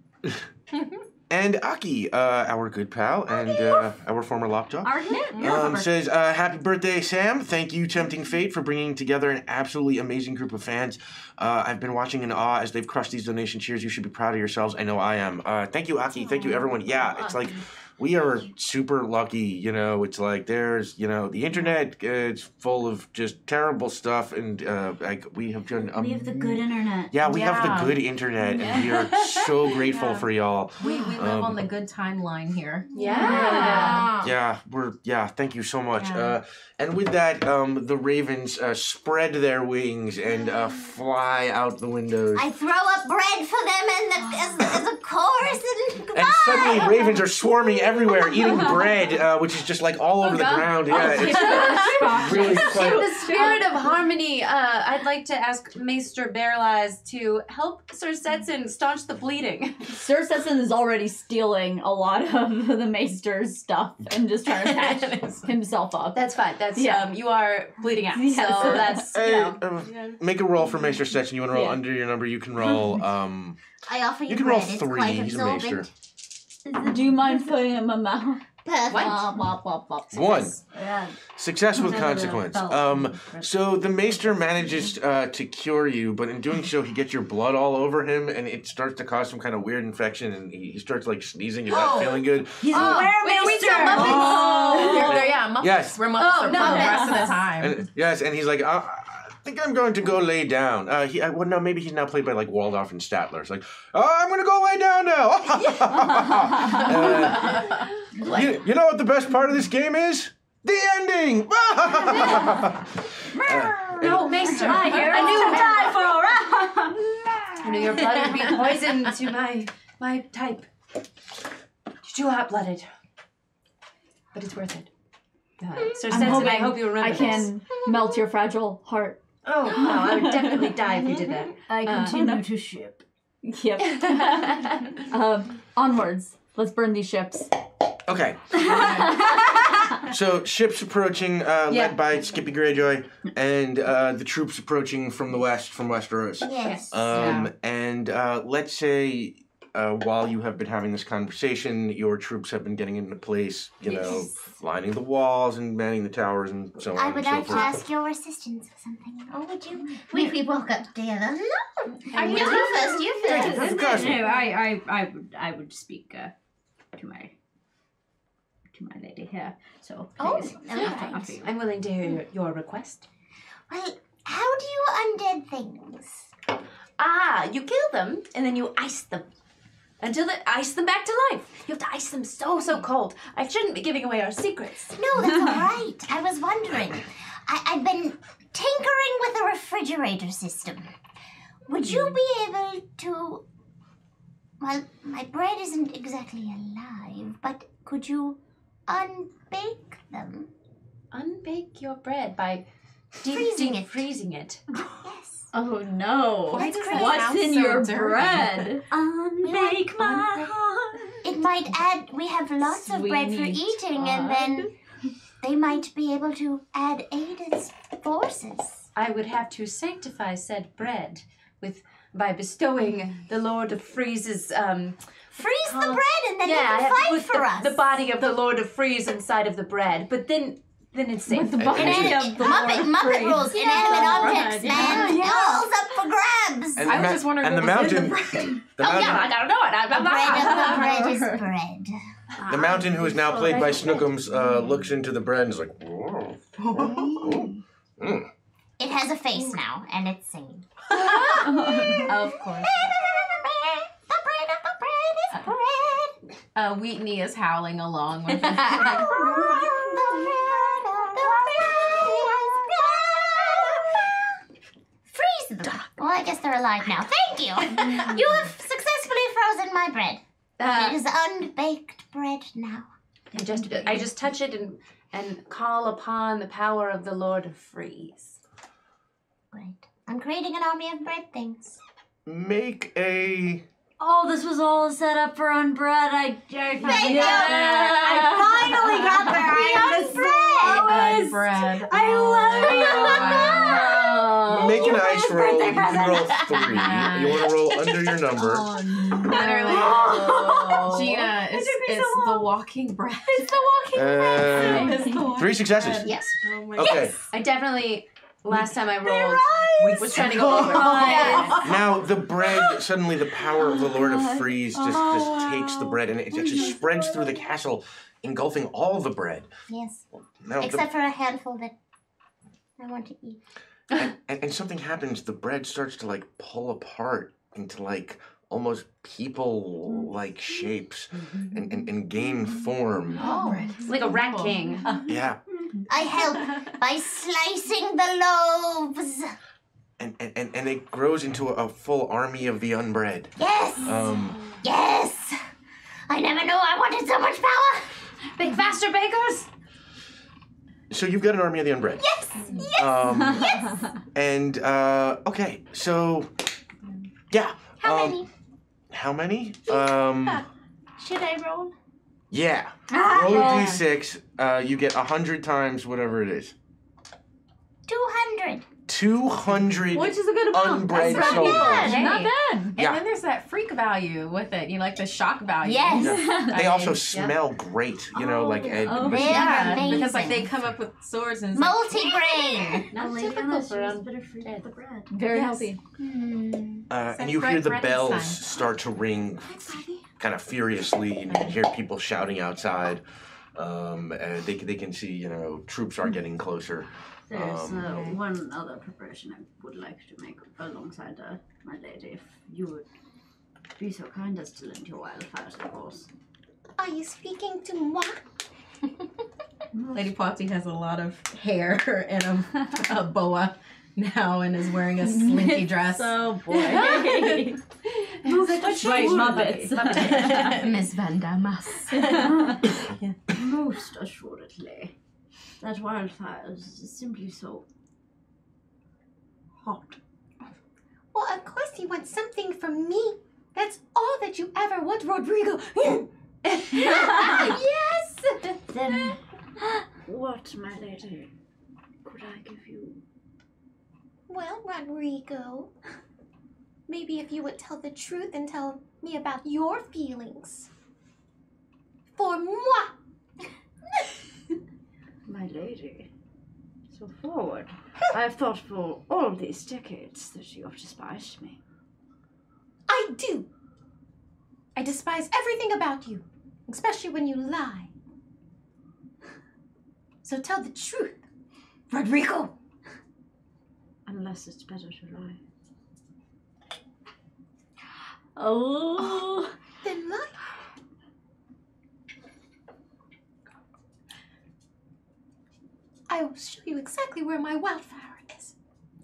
And Aki, uh, our good pal and uh, our former lockjaw. Our hero Um, says, uh, Happy birthday, Sam. Thank you, Tempting Fate, for bringing together an absolutely amazing group of fans. Uh, I've been watching in awe as they've crushed these donation cheers. You should be proud of yourselves. I know I am. Uh, thank you, Aki. Thank you, everyone. Yeah, it's like we are super lucky. You know, it's like there's, you know, the internet uh, it's full of just terrible stuff, and uh, like we have done. Um, we have the good internet. Yeah, we have the good internet, and we are *laughs* so grateful for y'all. We, we live Um, on the good timeline here. Yeah. Yeah, we're yeah. Thank you so much. Yeah. Uh, and with that, um, the ravens uh, spread their wings and uh, *gasps* fly out the windows. I throw up bread for them and the, as, as a chorus and goodbye. And suddenly, ravens are swarming everywhere, eating *laughs* bread, uh, which is just like all over the ground. Yeah, it's really *laughs* In the spirit of harmony, uh, I'd like to ask Maester Bearlies to help Sir Setson staunch the bleeding. *laughs* Sir Sesson is already stealing a lot of the Maester's stuff and just trying to patch himself up. That's fine. That's Yeah. um, you are bleeding out, Yes. so that's you Hey, know. um, make a roll for Maester Stetson. You want to roll Yeah. under your number? You can roll. Um, I offer you, you can roll three. He's a maester. Absorbent. Do you mind putting it in my mouth? Wah. One. Success with consequence. Um, so the maester manages uh, to cure you, but in doing so, he gets your blood all over him, and it starts to cause some kind of weird infection, and he, he starts like sneezing and not feeling good. He's Oh, a wait, we still weremaster. Muppets? Oh, they're, they're, yeah, Muppets. Yes. We're Muppets Oh, for no, the rest of the yes. time. And yes, and he's like, uh, I think I'm going to go lay down. Uh, he, uh, well, no, maybe he's now played by like Waldorf and Statler. It's like, oh, I'm going to go lay down now. *laughs* Uh, you, you know what the best part of this game is? The ending. *laughs* Uh, No, Maester, I hear I knew to die for. I *laughs* knew your blood would be poison to my my type. You're too hot blooded, but it's worth it. Uh, Sir I'm hoping I hope you remember I can melt your fragile heart. This. Oh no, I would definitely die if you did that. *laughs* I Uh, continue to ship. Yep. *laughs* um, onwards. Let's burn these ships. okay. *laughs* So ships approaching, uh, Yeah. led by Skippy Greyjoy, and uh, the troops approaching from the west, from Westeros. Yes. Um, And uh, let's say uh, while you have been having this conversation, your troops have been getting into place, you know, lining the walls and manning the towers and so on I and would so like to forth. ask your assistance for something. Oh, would you? We, we walk up together. No. Are you you- you first. You Thank you first. for the custom. No, I, I, I would, I would speak uh, to my, to my lady here. So Oh, please, all after, right. I'm willing to hear your, your request. Well, how do you undead things? Ah, you kill them and then you ice them. Until they ice them back to life. You have to ice them so, so cold. I shouldn't be giving away our secrets. No, that's all right. I was wondering. I, I've been tinkering with a refrigerator system. Would you hmm. be able to? Well, my bread isn't exactly alive, but could you unbake them? Unbake your bread by deep, Freezing deep it. freezing it. Yes. Oh no. Why does that What's sound in so your dirty? bread? *laughs* Unbake my heart. It might add. We have lots of bread for Sweeney eating, and then they might be able to add Ada's forces. I would have to sanctify said bread with by bestowing the Lord of Freeze's um Freeze the Oh. bread, and then yeah, I they have can to fight put for the, us. the body of the Lord of Freeze inside of the bread. But then then it's safe. With the body Inanimate- of the Muppet, Muppet Freeze. rules, inanimate objects, Yeah, man. yeah. All's up for grabs. And I was ma- just wondering and the what was in mountain, the *laughs* the oh mountain, yeah, I don't know it. I, The bread of bread is *laughs* bread. the mountain, who is now played by Snookums, uh, looks into the bread and is like, "Whoa." Mm. It has a face now, and it's singing. *laughs* Of course. The bread of the bread is bread. Uh, Wheatney is howling along with Freeze them. Well, I guess they're alive now. Thank you. *laughs* You have successfully frozen my bread. Uh, it is unbaked bread now. I just I just touch it and and call upon the power of the Lord of Freeze. Great. I'm creating an army of bread things. Make a. Oh, this was all set up for unbread. I, I Thank you. I finally got there. I *laughs* am bread. the bread. I love *laughs* you. Make an ice roll. You can roll three. You want to roll *laughs* under your number. Literally. Oh. Gina, It it's, so the walking bread. *laughs* It's the walking Uh, It's the walking three successes. Yes. Oh my Okay. I definitely last time I rolled was trying to go *laughs* over. Now the bread, *gasps* suddenly the power of the Lord of Freeze just, Oh, just takes the bread and it actually spreads through the castle, engulfing all the bread. Yes. Now, the, Except for a handful that I want to eat. And, and, and something happens. The bread starts to like pull apart into like almost people-like shapes and, and, and gain form. Oh, it's like a rat king. *laughs* Yeah, I help *laughs* by slicing the loaves. and, and, and, and it grows into a, a full army of the unbread. Yes. Um, Yes. I never knew I wanted so much power. Big faster bakers. So you've got an army of the unbred. Yes, yes. Um, *laughs* And uh, okay, so yeah. How um, many? How many? *laughs* Um, Should I roll? yeah. Ah, Roll a d6. Uh, you get a hundred times whatever it is. Two hundred. Two hundred Which is a good amount. unbred That's not soldiers. bad. Not bad. And Yeah. then there's that freak value with it. You know, like the shock value. Yes. *laughs* They I also mean, smell great, you know, like Ed. oh, They're Yeah, amazing. because like they come up with swords and it's like, Multi-brain. *laughs* Not typical for us, throne. but a fruit of the bread. Very Yes. healthy. Hmm. Uh, and you hear the bells sign. start to ring kind of furiously, and you can hear people shouting outside. Um, and they, they can see, you know, troops are getting closer. There's Um, uh, one other preparation I would like to make alongside uh, my lady, if you would be so kind as to lend your wildfires, of course. Are you speaking to moi? Lady Potty has a lot of hair *laughs* and a, *laughs* a boa now and is wearing a *laughs* slinky dress. Oh boy. Right, Muppets. Miss Van Damas. Most assuredly. That wildfire is simply so hot. Well, of course you want something from me. That's all that you ever want, Rodrigo. *laughs* yes. Then, what, my lady, could I give you? Well, Rodrigo, maybe if you would tell the truth and tell me about your feelings. For moi. My lady, so forward. I've thought for all these decades that you have despised me. I do. I despise everything about you, especially when you lie. So tell the truth, Rodrigo. Unless it's better to lie. Oh. Then lie. I will show you exactly where my wildfire is.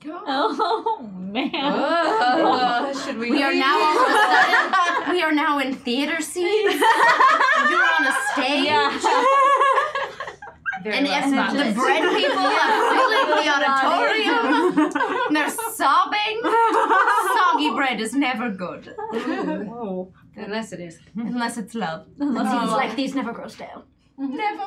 Oh man. *laughs* Should we? We are now all of a sudden, *laughs* we are now in theater scenes. *laughs* You're on a stage. Very And well if the bread people are filling the auditorium, and they're sobbing. Soggy bread is never good. Oh. Unless it is. Unless it's love. Unless Oh. it's like these never grow stale. Never.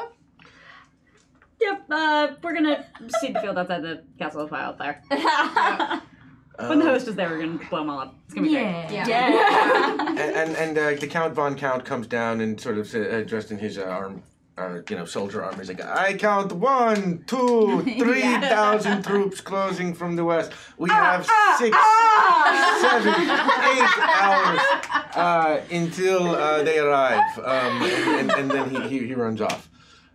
Yep, uh, we're gonna seed the field outside the castle of out there. *laughs* when the Um, host is there, we're gonna blow them all up. It's gonna be great. Yeah. Yeah. *laughs* and and, and uh, the Count von Count comes down and sort of uh, dressed in his uh, arm, uh, you know, soldier armor. He's like, I count one, two, *laughs* three thousand troops closing from the west. We have six, seven, eight hours uh, until uh, they arrive, um, and, and, and then he, he, he runs off.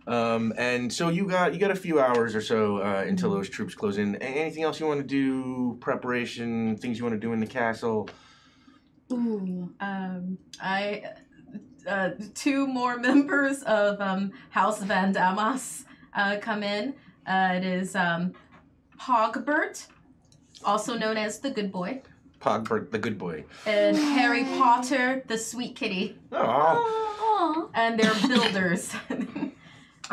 Um, and so you got you got a few hours or so uh, until those troops close in. A- Anything else you want to do? Preparation, things you want to do in the castle. Um, I uh, two more *laughs* members of um, House Van Damas uh, come in. Uh, it is um, Hogbert, also known as the Good Boy, Pogbert, the good boy. and Harry Potter, the Sweet Kitty, Oh, and they're builders. *laughs*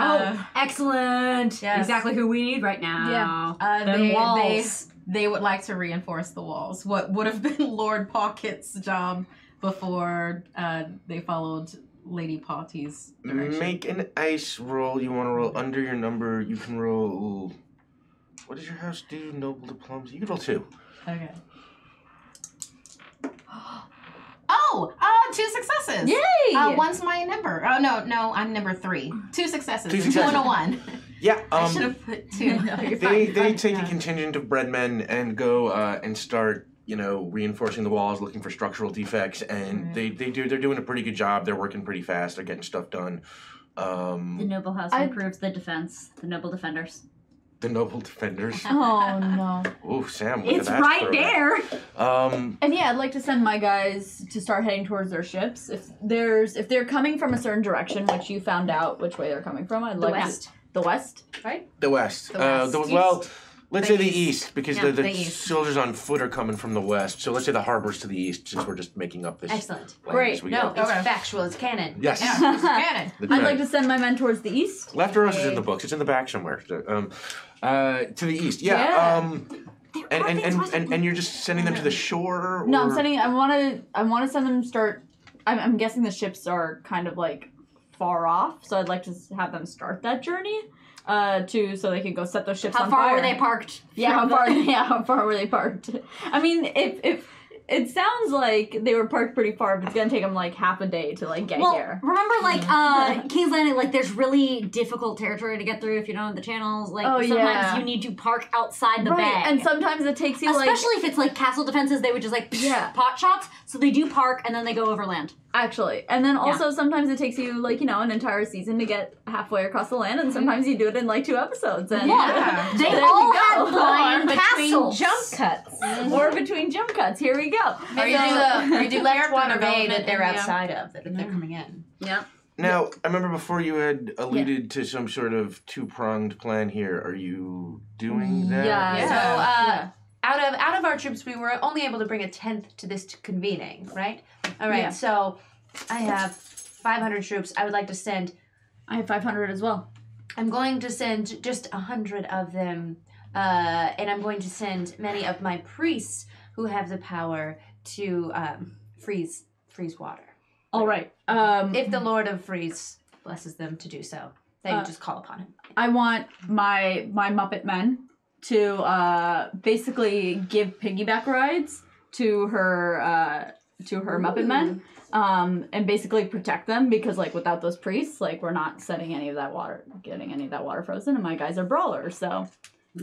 Oh, Uh, excellent! yes. Exactly who we need right now. uh, Them they, walls. they they would like to reinforce the walls. What would have *laughs* been Lord Pocket's job before uh, they followed Lady Potty's direction. make an ice roll. You want to roll under your number. You can roll. What does your house do? Noble diplomacy. You can roll two. Okay. Oh, uh, two successes. Yay! Uh, one's my number. Oh no, no, I'm number three. Two successes. Two Two, successes. and a one. Yeah. *laughs* I should Um, have put two. *laughs* they they take a contingent of breadmen and go uh, and start. You know, reinforcing the walls, looking for structural defects, and Right. they, they do. They're doing a pretty good job. They're working pretty fast. They're getting stuff done. The Um, noble house I- improves the defense. The noble defenders. The noble defenders. *laughs* Oh no. Oh, Sam, look It's at that right there. Um, And yeah, I'd like to send my guys to start heading towards their ships. If there's if they're coming from a certain direction, which you found out which way they're coming from, I'd The like west. To, the west. Right? The west. The Uh, west. the, East. well, Let's The say the east. east, because Yeah, the, the, the east. soldiers on foot are coming from the west. So let's say the harbor's to the east, since we're just making up this. Excellent. Great. No, go. it's Okay. factual. It's canon. Yes. *laughs* Cannon. The I'd trend. like to send my men towards the east. Left arrows is in the books. It's in the back somewhere. So, Um, uh, to the east. Yeah. Yeah. Um, and, and, and, and, and you're just sending them to the shore? No, I'm sending. I want to. I want to send them start. I'm, I'm guessing the ships are kind of like far off, so I'd like to have them start that journey. Uh, to so they can go set those ships How on far fire. were they parked? Yeah, how far? *laughs* Yeah, how far were they parked? I mean, if if it sounds like they were parked pretty far, but it's gonna take them like half a day to like get Well, here. remember, like uh, *laughs* King's Landing, like there's really difficult territory to get through if you don't know the channels. Like Oh, sometimes yeah. you need to park outside the right, bay, and sometimes it takes you like especially if it's like castle defenses, they would just like Yeah. pot shots. So they do park and then they go overland. Actually, and then also sometimes it takes you like you know an entire season to get halfway across the land, Mm-hmm. and sometimes you do it in like two episodes. And Yeah. *laughs* They all we go. had *laughs* blind between castles. jump cuts. or between jump cuts. Here we go. Are you So- do the are you do *laughs* Left character water bay that they're outside of, that they're coming in. Yeah. Now, I remember before you had alluded to some sort of two pronged plan here. Are you doing that? Yeah. So, Yeah. uh, out of out of our troops, we were only able to bring a tenth to this convening, right? All right. Yeah. So, I have 500 troops. I would like to send. I have 500 as well. I'm going to send just a hundred of them, uh, and I'm going to send many of my priests who have the power to um, freeze freeze water. All right. Um, If the Lord of Freeze blesses them to do so, they Uh, just call upon him. I want my my Muppet men to uh, basically give piggyback rides to her uh, to her Muppet men, um, and basically protect them because like without those priests, like we're not setting any of that water, getting any of that water frozen, and my guys are brawlers, so.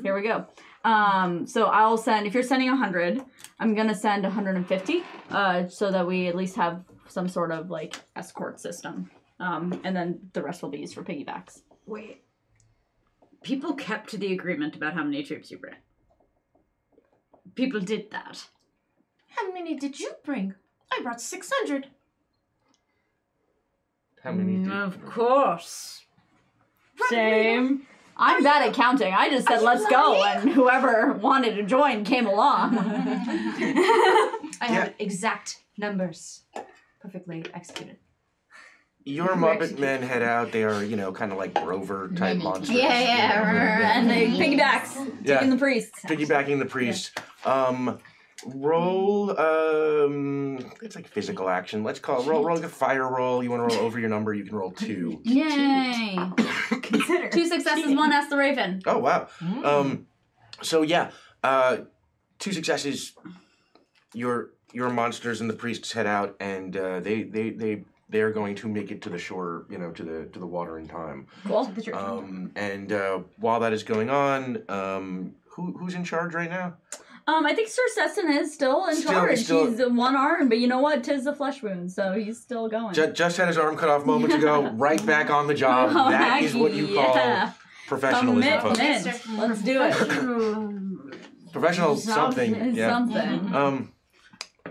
Here we go. Um, so I'll send if you're sending 100, I'm gonna send 150, uh, so that we at least have some sort of like escort system, um, and then the rest will be used for piggybacks. Wait. People kept to the agreement about how many troops you bring. People did that. How many did you bring? I brought six hundred. How many? Did, mm, Of course. Same. I'm bad at counting. I just said let's go, and whoever wanted to join came along. *laughs* I Yeah. have exact numbers, perfectly executed. Your Muppet men head out. They are, you know, kind of like Grover type monsters. yeah, yeah, and they piggybacks, Yeah. taking *laughs* the priests. piggybacking the priest. Um, roll. Um, it's like physical action. Let's call it roll. Roll like a fire roll. You want to roll over your number? You can roll two. Yay! *laughs* Consider. Two successes, one asked the Raven. Oh wow. Um, so yeah, uh, two successes. Your your monsters and the priests head out, and uh, they they they they are going to make it to the shore. You know, to the to the water in time. Cool. Um, and uh, while that is going on, um, who who's in charge right now? Um, I think Sir Sesson is still in Still- charge. still- He's one arm, but you know what? Tis a flesh wound, so he's still going. Just, just had his arm cut off moments ago. *laughs* Right back on the job. Oh, that is what you call yeah. professionalism, folks. Commitment. Let's do it. Professional something. Yeah. Something. Um,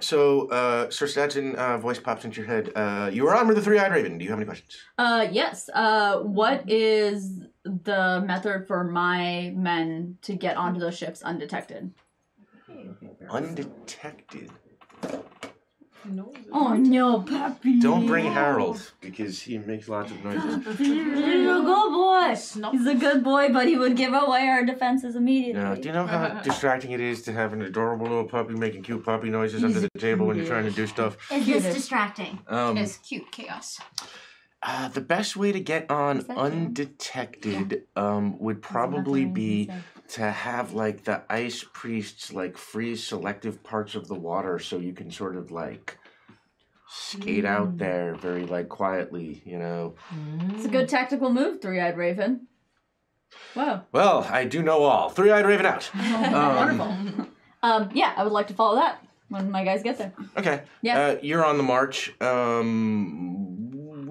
so, uh, Sir Stetson, uh, voice pops into your head. Uh, you are on with the Three-Eyed Raven. Do you have any questions? Uh, yes. Uh, what is the method for my men to get onto those ships undetected? Undetected. Oh no, puppy! Don't bring Harold because he makes lots of noises. He's a good boy. He's a good boy, but he would give away our defenses immediately. Now, do you know how *laughs* distracting it is to have an adorable little puppy making cute puppy noises under the table when you're trying to do stuff? Is this distracting? Um, It's cute chaos. Uh, the best way to get on that undetected um, would probably be to have like the ice priests like freeze selective parts of the water so you can sort of like skate out there very like quietly, you know. It's a good tactical move, Three-Eyed Raven. Wow. Well, I do know all. Three eyed raven out. *laughs* Um, Wonderful. Um, yeah, I would like to follow that when my guys get there. Okay. Yeah. Uh, you're on the march. Um,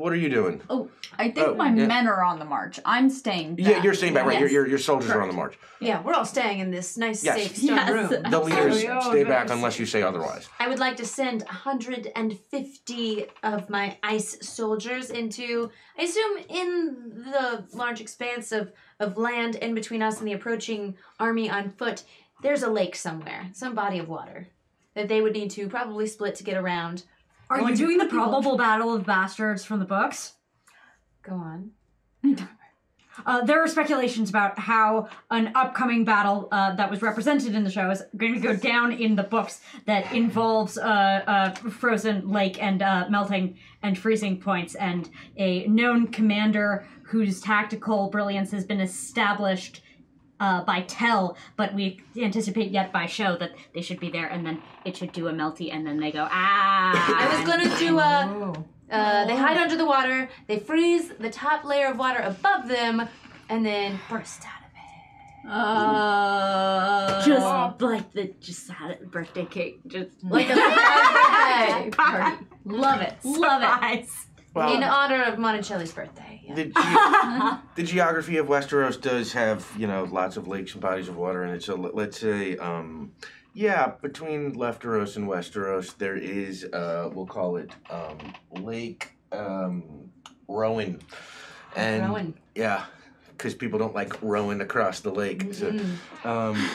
what are you doing? Oh, I think Oh, my yeah. men are on the march. I'm staying. Yeah, you're staying back, right? Your, Yes. your, your soldiers are on the march. Yeah, we're all staying in this nice, Yes. safe stone Yes. room. The *laughs* leaders we stay back unless you say otherwise. I would like to send 150 of my ice soldiers into, I assume, in the large expanse of, of land in between us and the approaching army on foot, there's a lake somewhere, some body of water that they would need to probably split to get around. Are you doing the probable battle of bastards from the books? Go on. *laughs* Uh, there are speculations about how an upcoming battle uh, that was represented in the show is going to go down in the books that involves uh, a frozen lake and uh, melting and freezing points, and a known commander whose tactical brilliance has been established uh, by tell, but we anticipate yet by show that they should be there, and then it should do a melty, and then they go ah. I was gonna do a. Uh, they hide under the water, they freeze the top layer of water above them, and then burst out of it. Uh, Just like the just had it birthday cake. Just Like a *laughs* birthday party. *laughs* Love it. Love it. In honor of Monticelli's birthday. yeah. The, ge- the geography of Westeros does have, you know, lots of lakes and bodies of water in it. So let, let's say, um, yeah, between Lefteros and Westeros, there is, uh, we'll call it um, Lake um, Rowan. And Rowan. yeah, because people don't like rowing across the lake. So, Mm-mm. um,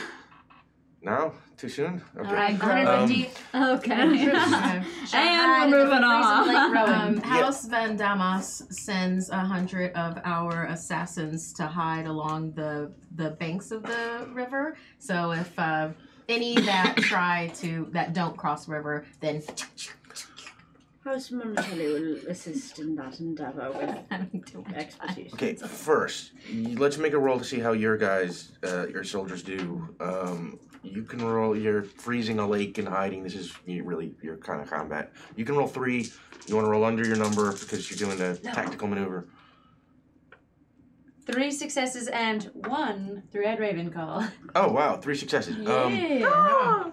no, too soon. Okay. All right, 150. okay. *laughs* And we're moving on. freezing Lake Rowan. Um, House Van Damas sends a hundred of our assassins to hide along the the banks of the river. So if uh, any that *coughs* try to that don't cross river, then House Montelli will assist in that endeavor with *laughs* I don't do much. expertise. Okay, first, let's make a roll to see how your guys, uh, your soldiers do. Um, you can roll. You're freezing a lake and hiding. This is really your kind of combat. You can roll three. You want to roll under your number because you're doing a tactical maneuver. Three successes and one thread raven call. Oh wow, three successes. Um, Yeah.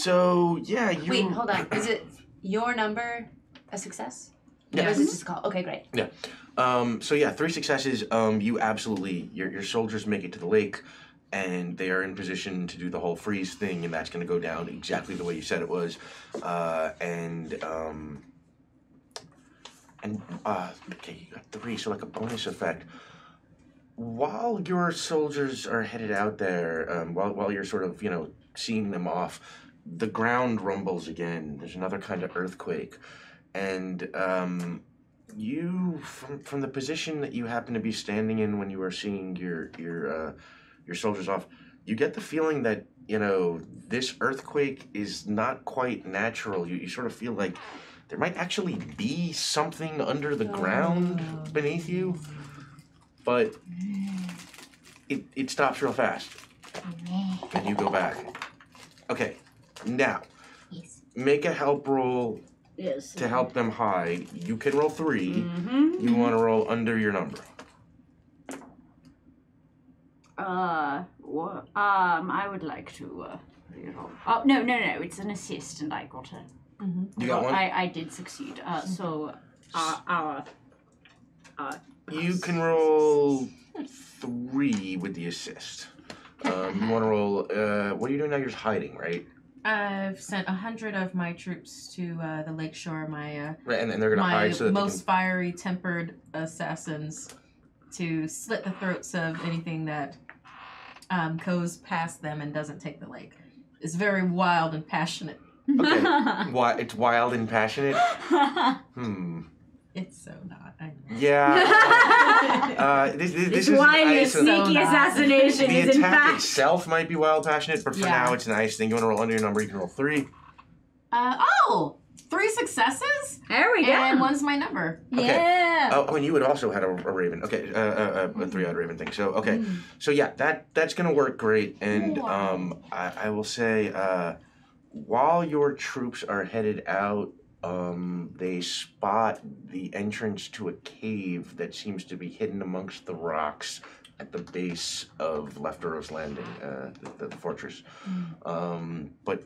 so yeah, you. Wait, hold on. Is it your number a success? Yeah. Or is it just a call? Okay, great. Um, so yeah, three successes. Um, you absolutely your your soldiers make it to the lake, and they are in position to do the whole freeze thing, and that's going to go down exactly the way you said it was. Uh, and um, and uh, okay, you got three, so like a bonus effect. While your soldiers are headed out there, um, while while you're sort of you know seeing them off, the ground rumbles again. There's another kind of earthquake, and um, you from from the position that you happen to be standing in when you are seeing your your uh, your soldiers off, you get the feeling that you know this earthquake is not quite natural. You you sort of feel like there might actually be something under the ground beneath you, but it it stops real fast, and you go back. Okay, now make a help roll Yes. to help them hide. You can roll 3 Mm-hmm. You want to roll under your number. Uh, what? Um, I would like to. Uh, reroll. Oh no, no, no! It's an assist, and I got a. You got one. I I did succeed. Uh, so, uh, our. Uh, You can roll three with the assist. Um, you want to roll. Uh, what are you doing now? You're just hiding, right? I've sent a hundred of my troops to uh, the lakeshore. My uh, Right, and, and they're gonna my hide so that most fiery tempered assassins to slit the throats of anything that um, goes past them and doesn't take the lake. It's very wild and passionate. Okay. *laughs* Why? It's wild and passionate. Hmm. It's so not. I know. Yeah. *laughs* uh, this, this, this is why an the ice- so sneaky not. assassination The is in attack fact. itself might be wild passionate, but for Yeah. now it's an ice thing. You want to roll under your number. You can roll three. Uh, oh, three successes, There we go. and one's my number. Okay. Yeah. Oh, and you had also had a, a raven. Okay, uh, uh, uh, a three-eyed raven thing. So okay, so yeah, that that's gonna work great. And um, I, I will say, uh, while your troops are headed out, um, they spot the entrance to a cave that seems to be hidden amongst the rocks at the base of Lefteros Landing, uh, the, the, the fortress. Um, but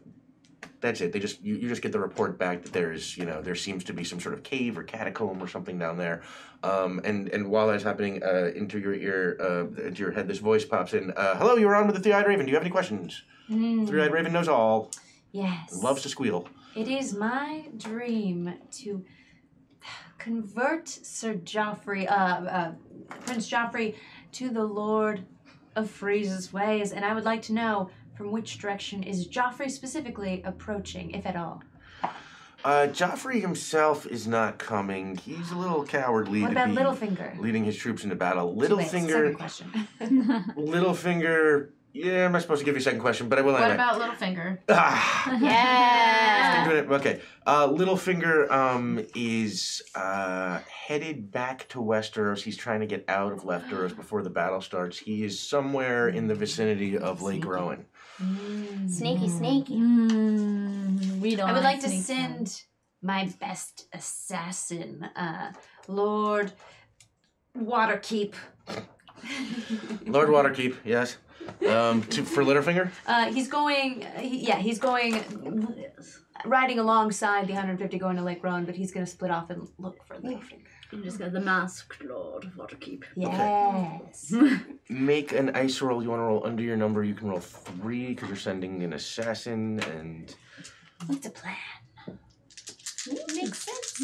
that's it. They just you, you just get the report back that there's you know there seems to be some sort of cave or catacomb or something down there, um, and and while that's happening, uh, into your ear, uh, into your head, this voice pops in. Uh, Hello, you're on with the three-eyed raven. Do you have any questions? Mm, Three-eyed raven knows all. yes. Loves to squeal. It is my dream to convert Sir Joffrey, uh, uh, Prince Joffrey, to the Lord of Freeze's ways, and I would like to know from which direction is Joffrey specifically approaching, if at all. Uh, Joffrey himself is not coming. He's a little cowardly What to about be Littlefinger? leading his troops into battle. Wait, second Littlefinger, question. *laughs* Littlefinger. Yeah, am I supposed to give you a second question? But I will What anyway. about Littlefinger? *laughs* Ah. yeah. Stick it. Okay. Uh, Littlefinger um, is uh, headed back to Westeros. He's trying to get out of Westeros before the battle starts. He is somewhere in the vicinity of Lake Rowan. Sneaky, snaky. Mm, we don't. I would like to sneak send my best assassin, uh, Lord Waterkeep. *laughs* Lord Waterkeep, yes. Um, to, for Littlefinger? Uh, he's going, he, yeah, he's going, riding alongside the 150 going to Lake Rowan, but he's going to split off and look for Littlefinger. You just got the masked Lord of Waterkeep. Yes. *laughs* Make an ice roll. You want to roll under your number. You can roll three because you're sending an assassin and. What's a plan? Makes sense.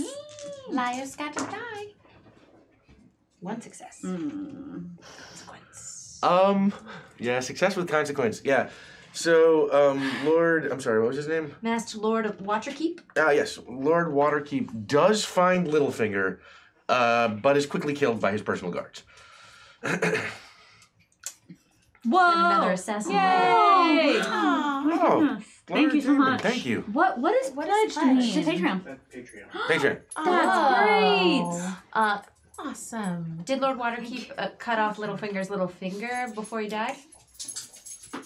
Liar's got to die. One success. Consequence. Um, yeah, success with consequence. Yeah. So, um, Lord, I'm sorry, what was his name? Masked Lord of Waterkeep. Ah, yes, Lord Waterkeep does find Littlefinger, uh, but is quickly killed by his personal guards. *clears throat* Whoa! Another assassin. Yay! Oh, Thank you so much. Thank you. What what is What is pledged pledged? mean? It's a Patreon. That's Patreon. Patreon. *gasps* That's great. Uh, Awesome. did Lord Waterkeep uh, cut off Littlefinger's little finger before he died?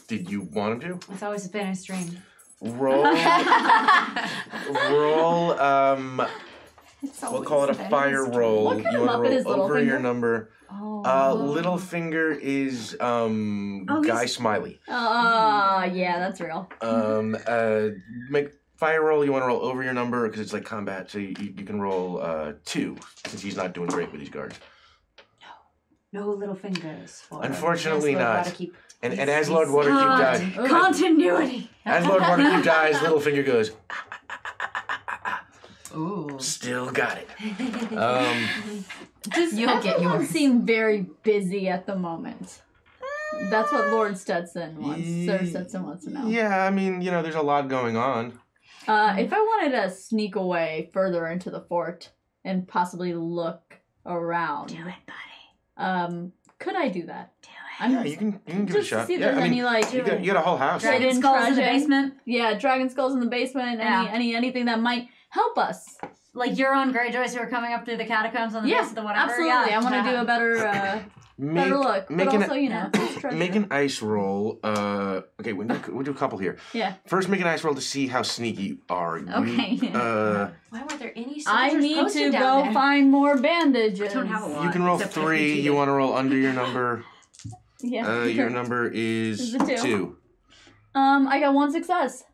Did you want him to? It's always been his dream. Roll. *laughs* roll. Um, we'll call it a fire roll. What kind you want to roll over your number. Oh. Uh, Littlefinger is um Oh, Guy he's- Smiley. Ah, yeah, that's real. Um, uh, make fire roll. You want to roll over your number because it's like combat, so you, you you can roll uh two since he's not doing great with these guards. No no little fingers. For Unfortunately Lord not. Waterkeep. And and as Lord Waterkeep died, Continuity. as Lord Waterkeep dies, *laughs* Littlefinger goes, Ooh. still got it. *laughs* Um, Just You'll get everyone yours. seem very busy at the moment. That's what Lord Stetson wants. Sir Stetson wants to know. yeah, I mean, you know, there's a lot going on. Uh, if I wanted to sneak away further into the fort and possibly look around, Do it, buddy. um, could I do that? Do it. I'm Yeah, you can you can give it a just shot. see if Yeah, there's I mean, any like you got, you got a whole house. Dragon Dragon skulls in the basement. yeah dragon skulls in the basement. Yeah. Any any anything that might help us. Like Euron Greyjoys who are coming up through the catacombs on the Yeah, base of the whatever. Absolutely, Yeah. I want to do a better uh, Make, better look, make but an, also you know there's treasure. make an ice roll. Uh, okay, we'll do, we'll do a couple here. Yeah. First, make an ice roll to see how sneaky you are. You- Okay. Uh, Why weren't there any I need to down go there? find more bandages. I don't have a lot. you can roll three. You want to roll under your number. *laughs* Yeah. Uh, your number is Is two? two. Um, I got one success.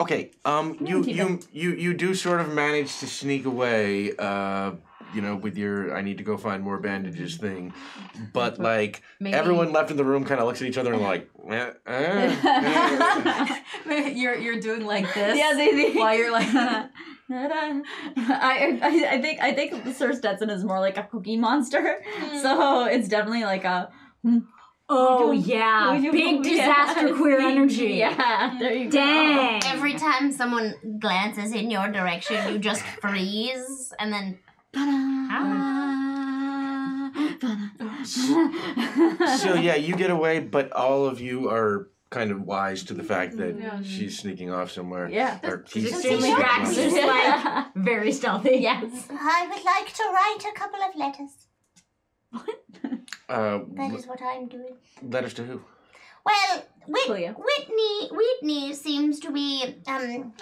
Okay. Um, Yeah, you you you you do sort of manage to sneak away. Uh, you know, with your I need to go find more bandages thing, but like Maybe everyone left in the room kind of looks at each other and like, eh, eh, eh. *laughs* you're you're doing like this. Yeah, they, they while you're like *laughs* *laughs* I, I I think I think Sir Stetson is more like a cookie monster, so it's definitely like a Oh Would yeah, would you- big *laughs* disaster queer *laughs* energy. Yeah, there you Dang. Every time someone glances in your direction, you just freeze and then. so yeah, you get away, but all of you are kind of wise to the fact that Yeah. she's sneaking off somewhere. Yeah. Or She's he's- extremely he's Drax, off. just like *laughs* very stealthy. yes. I would like to write a couple of letters. *laughs* Uh, That is what I'm doing. letters to who? Well, Whit- Whitney Whitney seems to be um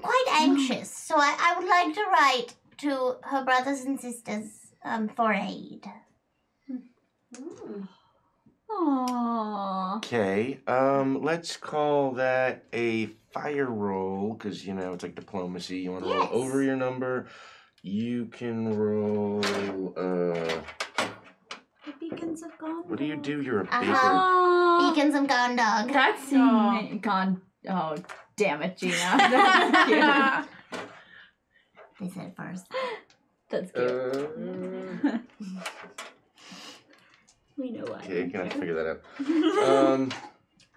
quite anxious, so I, I would like to write to her brothers and sisters um for aid. Aww. Okay. Um, let's call that a fire roll because you know it's like diplomacy. You want to Yes. roll over your number. You can roll. Uh, The beacons have gone. what do you do? You're a baker. Uh-huh. Beacons of Gone Dog. That's Oh. gone. Oh, damn it, Gina. *laughs* That's cute. They said first. That's cute. Uh, *laughs* We know why. okay, can I figure that out? *laughs* Um,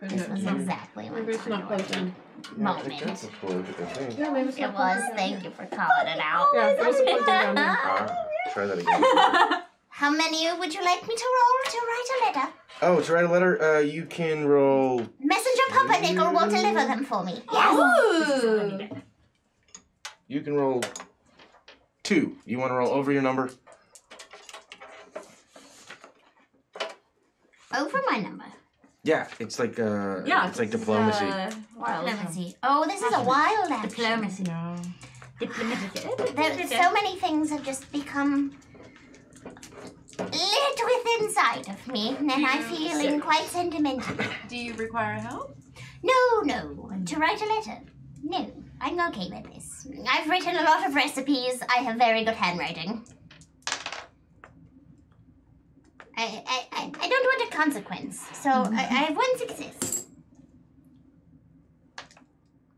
This was exactly what Maybe it's not close in. yeah, I think Moment. a full, I. Yeah, maybe it's It was. Thank you for calling it out. Yeah, there's some close down. Uh, try that again. How many would you like me to roll to write a letter? Oh, to write a letter, uh, you can roll. Messenger Pumpernickel will deliver them for me. Yes. Ooh. You can roll two. You want to roll over your number? Over my number. Yeah, it's like uh, Yeah, it's like diplomacy. uh, wild. Diplomacy. Oh, this is a wild action. Diplomacy. No. There, so many things have just become lit with inside of me, and then I'm feeling quite sentimental. *coughs* Do you require help? No, no. To write a letter. No, I'm okay with this. I've written a lot of recipes. I have very good handwriting. I, I, I, I don't want a consequence, so mm-hmm. I, I have one success.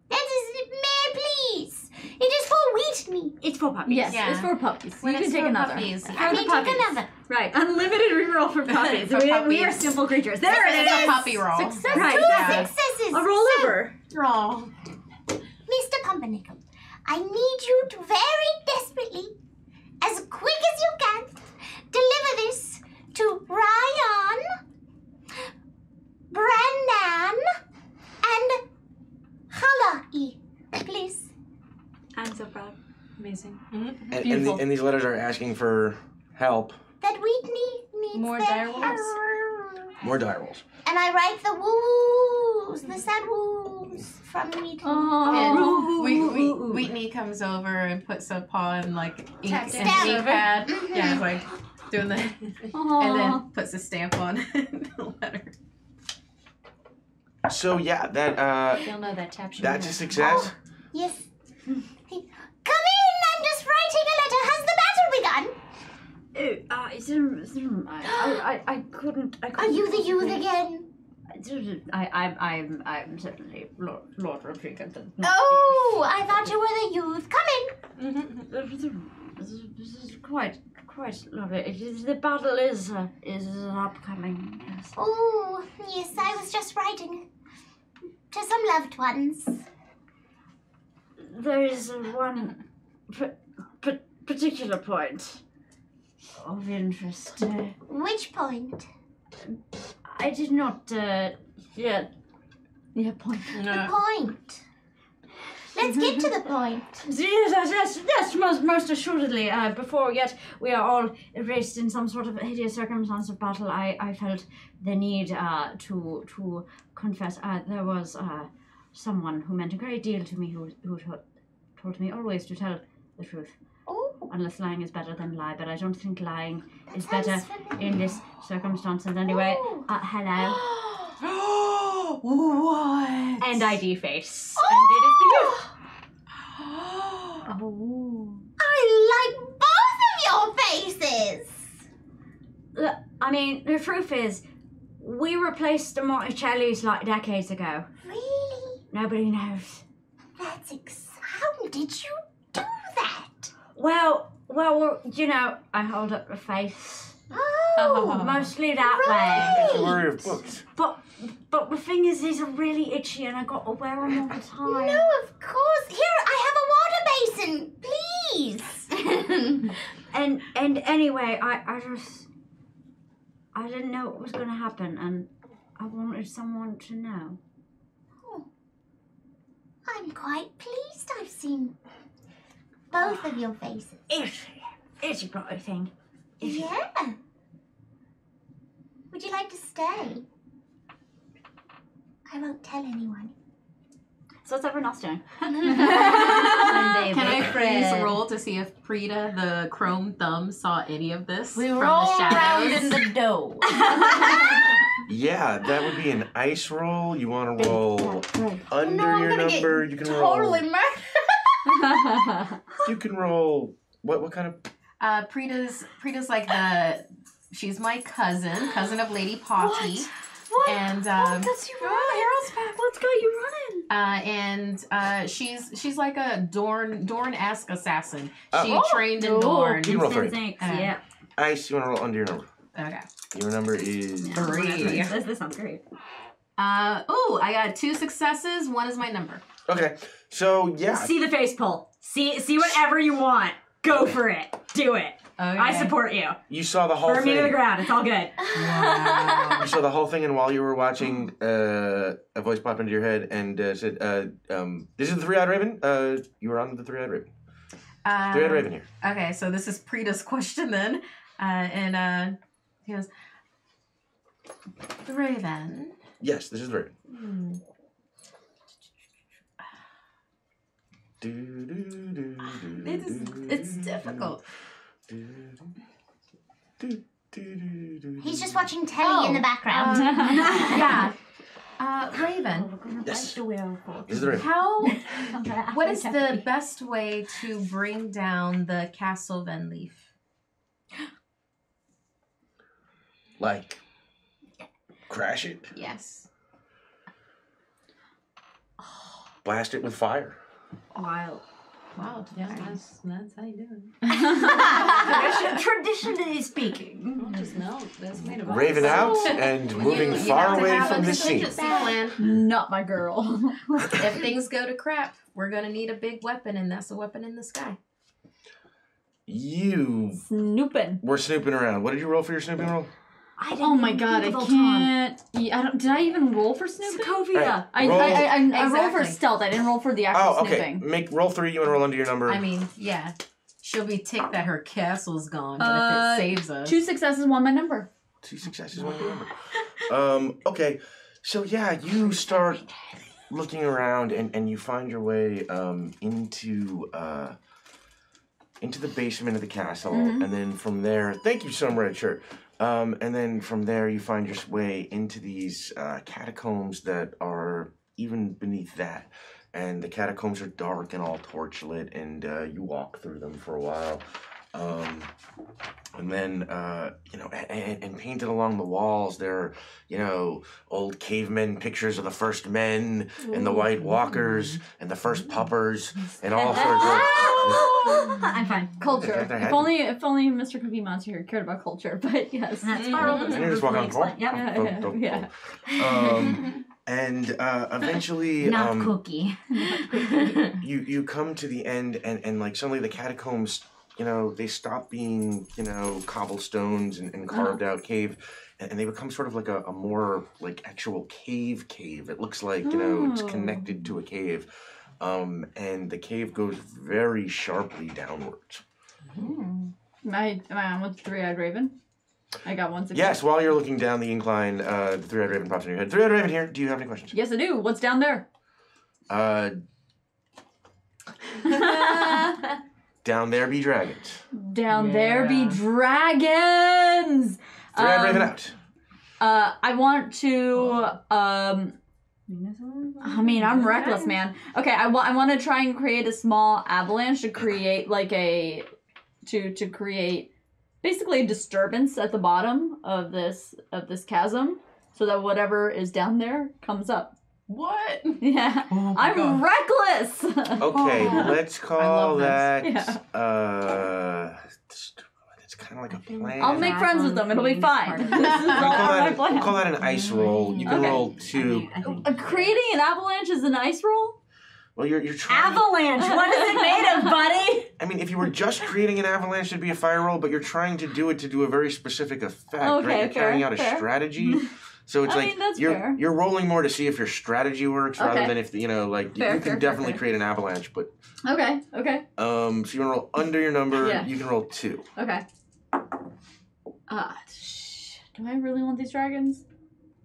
That is, may I please? It is for wheat meat. It's for puppies. Yes, Yeah. it's for puppies. When you can take another. puppies. I the may take puppies. another. Right, unlimited reroll *laughs* for puppies. For we, we are simple creatures. There it It's a puppy roll. Success. Two Yeah. successes. A roll over. Roll. Mr. Pumpernickel, I need you to very desperately, as quick as you can, deliver this to Ryan, Brandan, and Halai. Please. I'm so proud. Amazing. And, and, the, and these letters are asking for help. That Whitney needs More their dire wolves? More die rolls. And I write the woos, the sad woos from Whitney. Oh. And we, we, Whitney comes over and puts a paw in like ink Taps and down. ink pad. Mhm. Yeah, it's like doing the and then puts a stamp on *laughs* the letter. So yeah, that uh, You'll know that tap. that's a success. Yes. Hey, Come in! I'm just writing a letter. Has the battle begun? Oh, uh, it's, it's, um, I, I, I, I couldn't. I Are couldn't you the youth again? I, I, I'm, I'm certainly Lord, Lord Rodriguez. Oh, I thought you were the youth. Come in. This is- quite, quite lovely. It is, the battle is, uh, is upcoming. Yes. Oh, yes, I was just writing to some loved ones. There is one particular point of interest. Uh, *laughs* Which point? I did not uh, yet. Yeah, point. The point. Let's get to the point. *laughs* Yes, yes, yes, yes, most, most assuredly. Uh, before yet we are all erased in some sort of hideous circumstance of battle, I, I felt the need uh, to to confess. Uh, there was uh, someone who meant a great deal to me who, who to- told me always to tell the truth. Oh, Unless lying is better than lie, but I don't think lying is better in this circumstances anyway. Oh. Uh, hello. *gasps* what? and ID face. *gasps* And it is the youth. *gasps* I like both of your faces. Look, I mean, the truth is, we replaced the Monticellis like decades ago. Really? Nobody knows. That's ex- How did you do that? Well, well, we're- you know, I hold up the face. Oh, oh Mostly that Right. It's a worry of books. way. But, but the thing is, these are really itchy, and I got to wear them all the time. No, of course. Here, I have a water basin. Please. *laughs* And and anyway, I I just I didn't know what was going to happen, and I wanted someone to know. Oh, I'm quite pleased I've seen both of your faces. Itchy, itchy bloody thing. Itchy. Yeah. Would you like to stay? I won't tell anyone. So what's everyone else doing? *laughs* Can I please roll to see if Prita, the chrome thumb, saw any of this We from roll the around shadows? in the dough. *laughs* Yeah, that would be an ice roll. You want to roll under No, I'm your gonna get number. You can Totally roll. mad. *laughs* You can roll. What? What kind of? Uh, Prita's Prita's like the she's my cousin, cousin of Lady Poppy. What? And oh, um, that's you running. What's got you running? uh, and uh, she's she's like a Dorn Dorn-esque assassin. Oh. She Oh. trained in Ooh. Dorn. You can roll three. Thanks. Uh, yeah. Ice. You want to roll under your number. Okay. Your number is. Three. This, this sounds great. Uh, oh, I got two successes. One is my number. Okay. So yeah. See the face pull. See see whatever you want. Go for it. Do it. Okay. I support you. You saw the whole Burn me to the thing. ground. It's all good. *laughs* Wow. You saw the whole thing, and while you were watching, uh, a voice popped into your head and uh, said, uh, um, "This is the three-eyed raven." Uh, you were on the three-eyed raven. Uh, Three-eyed raven here. Okay, so this is Prita's question then. Uh, and uh, he goes, The Raven. Yes, this is the raven. Hmm. Do, do, do, do, It's, do, it's do, difficult. do, do, do, do, do, He's just watching telly in the background. *laughs* yeah. Uh, Raven, Yes. The wheel. Is the raven. how, *laughs* what is the best way to bring down the Castle Venleaf? Like, crash it, Yes. blast it with fire. Wild. Wow, yeah, that's, that's how you do it. *laughs* Tradition, traditionally speaking. Just know, that's made of Raven out *laughs* and moving you far away from the scene. plan. Not my girl. *laughs* if things go to crap, we're gonna need a big weapon, and that's a weapon in the sky. You Snooping. We're snooping around. What did you roll for your snooping roll? I didn't Oh my god, I think of Voltron. can't. Yeah, I don't, did I even roll for snooping? Sokovia. I, Roll- I, I, I, I rolled for Exactly. stealth. I didn't roll for the actual Oh, okay. snooping. Make roll three. You want to roll under your number. I mean, yeah, she'll be ticked that her castle's gone, but Uh, if it saves us, Two successes, one my number. Two successes, one my number. Um. Okay. So yeah, you start looking around and, and you find your way um into uh into the basement of the castle, Mhm. and then from there, thank you, some red shirt. Um, and then from there, you find your way into these uh, catacombs that are even beneath that. And the catacombs are dark and all torchlit, and uh, you walk through them for a while. Um, and then, uh, you know, and, and painted along the walls, there are, you know, old cavemen pictures of the first men and the White Walkers and the first puppers and all sorts of. *laughs* I'm fine. Culture. Okay, there had If only, if only Mr. Cookie Monster here cared about culture. *laughs* But yes. That's spiral. And you just walk on court. Yep. Yeah, yeah, yeah. Um, and uh, eventually, *laughs* Not um, cookie. you you come to the end, and and like suddenly the catacombs, you know, they stop being you know cobblestones and, and carved out cave. And and they become sort of like a, a more like actual cave cave. It looks like you know it's Oh. connected to a cave, um, and the cave goes very sharply downwards. Am I, am I on with Three Eyed Raven? I got one success. Yes, while you're looking down the incline, uh, the three-eyed raven pops in your head. Three-eyed raven here. Do you have any questions? Yes, I do. What's down there? Uh, *laughs* down there be dragons. Down there be dragons. Um, raven out. Uh, I want to. Um, I mean, I'm reckless, man. Okay, I want. I want to try and create a small avalanche to create like a, to to create, basically a disturbance at the bottom of this of this chasm, so that whatever is down there comes up. What? *laughs* Yeah, Oh I'm God. reckless. Okay, *laughs* let's call that. Yeah. Uh, it's kind of like a plan. I'll make friends with them. It'll be fine. *laughs* This is all call, my that, we'll plan. call that an ice roll. You can Okay. roll two. Uh, Creating an avalanche is an ice roll. Well, you're you're trying. Avalanche. What is it made of, buddy? I mean, if you were just creating an avalanche, it'd be a fire roll. But you're trying to do it to do a very specific effect, right? Okay, You're carrying fair, out a strategy. So it's I like mean, that's you're fair. you're rolling more to see if your strategy works rather than if you know like you- Fair, you can fair, fair, definitely fair. create an avalanche. But Okay. Okay. um, so you want to roll under your number. Yeah. You can roll two. Okay. Uh, sh- do I really want these dragons?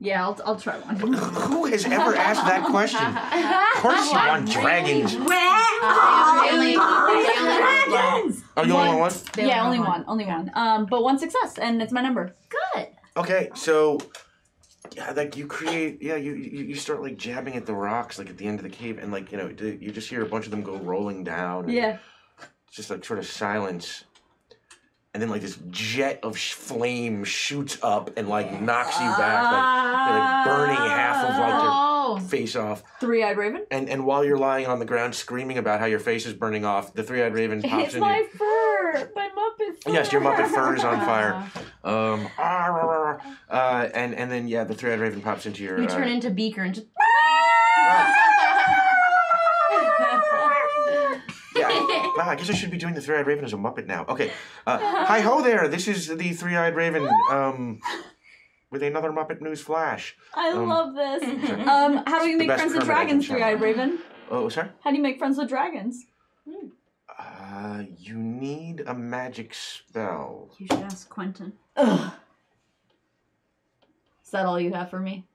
Yeah, I'll, I'll try one. Who has ever asked that question? *laughs* Of course you want dragons. They only- they only have Dragons. Oh, you only want one? Yeah, only only one, only one. Um, but one success, and it's my number. Good. Okay, so yeah, like you create, yeah, you, you start like jabbing at the rocks, like at the end of the cave, and like you know, you just hear a bunch of them go rolling down. and Yeah. just like sort of silence, and then like this jet of sh- flame shoots up and like knocks you back, like, like burning half of like Oh, face off. Three eyed raven. And and while you're lying on the ground screaming about how your face is burning off, the three-eyed raven pops It's in. my you. fur. My Muppet fur. Yes, your Muppet fur is on *laughs* fire. Um, ah, uh, and and then yeah, the three-eyed raven pops into your. you uh, turn into Beaker and just. *laughs* Yeah. *laughs* Wow, I guess I should be doing the three-eyed raven as a Muppet now. Okay. Uh, hi ho there. This is the three-eyed raven. Um, with another Muppet News flash. I Um, love this. *laughs* Um, how do you make friends with Kermit I can dragons. Three Eyed Raven? Oh, sorry. How do you make friends with dragons? Uh, you need a magic spell. You should ask Quentin. Ugh. Is that all you have for me?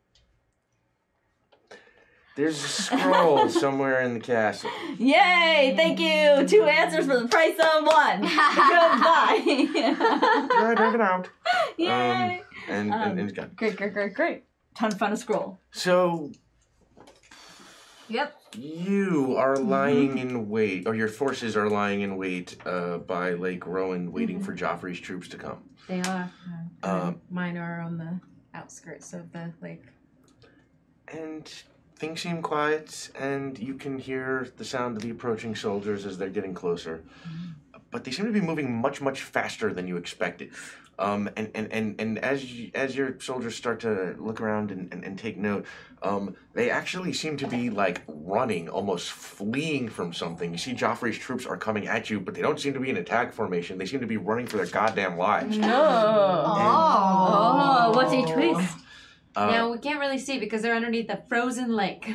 There's a scroll *laughs* somewhere in the castle. Yay! Thank you. Two answers for the price of one. *laughs* Goodbye. Three-eyed raven out. Yay! Um, and, Um, and, and it's gone. great, great, great, great. Time to find a scroll. So Yep. you are lying in wait, or your forces are lying in wait uh, by Lake Rowan, waiting for Joffrey's troops to come. They are. Um, Mine are on the outskirts of the lake. and things seem quiet, and you can hear the sound of the approaching soldiers as they're getting closer. But they seem to be moving much, much faster than you expected. Um, and, and, and, and as you, as your soldiers start to look around and, and, and take note, um, they actually seem to be like running, almost fleeing from something. You see, Joffrey's troops are coming at you, but they don't seem to be in attack formation. They seem to be running for their goddamn lives. No. Oh, what's a twist? Uh, now we can't really see because they're underneath the frozen lake.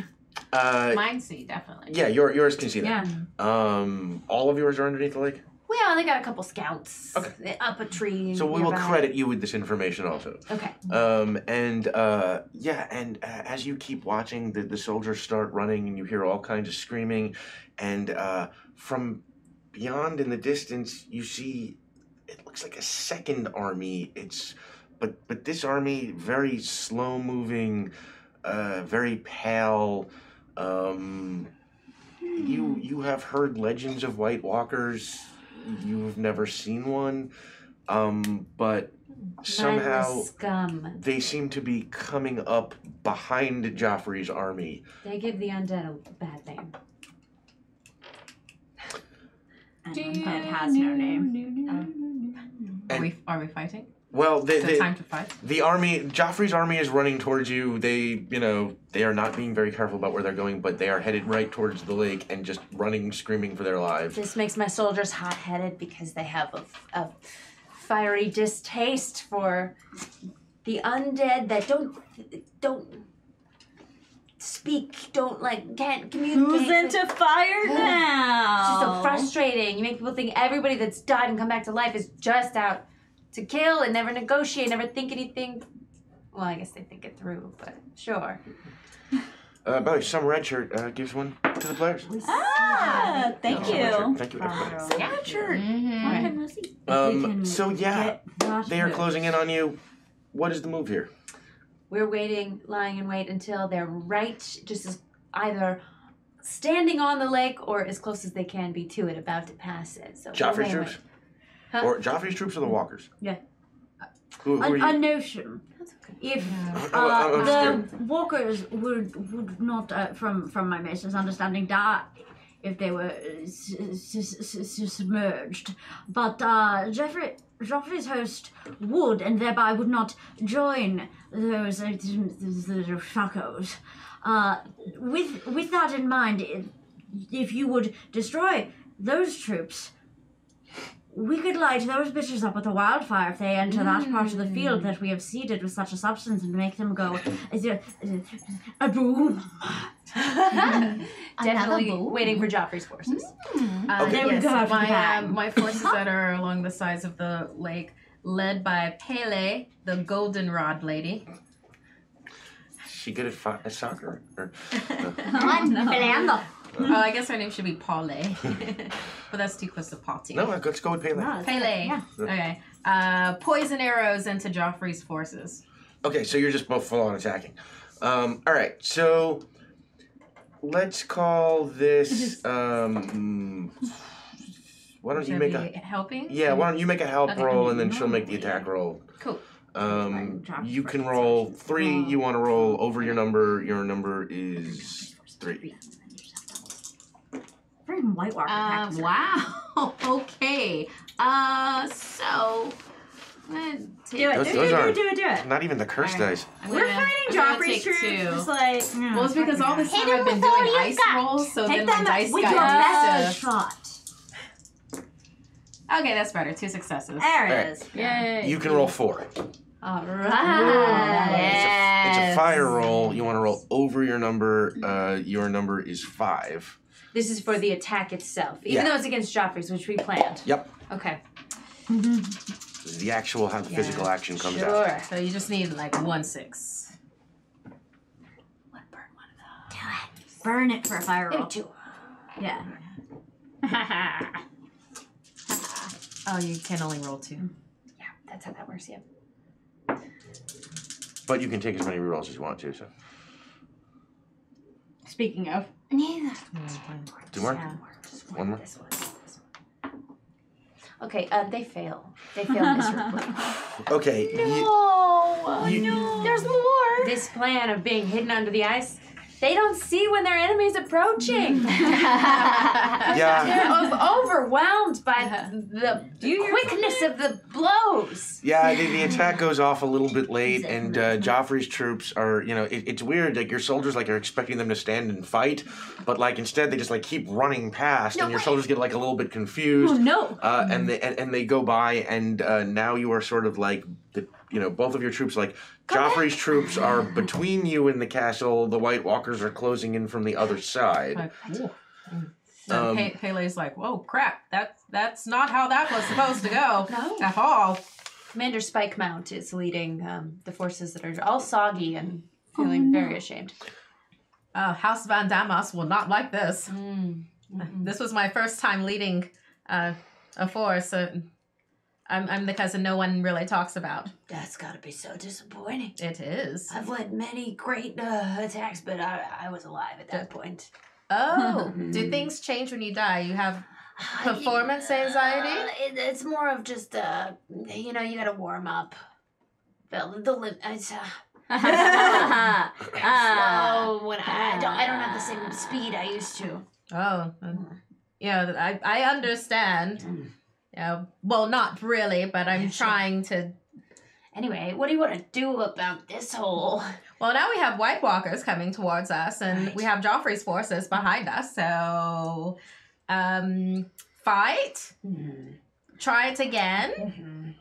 uh, Mine see definitely. yeah, your, yours can see that. Yeah. Um, all of yours are underneath the lake. Well, they got a couple scouts Okay. up a tree. So we will credit you with this information also. Okay. Um, and uh, yeah, and uh, as you keep watching, the, the soldiers start running, and you hear all kinds of screaming, and uh, from beyond in the distance, you see it looks like a second army. It's but but this army very slow moving, uh, very pale. Um, you you have heard legends of White Walkers. You've never seen one, um, but somehow Mindless scum. they seem to be coming up behind Joffrey's army. They give the undead a bad name. And undead has no name. Are we are we fighting? Well, they, Is it they, time to fight? the army, Joffrey's army is running towards you. They, you know, they are not being very careful about where they're going, but they are headed right towards the lake and just running, screaming for their lives. This makes my soldiers hot headed because they have a, a fiery distaste for the undead that don't don't speak, don't like can't communicate. Who's with- into fire It's now? just so frustrating. You make people think everybody that's died and come back to life is just out to kill and never negotiate, never think anything. Well, I guess they think it through, but sure. *laughs* Uh, by the way, some red shirt uh, gives one to the players. Ah, thank Some red shirt. you. Thank you, everybody. Scatter. Mm-hmm. Um, so yeah, they are closing in on you. What is the move here? We're waiting, lying in wait until they're right, just as either standing on the lake or as close as they can be to it, about to pass it. So we'll Joffrey's lay in troops? Wait. Huh? Or Joffrey's troops or the walkers? Yeah. Who, who are A, you? a notion. If uh, I'm the scared. walkers would would not, uh, from from my master's understanding, die if they were uh, submerged, but uh, Jeffrey Joffrey's host would, and thereby would not join those uh, the fuckos. Uh, with with that in mind, if, if you would destroy those troops, we could light those bitches up with a wildfire if they enter that part of the field that we have seeded with such a substance and make them go uh, a boom. *laughs* Definitely boat? waiting for Joffrey's forces. Uh, Okay. They would yes, go my, bag. um, my *laughs* forces that are along the sides of the lake, led by Pele, the goldenrod lady. she good at, fi- at soccer? Or, *laughs* Fernando. Oh, I guess her name should be Pale, *laughs* but that's too close to party. no, let's go with Pele. Pele. Okay. Uh, poison arrows into Joffrey's forces. Okay, so you're just both full on attacking. Um, all right, so let's call this. Um, why don't you make a helping? yeah? Why don't you make a help Okay. roll and then she'll make the attack roll. Cool. Um, you can roll three. You want to roll over your number. Your number is three. Freaking White Walker Um, wow. *laughs* okay. Uh, so. uh, Do it. Those- do, those do, are- do, do, do it. Not even the curse dice. We're gonna- fighting Joffrey's troops. two. Just like, mm, Well, it's because all this time I've been doing you ice got. rolls, so Take then my dice with got your best shot. Okay, that's better. Two successes. There Right. it is. Yay. You can roll four. All It's a, it's a fire roll. You want to roll over your number. Uh, your number is five. This is for the attack itself, even Yeah. though it's against Joffrey's, which we planned. Yep. Okay. The actual how the physical action comes out. Sure. So you just need like one six. Burn one of those. Burn it for a fire roll. Two. Yeah. *laughs* Oh, you can only roll two. Yeah, that's how that works. Yeah. But you can take as many rerolls as you want to. So Speaking of, Neither. two more. Yeah. One more. This one. This one. Okay. Uh, they fail. They fail *laughs* miserably. Okay. you- Oh you- There's more. This plan of being hidden under the ice, they don't see when their enemy's approaching. *laughs* Yeah. They're o- overwhelmed by the quickness of the blows. Yeah, the, the attack goes off a little bit late, and uh, Joffrey's troops are, you know, it, it's weird. Like your soldiers, like are expecting them to stand and fight, but like instead they just like keep running past, and your soldiers get like a little bit confused. oh no. uh, and they and, and they go by, and uh, now you are sort of like the you know both of your troops like Joffrey's troops are between you and the castle. The White Walkers are closing in from the other side. Like, whoa. Um, Pe- Pele's like, whoa, crap! That that's not how that was supposed to go *laughs* No. at all. Commander Spike Mount is leading um, the forces that are all soggy and feeling very ashamed. Uh, House Van Damas will not like this. Mm. This was my first time leading uh, a force. So I'm I'm the cousin no one really talks about. That's got to be so disappointing. It is. I've led many great uh, attacks, but I, I was alive at that point. Oh, do *laughs* things change when you die? You have *sighs* performance anxiety. Uh, it, it's more of just, uh, you know, you got to warm up. The, the lim- it's, uh, *laughs* *laughs* slow when I, I don't I don't have the same speed I used to. Oh, uh, yeah. I I understand. Yeah. Well, not really, but I'm trying to. Anyway, what do you want to do about this whole? *laughs* Well, now we have White Walkers coming towards us, and Right. we have Joffrey's forces behind us. So, um, fight. Try it again.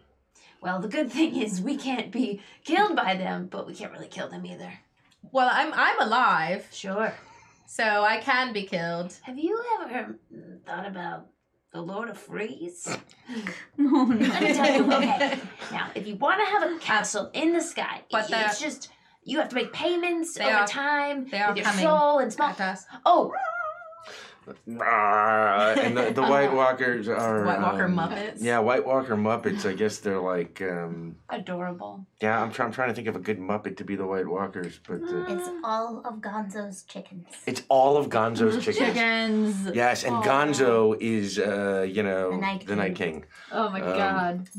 Well, the good thing is we can't be killed by them, but we can't really kill them either. Well, I'm I'm alive, Sure. so I can be killed. Have you ever mm, thought about the Lord of Freeze? *laughs* Oh, no. Let me tell you. Okay. *laughs* Now, if you want to have a castle in the sky, But it's just you have to make payments over are- time they are with your coming soul and small. At us. Oh, and the, the White Walkers *laughs* are White Walker um, Muppets. Yeah, White Walker Muppets. I guess they're like. Um, adorable. yeah, I'm, try- I'm trying to think of a good Muppet to be the White Walkers, but uh, It's all of Gonzo's chickens. it's all of Gonzo's *laughs* chickens. Chickens. Yes, and Aw. Gonzo is, uh, you know, The Night the Night King, Oh my Um, god.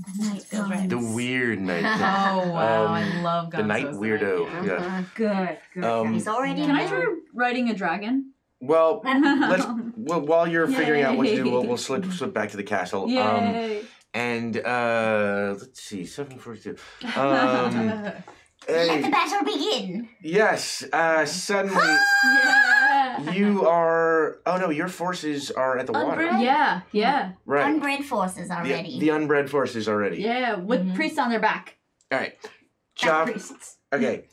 Feels right. the weird Night *laughs* Oh wow, Um, I love Gonzo. the Night Weirdo. King. Yeah. Good. Good. Um, He's already Can I try riding a dragon? Well, *laughs* let's. Well, while you're figuring out what to do, we'll, we'll slip *laughs* slip back to the castle. Um, and uh, let's see, seven forty-two. Um, *laughs* Let the battle begin. yes. Uh, suddenly, yeah. you are. Oh no, your forces are at the water. Yeah, yeah, Right. Unbred forces are The, ready. the unbred forces are ready. yeah. With Mhm. priests on their back. All right. Fat Job. priests. Okay.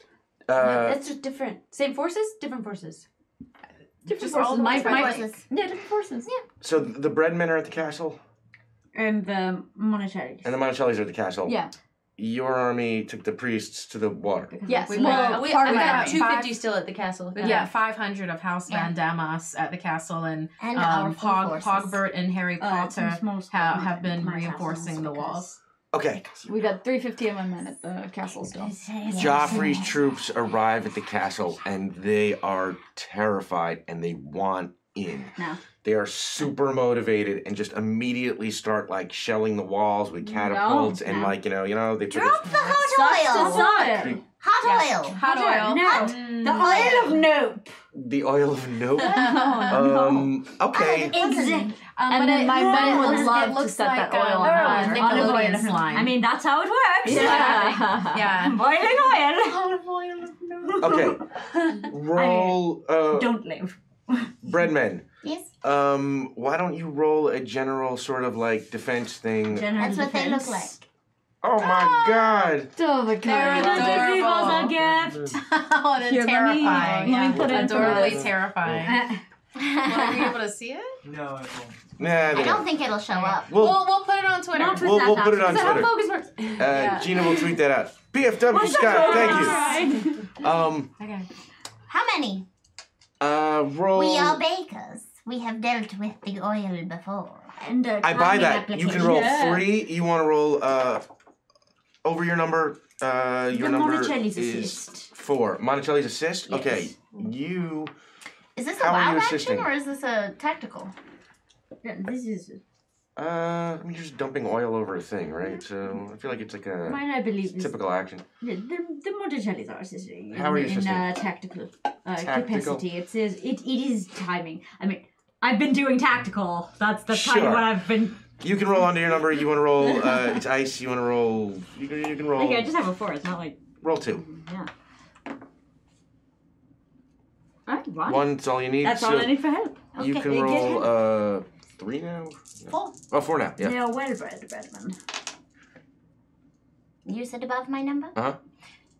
Yeah, Uh, that's just different. Same forces, different forces. Different Just forces. all My, different my, forces. Yeah, different forces. Yeah. so the breadmen are at the castle, and the monetary. and the Monticellis are at the castle. Yeah. Your army took the priests to the water. Yes. We well, got- we, part we got that. two fifty still at the castle. We got 500 of House Van Damas at the castle, and, And um, Pog. Pogbert and Harry Uh, Potter some small have been reinforcing castles the because- walls. Okay. We got 350 of my men at the castle still. Joffrey's troops arrive at the castle and they are terrified and they want in. No. They are super motivated and just immediately start like shelling the walls with catapults and no. like you know you know they put Drop the hot Sucks to oil. suck. Hot oil. Hot oil. No. The oil of nope. the oil of nope. *laughs* Oh, Um. Okay. Exactly. Um, And then it- my but men would love to looks set that oil uh, on fire. Nickelodeon Olive oil. slime. I mean, that's how it works. Yeah. *laughs* yeah. Boiling oil. *laughs* Olive oil. Okay. *laughs* Roll. Uh, Don't live. breadmen. Yes, Um. Why don't you roll a general sort of like defense thing? General that's what they look like. Oh my God. Oh my They're god. This was a gift. oh, they're Here, let me- terrifying. let me put it in front of Adorably terrifying. Well, are you able to see it? No, it won't. Nah. I don't don't. think it'll show up. We'll, We'll, we'll put it on Twitter. Not we'll, we'll put it on Is that how Twitter. focus works? Uh, Yeah. Gina will tweet that out. BFW Scott, thank you. Um, Okay. How many? uh, roll. We are bakers. We have dealt with the oil before. And uh, I buy that. You can roll Yeah. three. You want to roll uh over your number. Uh, your The number Monticelli's is assist. four. Monticelli's assist. Yes. Okay, you. Is this a are wild action or is this a tactical? Yeah, This is Uh, I mean, you're just dumping oil over a thing, right? So I feel like it's like a mine. I believe is typical action. the the, the Monticelli's are assisting How are you in, in assisting? uh, tactical uh, Tactical? capacity. It says it, it is timing. I mean, I've been doing tactical. That's that's kind Sure. of what I've been. You can roll under your number. You want to roll. Uh, it's ice. You want to roll. You can. You can roll. Okay, I just have a four. It's not like Roll two. yeah. Alright, one. One's all you need. That's so all I need for help. You Okay, can roll uh three now. Four. Oh, four now. Yeah. They are well bred, Redman. You said above my number? Uh huh.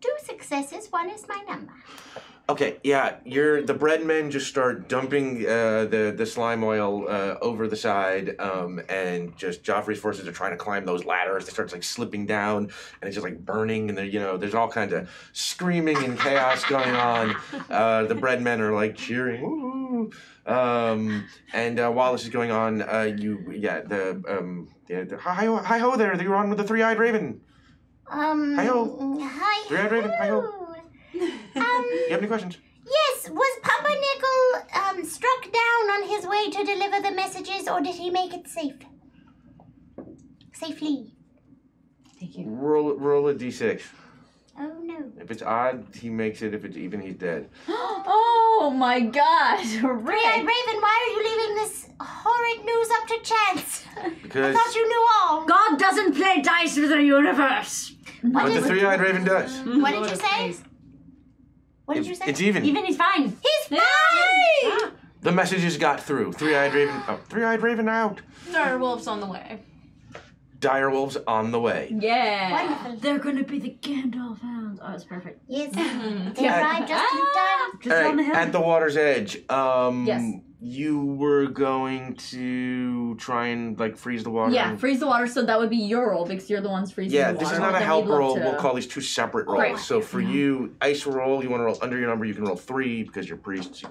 Two successes, one is my number. Okay, yeah, you're the bread men just start dumping uh, the the slime oil uh, over the side, um, and just Joffrey's forces are trying to climb those ladders. They start like slipping down, and it's just like burning, and there, you know, there's all kinds of screaming and chaos going on. *laughs* Uh, the bread men are like cheering, Woo! um, and uh, while this is going on, uh, you yeah the um the, the hi ho hi ho there, you're on with the three eyed raven. Um. Hi-ho. Hi. Three-eyed raven, hi-ho. Um. You have any questions? Yes. Was Pumpernickel um struck down on his way to deliver the messages, or did he make it safe? Safely. Thank you. Roll roll a d6. Oh no. If it's odd, he makes it. If it's even, he's dead. *gasps* oh my god. Three-eyed *laughs* Raven, why are you leaving this horrid news up to chance? Because. I Because thought you knew all. God doesn't play dice with the universe. What, but the three-eyed raven does. what did you say? What did It- you say? It's even. Even he's fine. He's fine. The messages got through. Three-eyed raven. Oh, three-eyed raven out. Dire wolves on the way. Dire wolves on the way. Yeah. Wonderful. They're gonna be the Gandalf hounds. Oh, it's perfect. Yes. They arrived just in time. Just All on the hill. at the water's edge. Um, Yes. You were going to try and like freeze the water. Yeah, and- freeze the water, so that would be your roll because you're the ones freezing the water. Yeah, the this water. is not a help we'd love roll. to- We'll call these two separate rolls. Great. So for you, ice roll, you want to roll under your number. You can roll three because you're priest. You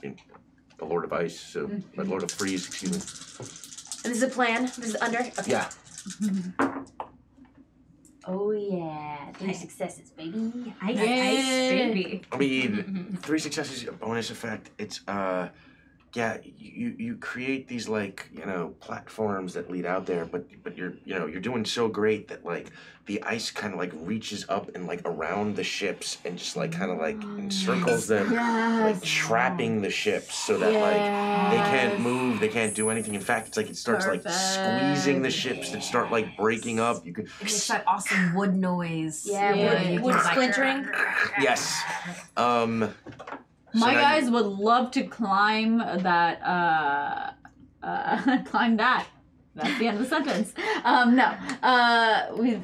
can, uh, the Lord of Ice, so Mm-hmm. Lord of Freeze, excuse me. And this is a plan. This is under. Okay. Yeah. *laughs* Oh yeah, three successes, baby. Ice, Yay. ice, baby. I mean, *laughs* three successes, a bonus effect. It's uh, yeah, you you create these like you know platforms that lead out there, but but you're you know you're doing so great that like the ice kind of like reaches up and like around the ships and just like kind of like encircles them, like trapping the ships so that like they can't move, they can't do anything. In fact, it's like it starts like squeezing the ships that start like breaking up. You can It makes that awesome wood noise. Yeah, Yeah. wood, wood splintering. *laughs* yes. Um, so My now you- guys would love to climb that. Uh, uh, *laughs* climb that. That's the end of the sentence. Um, no. Uh, we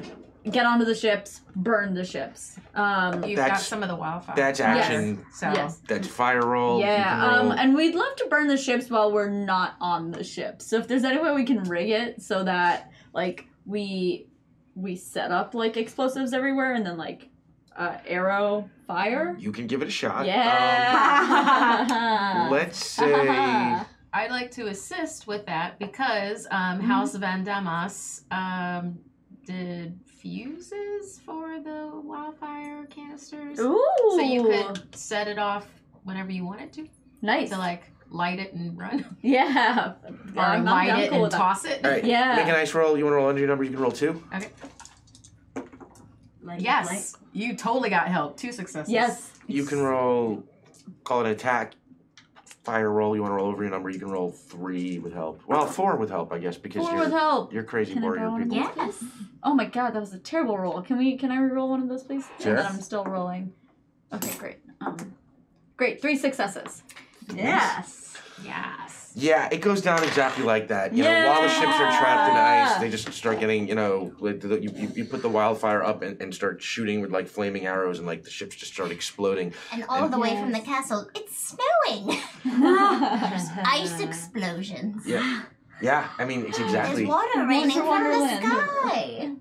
get onto the ships, burn the ships. Um, You've got That's- some of the wildfire. That's action. So Yes. That's fire roll. you yeah, can roll. um, and we'd love to burn the ships while we're not on the ship. So if there's any way we can rig it so that like we we set up like explosives everywhere and then like uh, arrow fire. You can give it a shot. Yeah. Um, let's say. *laughs* I'd like to assist with that because um, House Van Damas um, diffuses for the wildfire canisters. Ooh. So you could set it off whenever you wanted to. nice. To like light it and run. yeah. *laughs* Or I'm not light down it cool and with that. toss it. All right. Yeah. Make a nice roll. You want to roll under your number? You can roll two. Like, Yes. You totally got help. Two successes. Yes. You can roll. Call it an attack. Fire roll. You want to roll over your number? You can roll three with help. Well, four with help, I guess, because Four you're with help. you're crazy Can I warrior borrow one of people. Yes. Oh my god, that was a terrible roll. Can we? Can I re-roll one of those, please? Sure. And then I'm still rolling. Okay, great. Um, great. Three successes. Yes. Yes. Yeah, it goes down exactly like that. You know, while the ships are trapped in ice, they just start getting, you know, like the, you, you, you put the wildfire up and, and start shooting with like flaming arrows, and like the ships just start exploding. And all the way from the castle, it's snowing. *laughs* There's ice *laughs* explosions. Yeah, yeah. I mean, it's exactly. There's water raining Winter from the sky.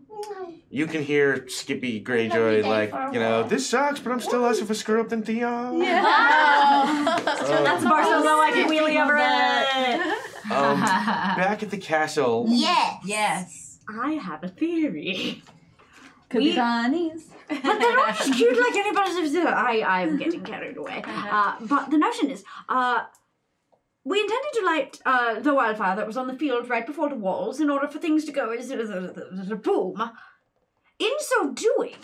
You can hear Skippy Lovely Greyjoy like, you know, this sucks, but I'm still less of a screw up than Theon. Yeah. Um, *laughs* That's Barcelona. I can wheelie over it. um, *laughs* back at the castle. Yes. yes. I have a theory. Could be bunnies. But they're not as cute like anybody's. I I'm getting carried away. *laughs* Uh, but the notion is, uh, we intended to light uh, the wildfire that was on the field right before the walls in order for things to go as, boom. In so doing,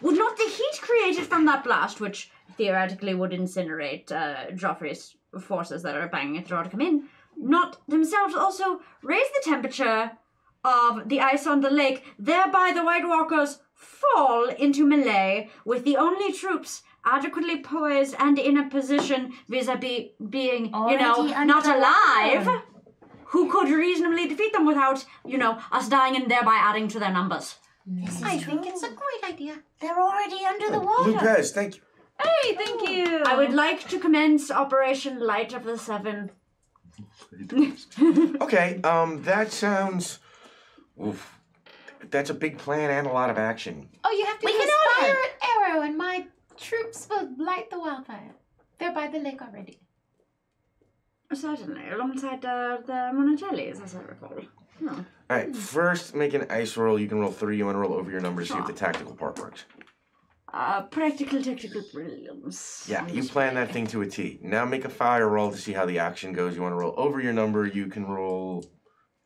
would not the heat created from that blast, which theoretically would incinerate uh, Joffrey's forces that are banging at the door to come in, not themselves also raise the temperature of the ice on the lake, thereby the White Walkers fall into melee with the only troops adequately poised and in a position vis-a-vis being, you know, not alive, water. who could reasonably defeat them without, you know, us dying and thereby adding to their numbers. This is I true. think it's a great idea. They're already under the water. Lupez, thank you. Hey, thank you. I would like to commence Operation Light of the Seven. *laughs* Okay, um, that sounds. Oof. That's a big plan and a lot of action. Oh, you have to We use can all fire and arrow, and my troops will light the wildfire. They're by the lake already. Certainly, alongside uh, the Monatellis, as I recall. No. All right, first make an ice roll. You can roll three. You want to roll over your number to see if the tactical part works. Uh, practical tactical brilliance. Yeah, you plan that thing to a T. Now make a fire roll to see how the action goes. You want to roll over your number. You can roll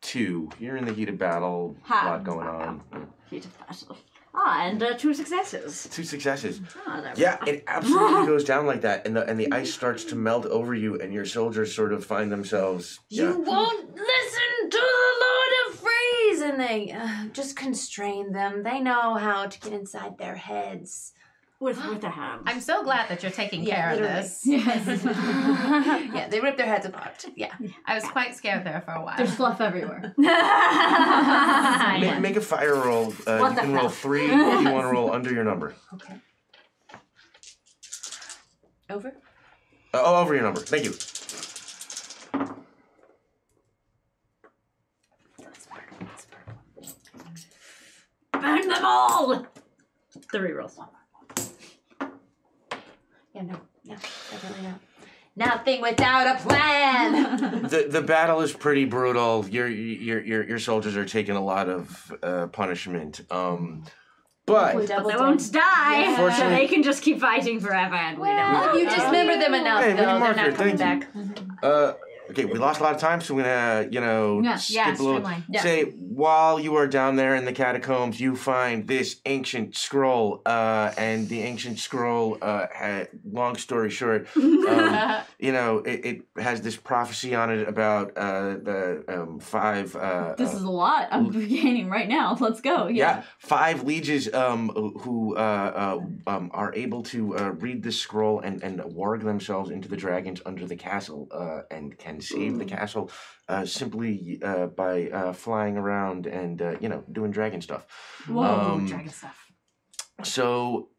two. You're in the heat of battle. A lot going on. Heat of battle. Ah, and uh, two successes. Two successes. We Yeah, it absolutely *laughs* goes down like that, and the and the ice starts to melt over you, and your soldiers sort of find themselves. You yeah. won't listen to the Lord of Freeze, and they uh, just constrain them. They know how to get inside their heads. With, with the hands. I'm so glad that you're taking Yeah, care of this. Yes. *laughs* *laughs* yeah, they rip their heads apart. Yeah. I was quite scared there for a while. There's fluff everywhere. *laughs* Make, make a fire roll. Uh, you the can roll three. if you want to roll under your number. Okay. Over. Uh, oh, over your number. Thank you. Burn them all! The rerolls. Yeah, no, no, definitely not. *laughs* Nothing without a plan. *laughs* The the battle is pretty brutal. Your your your your soldiers are taking a lot of uh, punishment. Um, but But they down. won't die. Yeah. *laughs* Fortunately- they can just keep fighting forever and we Well, don't. you dismember them enough, Hey, though. Winnie They're Marker, not coming back. uh, okay, we lost a lot of time, so we're gonna you know Yeah. skip Yeah, a little. Yeah. Say while you are down there in the catacombs, you find this ancient scroll, uh, and the ancient scroll. Uh, had, long story short, um, *laughs* you know, it, it has this prophecy on it about uh, the um, five. Uh, This uh, is a lot. I'm beginning right now. *laughs* Let's go. yeah, Yeah. five lieges um, who uh, uh, um, are able to uh, read this scroll and, and warg themselves into the dragons under the castle uh, and can save the castle uh, simply uh, by uh, flying around and uh, you know doing dragon stuff. Whoa. Um, Dragon stuff. So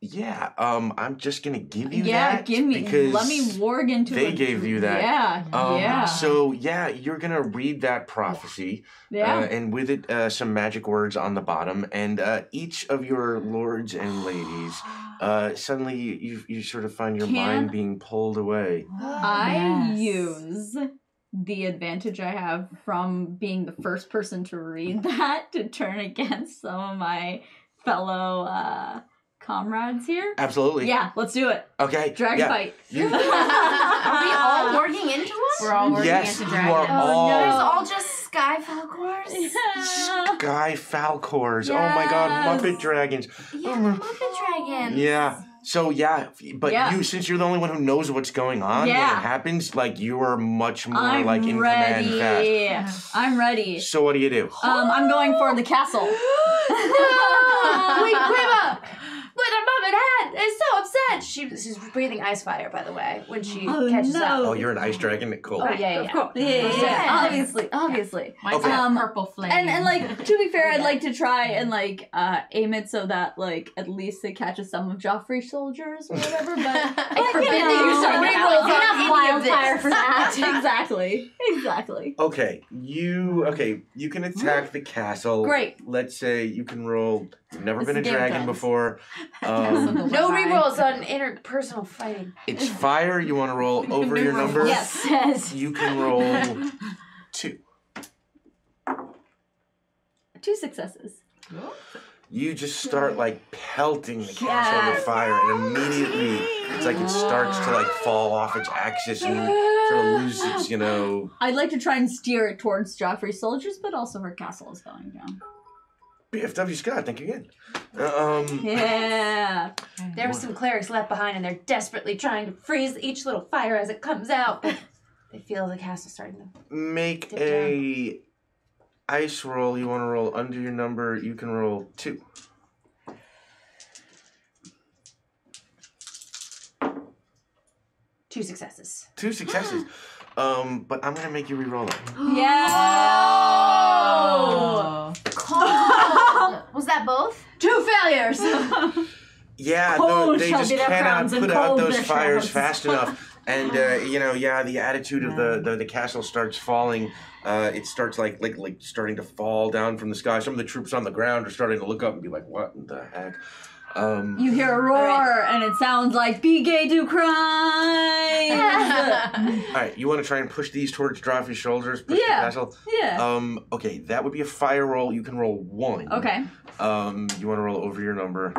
yeah, um, I'm just gonna give you yeah, that give me. because Let me warg into it. they a- gave you that. Yeah. Um, yeah. So yeah, you're gonna read that prophecy. yeah. Uh, and with it, uh, some magic words on the bottom, and uh, each of your lords and ladies, *gasps* uh, suddenly you, you sort of find your Can- mind being pulled away. *gasps* I Yes. use the advantage I have from being the first person to read *laughs* that to turn against some of my fellow uh, comrades here. Absolutely. Yeah, let's do it. Okay. Dragon yeah. fight. You- *laughs* Are we all *laughs* working into us? We're all working yes, into you dragon. are all There's all just sky falcors. Guy Falcors. Oh my god, Muppet Dragons. Yeah, Muppet Dragons. Yeah. So yeah, but Yeah. you since you're the only one who knows what's going on when it happens, like you are much more I'm like in ready. command fast. I'm ready. So what do you do? Um, I'm going for the castle. *gasps* no! *laughs* Wait, Grandma! But our mom and dad is so upset. She, she's breathing ice fire, by the way, when she Oh, catches no. up. Oh, you're an ice dragon. Cool. Oh, yeah, yeah, Of yeah. course. Yeah, yeah, yeah. Yeah. Obviously, obviously. Mine's Okay. got Um, purple flame. And and like to be fair, Oh, I'd like to try and like uh aim it so that like at least it catches some of Joffrey's soldiers or whatever. But *laughs* I forbid forbid that that you you start start getting rerolls on any of wildfire for that. *laughs* exactly. Exactly. Okay, you okay? You can attack the castle. Great. Let's say you can roll. You've never been a is Game of dragon Thrones. before. *laughs* Um, No rerolls on interpersonal fighting. it's fire. You want to roll *laughs* over your number. Yes. Yes. You can roll *laughs* two. Two successes. You just start like pelting the castle with fire, and immediately it's like it starts to like fall off its axis and sort of lose its, you know. I'd like to try and steer it towards Joffrey's soldiers, but also her castle is going down. BFW Scott, thank you again. Uh, Um, Yeah. There were some clerics left behind, and they're desperately trying to freeze each little fire as it comes out. *laughs* They feel the castle starting to. make Dip a ice roll. You want to roll under your number. You can roll two. Two successes. Two successes. *gasps* um, but I'm gonna make you re-roll it. *gasps* Yeah. Oh. Was that both? Two failures. *laughs* Yeah, Cold tho- they just cannot put out those fires shrouds. fast enough. And uh, you know, yeah, the attitude of the, the, the castle starts falling. Uh, it starts like like like starting to fall down from the sky. Some of the troops on the ground are starting to look up and be like, "What in the heck?" Um, You hear a roar, and it sounds like "Be gay, do crime." *laughs* all right, you want to try and push these towards Joffrey's shoulders, push Yeah. the castle. yeah. Um, okay, that would be a fire roll. You can roll one. Okay. Um, you want to roll over your number.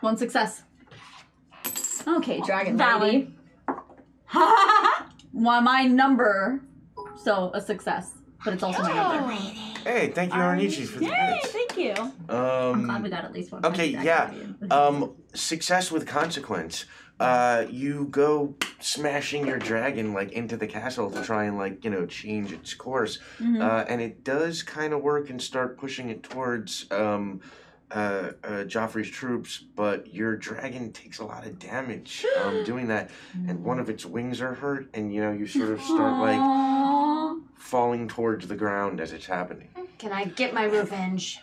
One success. Okay, dragon Valid. lady. *laughs* Why my number? So a success, but it's also my number. Hey, thank you, Arnichi, for the Yay! bits. Thank you. I'm glad we Um, got at least one. okay, dragon yeah. um, success with consequence. Uh, you go smashing your dragon like into the castle to try and like you know change its course, Mhm. uh, and it does kind of work and start pushing it towards um, uh, uh, Joffrey's troops. But your dragon takes a lot of damage um, *gasps* doing that, and one of its wings are hurt, and you know you sort of start like Aw. Falling towards the ground as it's happening. Can I get my revenge?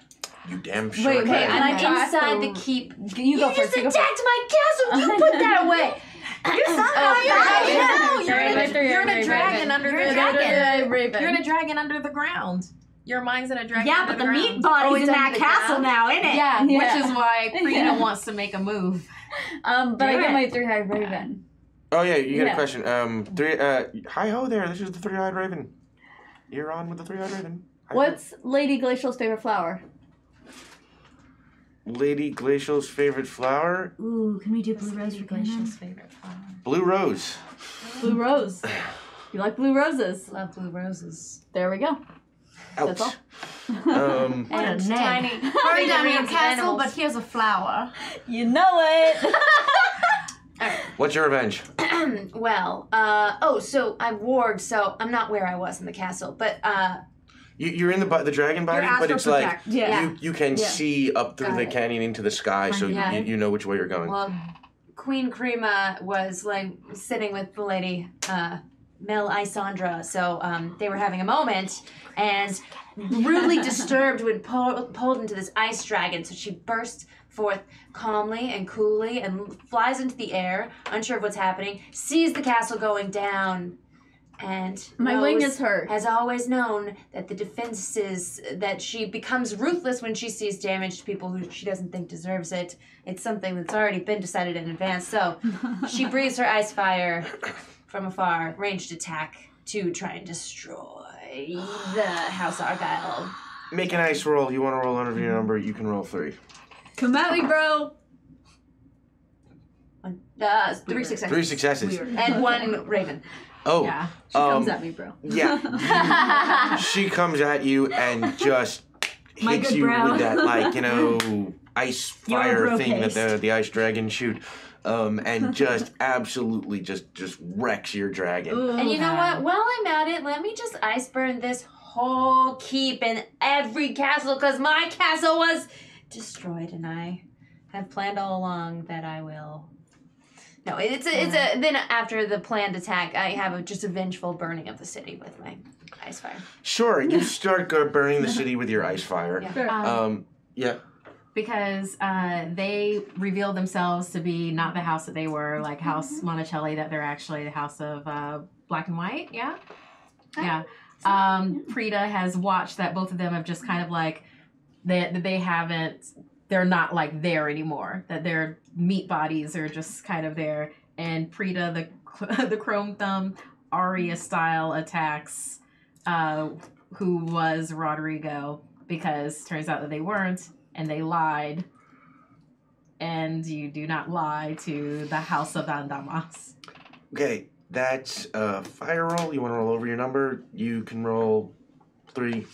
You damn sure Wait, can. wait, And and I'm I attack inside the- the keep. You go first. just You go attacked first. my castle. You put that *laughs* away. You somehow- you're, Oh, no, you're, in Right a, there, you're in a right, dragon right. under You're a the dragon. Raven. You're in a dragon under the ground. Your mind's in a dragon. Yeah, under but the the meat ground. body's Oh, in it's that under the castle ground? now, isn't it? Yeah, Yeah. which is why *laughs* Prina Yeah. wants to make a move. Um, but I Do get it. my three-eyed raven. Oh yeah, you got Yeah. a question. Um, three. Uh, hi ho there. This is the three-eyed raven. You're on with the three-eyed raven. Hi. What's Lady Glacial's favorite flower? Lady Glacial's favorite flower? Ooh, can we do blue rose for Glacial's favorite flower. Blue rose. Blue rose. *sighs* You like blue roses? Love blue roses. There we go. Ouch. That's all. Um, *laughs* What a And name. tiny. Hurry down your castle, animals. but here's a flower. You know it. *laughs* what's your revenge? *clears throat* well, uh, oh, so I'm warged, so I'm not where I was in the castle, but uh, You, you're in the the dragon body, but astral it's like yeah. you you can Yeah. see up through Got the it. canyon into the sky, so Yeah. you, you know which way you're going. well, Queen Krima was like sitting with the lady uh, Melisandre, so um, they were having a moment and rudely *laughs* disturbed when pulled, pulled into this ice dragon. So she burst forth calmly and coolly and flies into the air, unsure of what's happening, sees the castle going down, and My wing is hurt. has always known that the defenses that she becomes ruthless when she sees damage to people who she doesn't think deserves it. It's something that's already been decided in advance. So *laughs* she breathes her ice fire from afar, ranged attack to try and destroy the House Argyle. Make an ice roll. You want to roll under your number? You can roll three. Come at me, bro. Uh, three successes. Three successes. And *laughs* one raven. Oh, Yeah. She comes Um, at me, bro. yeah. *laughs* she comes at you and just *laughs* My hits you bro. with that, like you know, ice fire bro thing that the the ice dragon shoot, um, and just absolutely just just wrecks your dragon. And you know what? While I'm at it, let me just ice burn this whole keep and every castle because my castle was destroyed, and I have planned all along that I will. No, it's a, it's a. Then after the planned attack, I have a, just a vengeful burning of the city with my ice fire. Sure, you *laughs* start go- burning the city with your ice fire. Um, Um, yeah. because uh, they revealed themselves to be not the house that they were, like House Monticelli, that they're actually the house of uh, Black and White. Yeah, yeah. Um, Prita has watched that both of them have just kind of like that they, haven't. They're not like there anymore. That their meat bodies are just kind of there. And Prita, the *laughs* the Chrome Thumb Aria style attacks, uh, who was Rodrigo, because turns out that they weren't and they lied. And you do not lie to the House of Andamas. Okay, that's a fire roll. You want to roll over your number? You can roll three.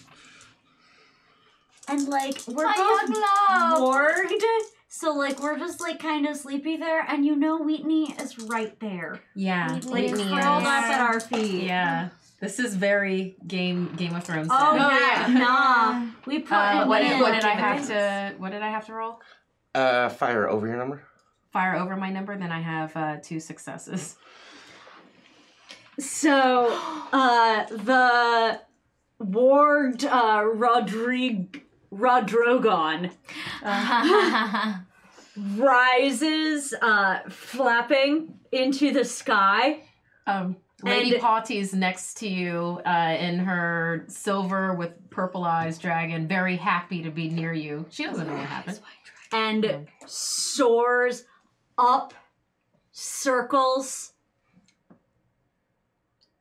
And like we're I both warged, so like we're just like kind of sleepy there, and you know Wheatney is right there, Yeah, like Whitney curled is- up at our feet. Yeah, this is very Game Game of Thrones. Oh, style. yeah, nah. We put Uh, what, did, what did I have to? What did I have to roll? Uh, fire over your number. Fire over my number. Then I have uh, two successes. So, uh, the warged uh, Rodrig Rodrogon *laughs* rises, uh, flapping into the sky. Um, Lady And- Potty's next to you uh, in her silver with purple eyes dragon, very happy to be near you. She doesn't know what happened. and soars up, circles.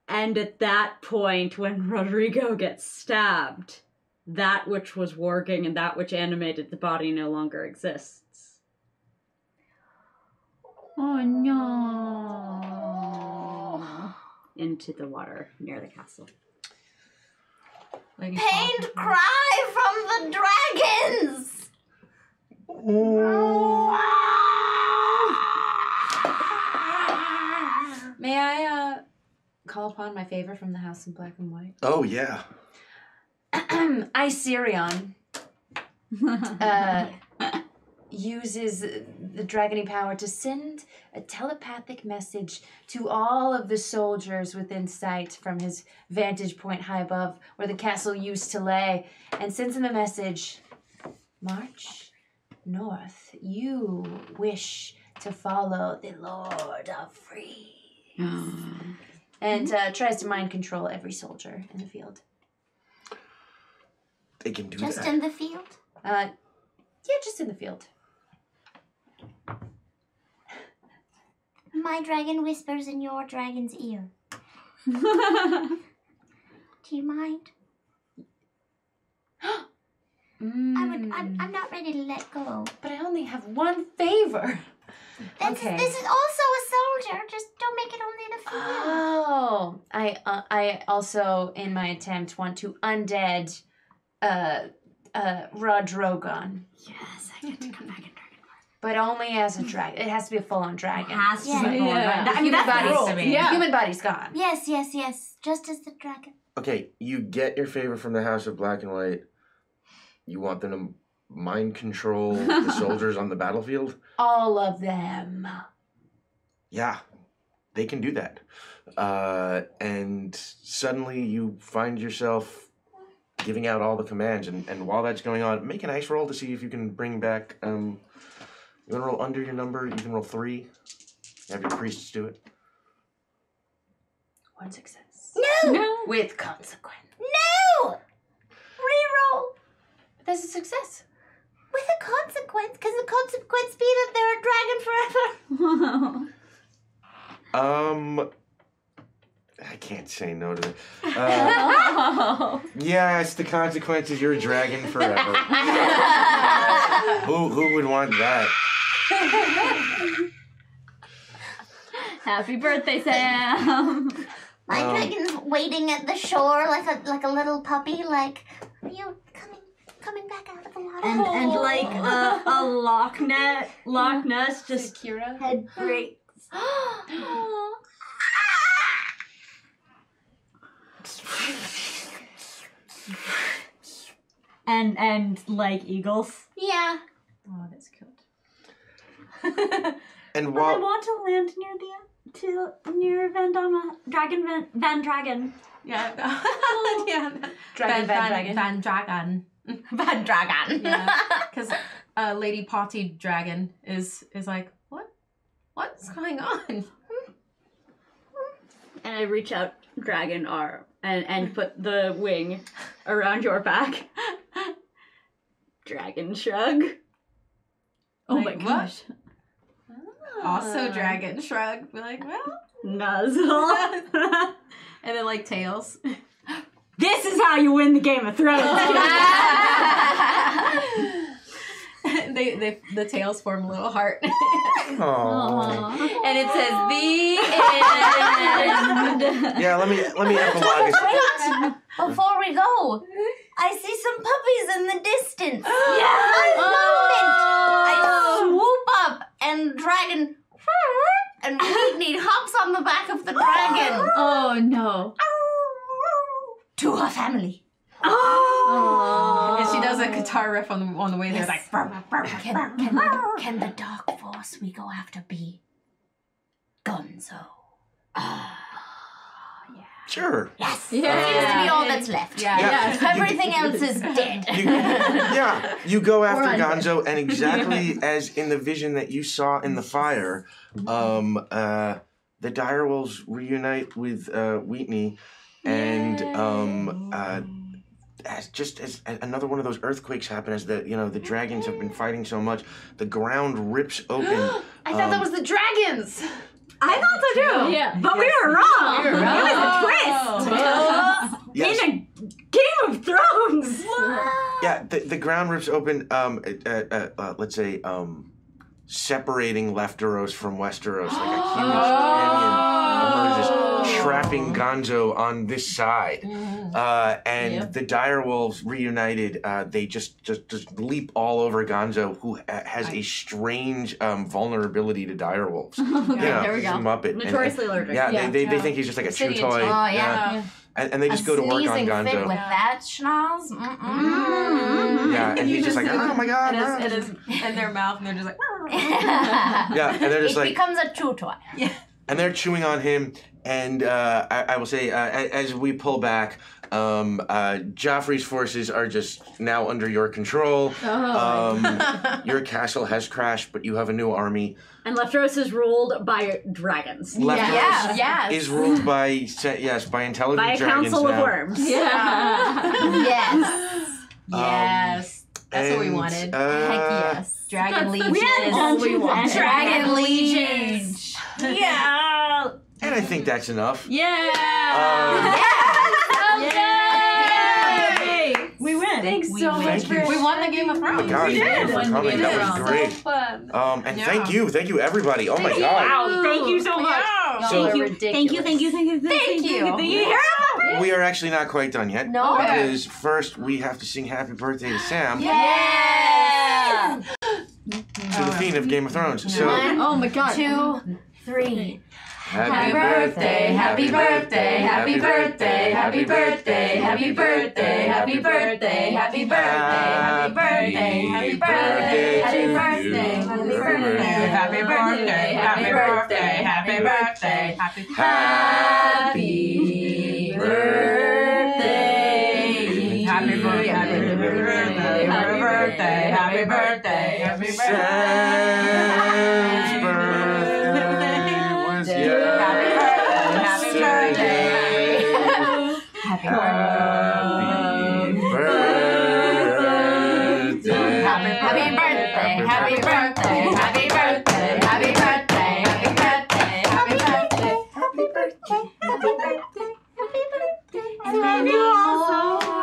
And at that point, when Rodrigo gets stabbed, that which was working and that which animated the body no longer exists. Oh no. *sighs* Into the water near the castle. Lady Pained Potty- cry from the dragons! May I uh, call upon my favor from the House in Black and White? Oh yeah. *clears throat* Icerion uh, uses the dragony power to send a telepathic message to all of the soldiers within sight from his vantage point high above where the castle used to lay and sends them a message March north. You wish to follow the Lord of Free. *gasps* and uh, tries to mind control every soldier in the field. They can do Just that. in the field? Uh, yeah, just in the field. My dragon whispers in your dragon's ear. *laughs* Do you mind? I would. I'm, I'm not ready to let go. But I only have one favor. This, Okay. is, this is also a soldier. Just don't make it only in a field. Oh, I uh, I also in my attempt want to undead, uh, uh, Rodrogon, Yes, I get to come back and dragon. but only as a dragon. It has to be a full-on dragon. Has to Yeah. be. Yeah. That- I The mean, human that's body's to be. The Yeah. human body's gone. yes, yes, yes. Just as the dragon. Okay, you get your favor from the House of Black and White. You want them to mind control the *laughs* soldiers on the battlefield? All of them. Yeah, they can do that. Uh, and suddenly you find yourself giving out all the commands. And, and while that's going on, make an ice roll to see if you can bring back. Um, you want to roll under your number? You can roll three. Have your priests do it. One success No! with consequence. No! Reroll! But that's a success. With a consequence, because the consequence be that they're a dragon forever. *laughs* Um, I can't say no to it. *laughs* Uh, yeah, it's the consequences. You're a dragon forever. who who would want that? Happy birthday, Sam. My Um, dragon's waiting at the shore like a like a little puppy. Like, are you coming coming back out of the water? And and like uh, a Loch net, Loch Ness just Kira? head break. *gasps* *gasps* *gasps* and and like eagles. yeah. Oh, that's cute. *laughs* And I while want to land near the to near Vandama Dragon Van, Van Dragon. Yeah. *laughs* *laughs* yeah. Dragon, Van Van, Van, Dragon. Van Dragon. Bad dragon. Yeah. Because uh, Lady Potty Dragon is is like, what? What's going on? and I reach out dragon arm and, and put the wing around your back. *laughs* dragon shrug. Oh Like, my what? gosh. Ah. Also, Dragon shrug. Be like, well, Nuzzle. *laughs* *laughs* and then like tails. *gasps* This is how you win the Game of Thrones. *laughs* they they the tails form a little heart. *laughs* Aw. and it says the end. *laughs* Yeah, let me let me epilogue it. Wait, before we go, I see some puppies in the distance. *gasps* Yes! moment, I Oh. swoop up and dragon, and Whitney hops on the back of the dragon *gasps* oh no. to her family. and she does oh. A guitar riff on the on the way there, like. Can, can, can the dark force we go after be Gonzo? Ah. Sure. Yes. Yeah. That seems to be all that's left. Yeah. Yeah. *laughs* Everything else is dead. You, yeah, you go after Gonzo, and exactly *laughs* as in the vision that you saw in the fire, um, uh, the direwolves reunite with uh, Wheatney, and um, uh, as just as a- another one of those earthquakes happen, as the you know the dragons have been fighting so much, the ground rips *gasps* open. I thought that Um, was the dragons. I thought so too. Yeah. But we were wrong. We were It was a wrong. twist. *laughs* Yes. In a Game of Thrones. Yeah, the, the ground rips open. Um, uh, uh, uh, let's say um, separating Lefteros from Westeros, like a huge *gasps* canyon emerges, trapping Gonzo on this side. Uh, and Yep. the direwolves reunited. Uh, they just, just just leap all over Gonzo, who ha- has a strange um, vulnerability to direwolves. Okay, *laughs* yeah, there we he's go. a Muppet. And- and- Notoriously allergic. yeah, Yeah. they, they, they think he's just like a chew Obsidian toy. chew. Oh, yeah. And, and they just go to work on sneezing fit Gonzo. with that schnoz. Mm-mm. Yeah, and *laughs* he's just like, oh my god. And ah." it's, it is in their mouth, and they're just like. *laughs* Yeah, and they're just it like, becomes a chew toy. And they're chewing on him. And uh, I, I will say, uh, as we pull back, um, uh, Joffrey's forces are just now under your control. Oh. Um, *laughs* your castle has crashed, but you have a new army. And Lefteros is ruled by dragons. Lefteros Yeah. Yes. is ruled by yes by intelligent By a dragons council of now. worms. *laughs* yes. yes. That's what we wanted. uh, Heck yes. Dragon That's the- Legion. we had all we Dungeons want. and Dragon Legion. Legion. yeah. And I think that's enough. Yeah. Yay! We win. Thanks We so win. much Thank you. for We won the Game of Thrones. Oh my God, We thank did. you for We coming. did. That was So great. fun. Um, and Yeah. thank you, thank you everybody. Oh my Thank god. Wow, thank you so much. Yeah. So- Y'all are Thank you, thank you, thank you, Thank you. Thank you. Hear We are actually not quite done yet. No. Because first we have to sing happy birthday to Sam Yeah. to the fiend of Game of Thrones. So One, Oh my god. two, three. happy birthday, happy birthday, happy birthday, happy birthday, happy birthday, happy birthday, happy birthday, happy birthday, happy birthday, happy birthday, happy birthday, Happy birthday, happy birthday, happy birthday, happy Happy birthday. Happy birthday, happy birthday, happy birthday, happy birthday, happy birthday. Sam's birthday to love you also.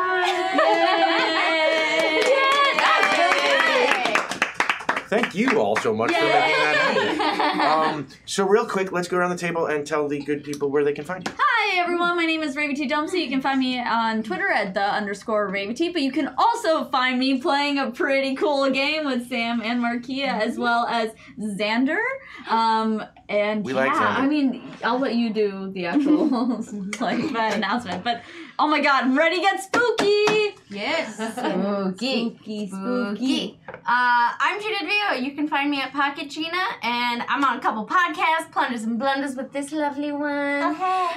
Thank you all so much Yay. for making that happen. *laughs* Um, so real quick, let's go around the table and tell the good people where they can find you. Hi everyone, my name is Revati Dhomse. You can find me on Twitter at the underscore Ravy T, but you can also find me playing a pretty cool game with Sam and Markeia as well as Xander. Um, and we yeah, like Xander. I mean, I'll let you do the actual *laughs* *laughs* like announcement, but oh my god, I'm ready to get spooky! Yes. Spooky, spooky, spooky. Uh, I'm Gina DeVivo. You can find me at Pocket Gina, and I'm on a couple podcasts, Plunders and Blunders with this lovely one,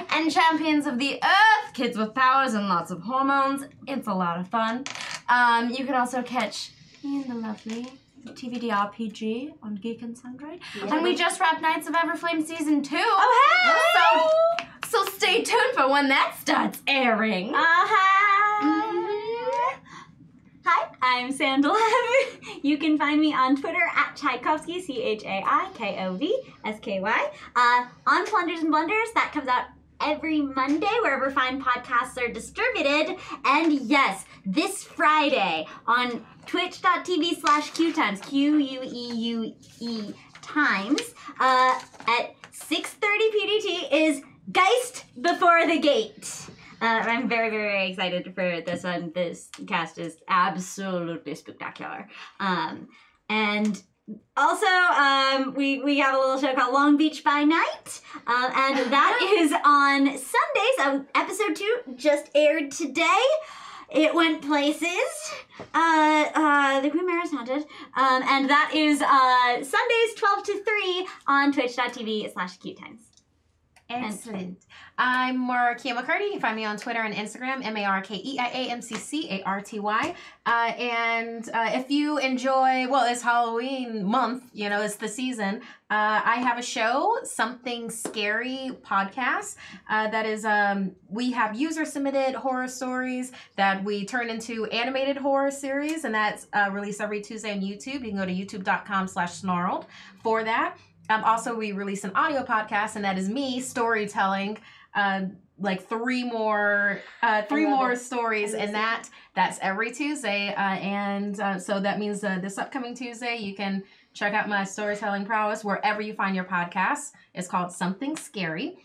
and Champions of the Earth, Kids with Powers and Lots of Hormones. It's a lot of fun. Um, you can also catch me and the lovely TVD RPG on Geek and Sundry, and we just wrapped Knights of Everflame season two. Oh hey! So, so stay tuned for when that starts airing. Uh-huh. Hi, I'm Sandal. you can find me on Twitter at Tchaikovsky, C H A I K O V S K Y. Uh, on Plunders and Blunders, that comes out every Monday wherever fine podcasts are distributed. And yes, this Friday on twitch.tv slash Queue times, Q U E U E times, uh, at 6.30 PDT is Geist Before the Gate. Uh, I'm very, very, very excited for this one. This cast is absolutely spectacular. Um, and also, um, we, we have a little show called Long Beach by Night, um, and that *laughs* is on Sundays. Um, episode two just aired today. It went places. Uh, uh, the Queen Mary is haunted. Um, and that is uh, Sundays 12 to 3 on twitch.tv slash cute times. Excellent. I'm Markeia McCarty. You can find me on Twitter and Instagram, M A R K E I A M C C A R T Y. Uh, and uh, if you enjoy, well, it's Halloween month, you know, it's the season. Uh, I have a show, Something Scary podcast, uh, that is, um, we have user submitted horror stories that we turn into animated horror series, and that's uh, released every Tuesday on YouTube. You can go to youtube.com slash snarled for that. Um, also, we release an audio podcast, and that is me storytelling uh, like three more uh, three more it. stories, and that that's every Tuesday. Uh, and uh, so that means uh, this upcoming Tuesday, you can check out my storytelling prowess wherever you find your podcasts. It's called Something Scary.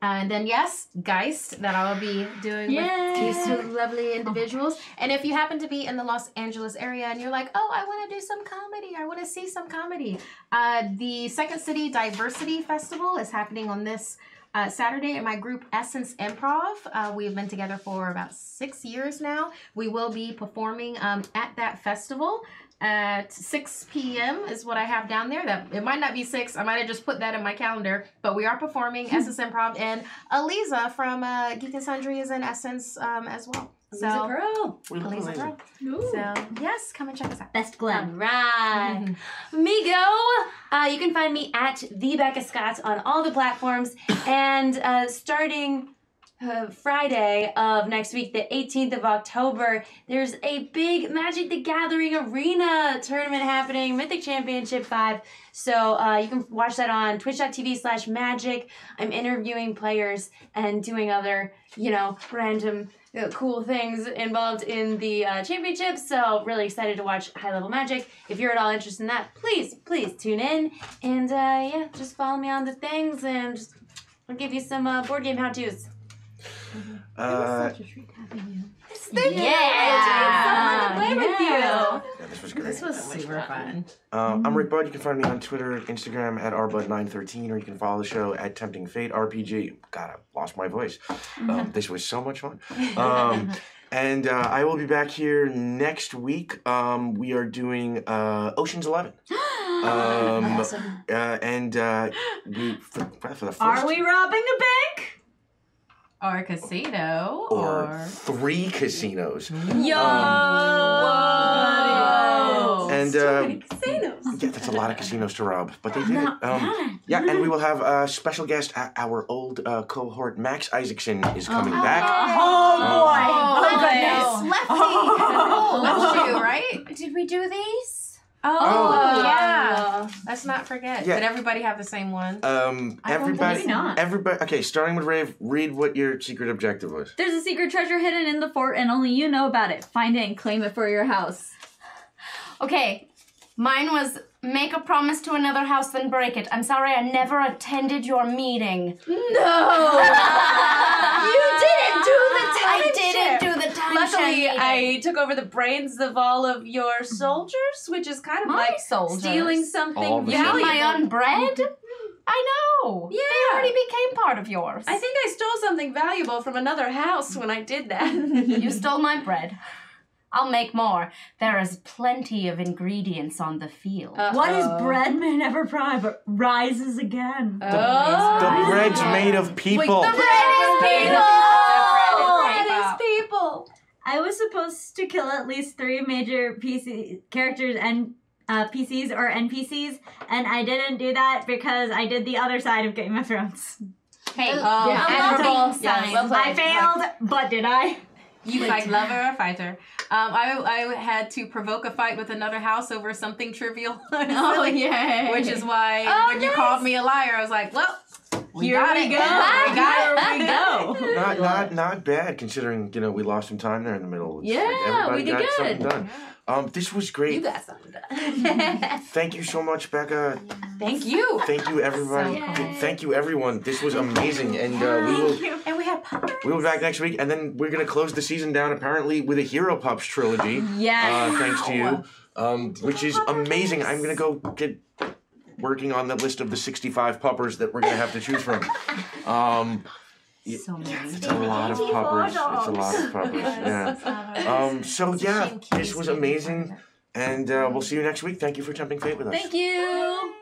And then yes, Geist that I'll be doing with these two lovely individuals. And if you happen to be in the Los Angeles area and you're like, oh, I want to do some comedy, I want to see some comedy, uh, the Second City Diversity Festival is happening on this uh, Saturday at my group Essence Improv. Uh, we've been together for about six years now. We will be performing um, at that festival at 6 p.m. is what I have down there. That it might not be six. I might have just put that in my calendar, but we are performing Essence Improv, and Aliza from uh, Geek and Sundry is in Essence um, as well. So Pearl. We love Aliza Aliza. Pearl. So yes, come and check us out. Best All Glenn. right. Migo, uh, you can find me at the Becca Scott on all the platforms. *gasps* And uh, starting uh, Friday of next week, the 18th of October, there's a big Magic the Gathering Arena tournament happening, Mythic Championship 5. So uh, you can watch that on twitch.tv slash magic. I'm interviewing players and doing other, you know, random cool things involved in the uh, championship. So really excited to watch high level magic. If you're at all interested in that, please, please tune in and uh, yeah, just follow me on the things and just, I'll give you some uh, board game how tos. Uh, Yeah, play with yeah, this was great. This was super fun. Um, I'm Rick Budd. You can find me on Twitter Instagram at rbud913, or you can follow the show at Tempting Fate RPG. God, I lost my voice. Um, this was so much fun. Um, *laughs* and uh, I will be back here next week. Um, we are doing uh, Ocean's Eleven. *gasps* Um, uh, and uh, we for, for the first Are we robbing a bank? Or a casino, or, or three casinos. Yo! Whoa. And uh, yeah, that's a lot of casinos to rob, but they did it. Um, yeah, and we will have a special guest. uh, Our old uh, cohort, Max Isaacson, is coming back. Oh boy! Oh, goodness. Lefty. Oh, left you, right? Did we do these? Oh, Oh. yeah. Let's not forget. Yeah. Did everybody have the same one? Um, I don't everybody, think everybody. Okay, starting with Rave. Read what your secret objective was. There's a secret treasure hidden in the fort, and only you know about it. Find it and claim it for your house. Okay, Mine was make a promise to another house, then break it. I'm sorry, I never attended your meeting. No! *laughs* you didn't do the time. I didn't do the time. Luckily, I took over the brains of all of your soldiers, which is kind of My like soldiers? stealing something All the You mean my valuable. own bread? *laughs* I know. Yeah. They already became part of yours. I think I stole something valuable from another house when I did that. *laughs* you stole my bread. I'll make more. There is plenty of ingredients on the field. What is bread may never fry, but rises again. Oh. The bread's made of people. the bread is people. Bread is people. I was supposed to kill at least three major PC characters and uh, PCs or NPCs, and I didn't do that because I did the other side of Game of Thrones. Hey, Oh, yeah, admirable. yeah, Yes, well I failed, but did I? You fight lover or fighter? Um, I I had to provoke a fight with another house over something trivial. *laughs* Oh, yay. Which is why Oh, when you called me a liar, I was like, well, we Here got we it. go. *laughs* We got Here we go. Not not not bad considering you know we lost some time there in the middle. It's like Yeah, everybody we did got good. something done. Um, this was great. You got something done. *laughs* Thank you so much, Becca. Thank you. Thank you, everybody. So Thank you, everyone. This was amazing, and uh, we will And we have puppers. we'll be back next week, and then we're gonna close the season down apparently with a Hero Pups trilogy. Yes. Uh, thanks to you, um, which is amazing. I'm gonna go get working on the list of the 65 puppers that we're gonna have to choose from. Um, So many. it's a lot of puppers. It's a lot of puppers. Yeah. Um, so yeah, this was amazing, and uh, we'll see you next week. Thank you for jumping fate with us. Thank you.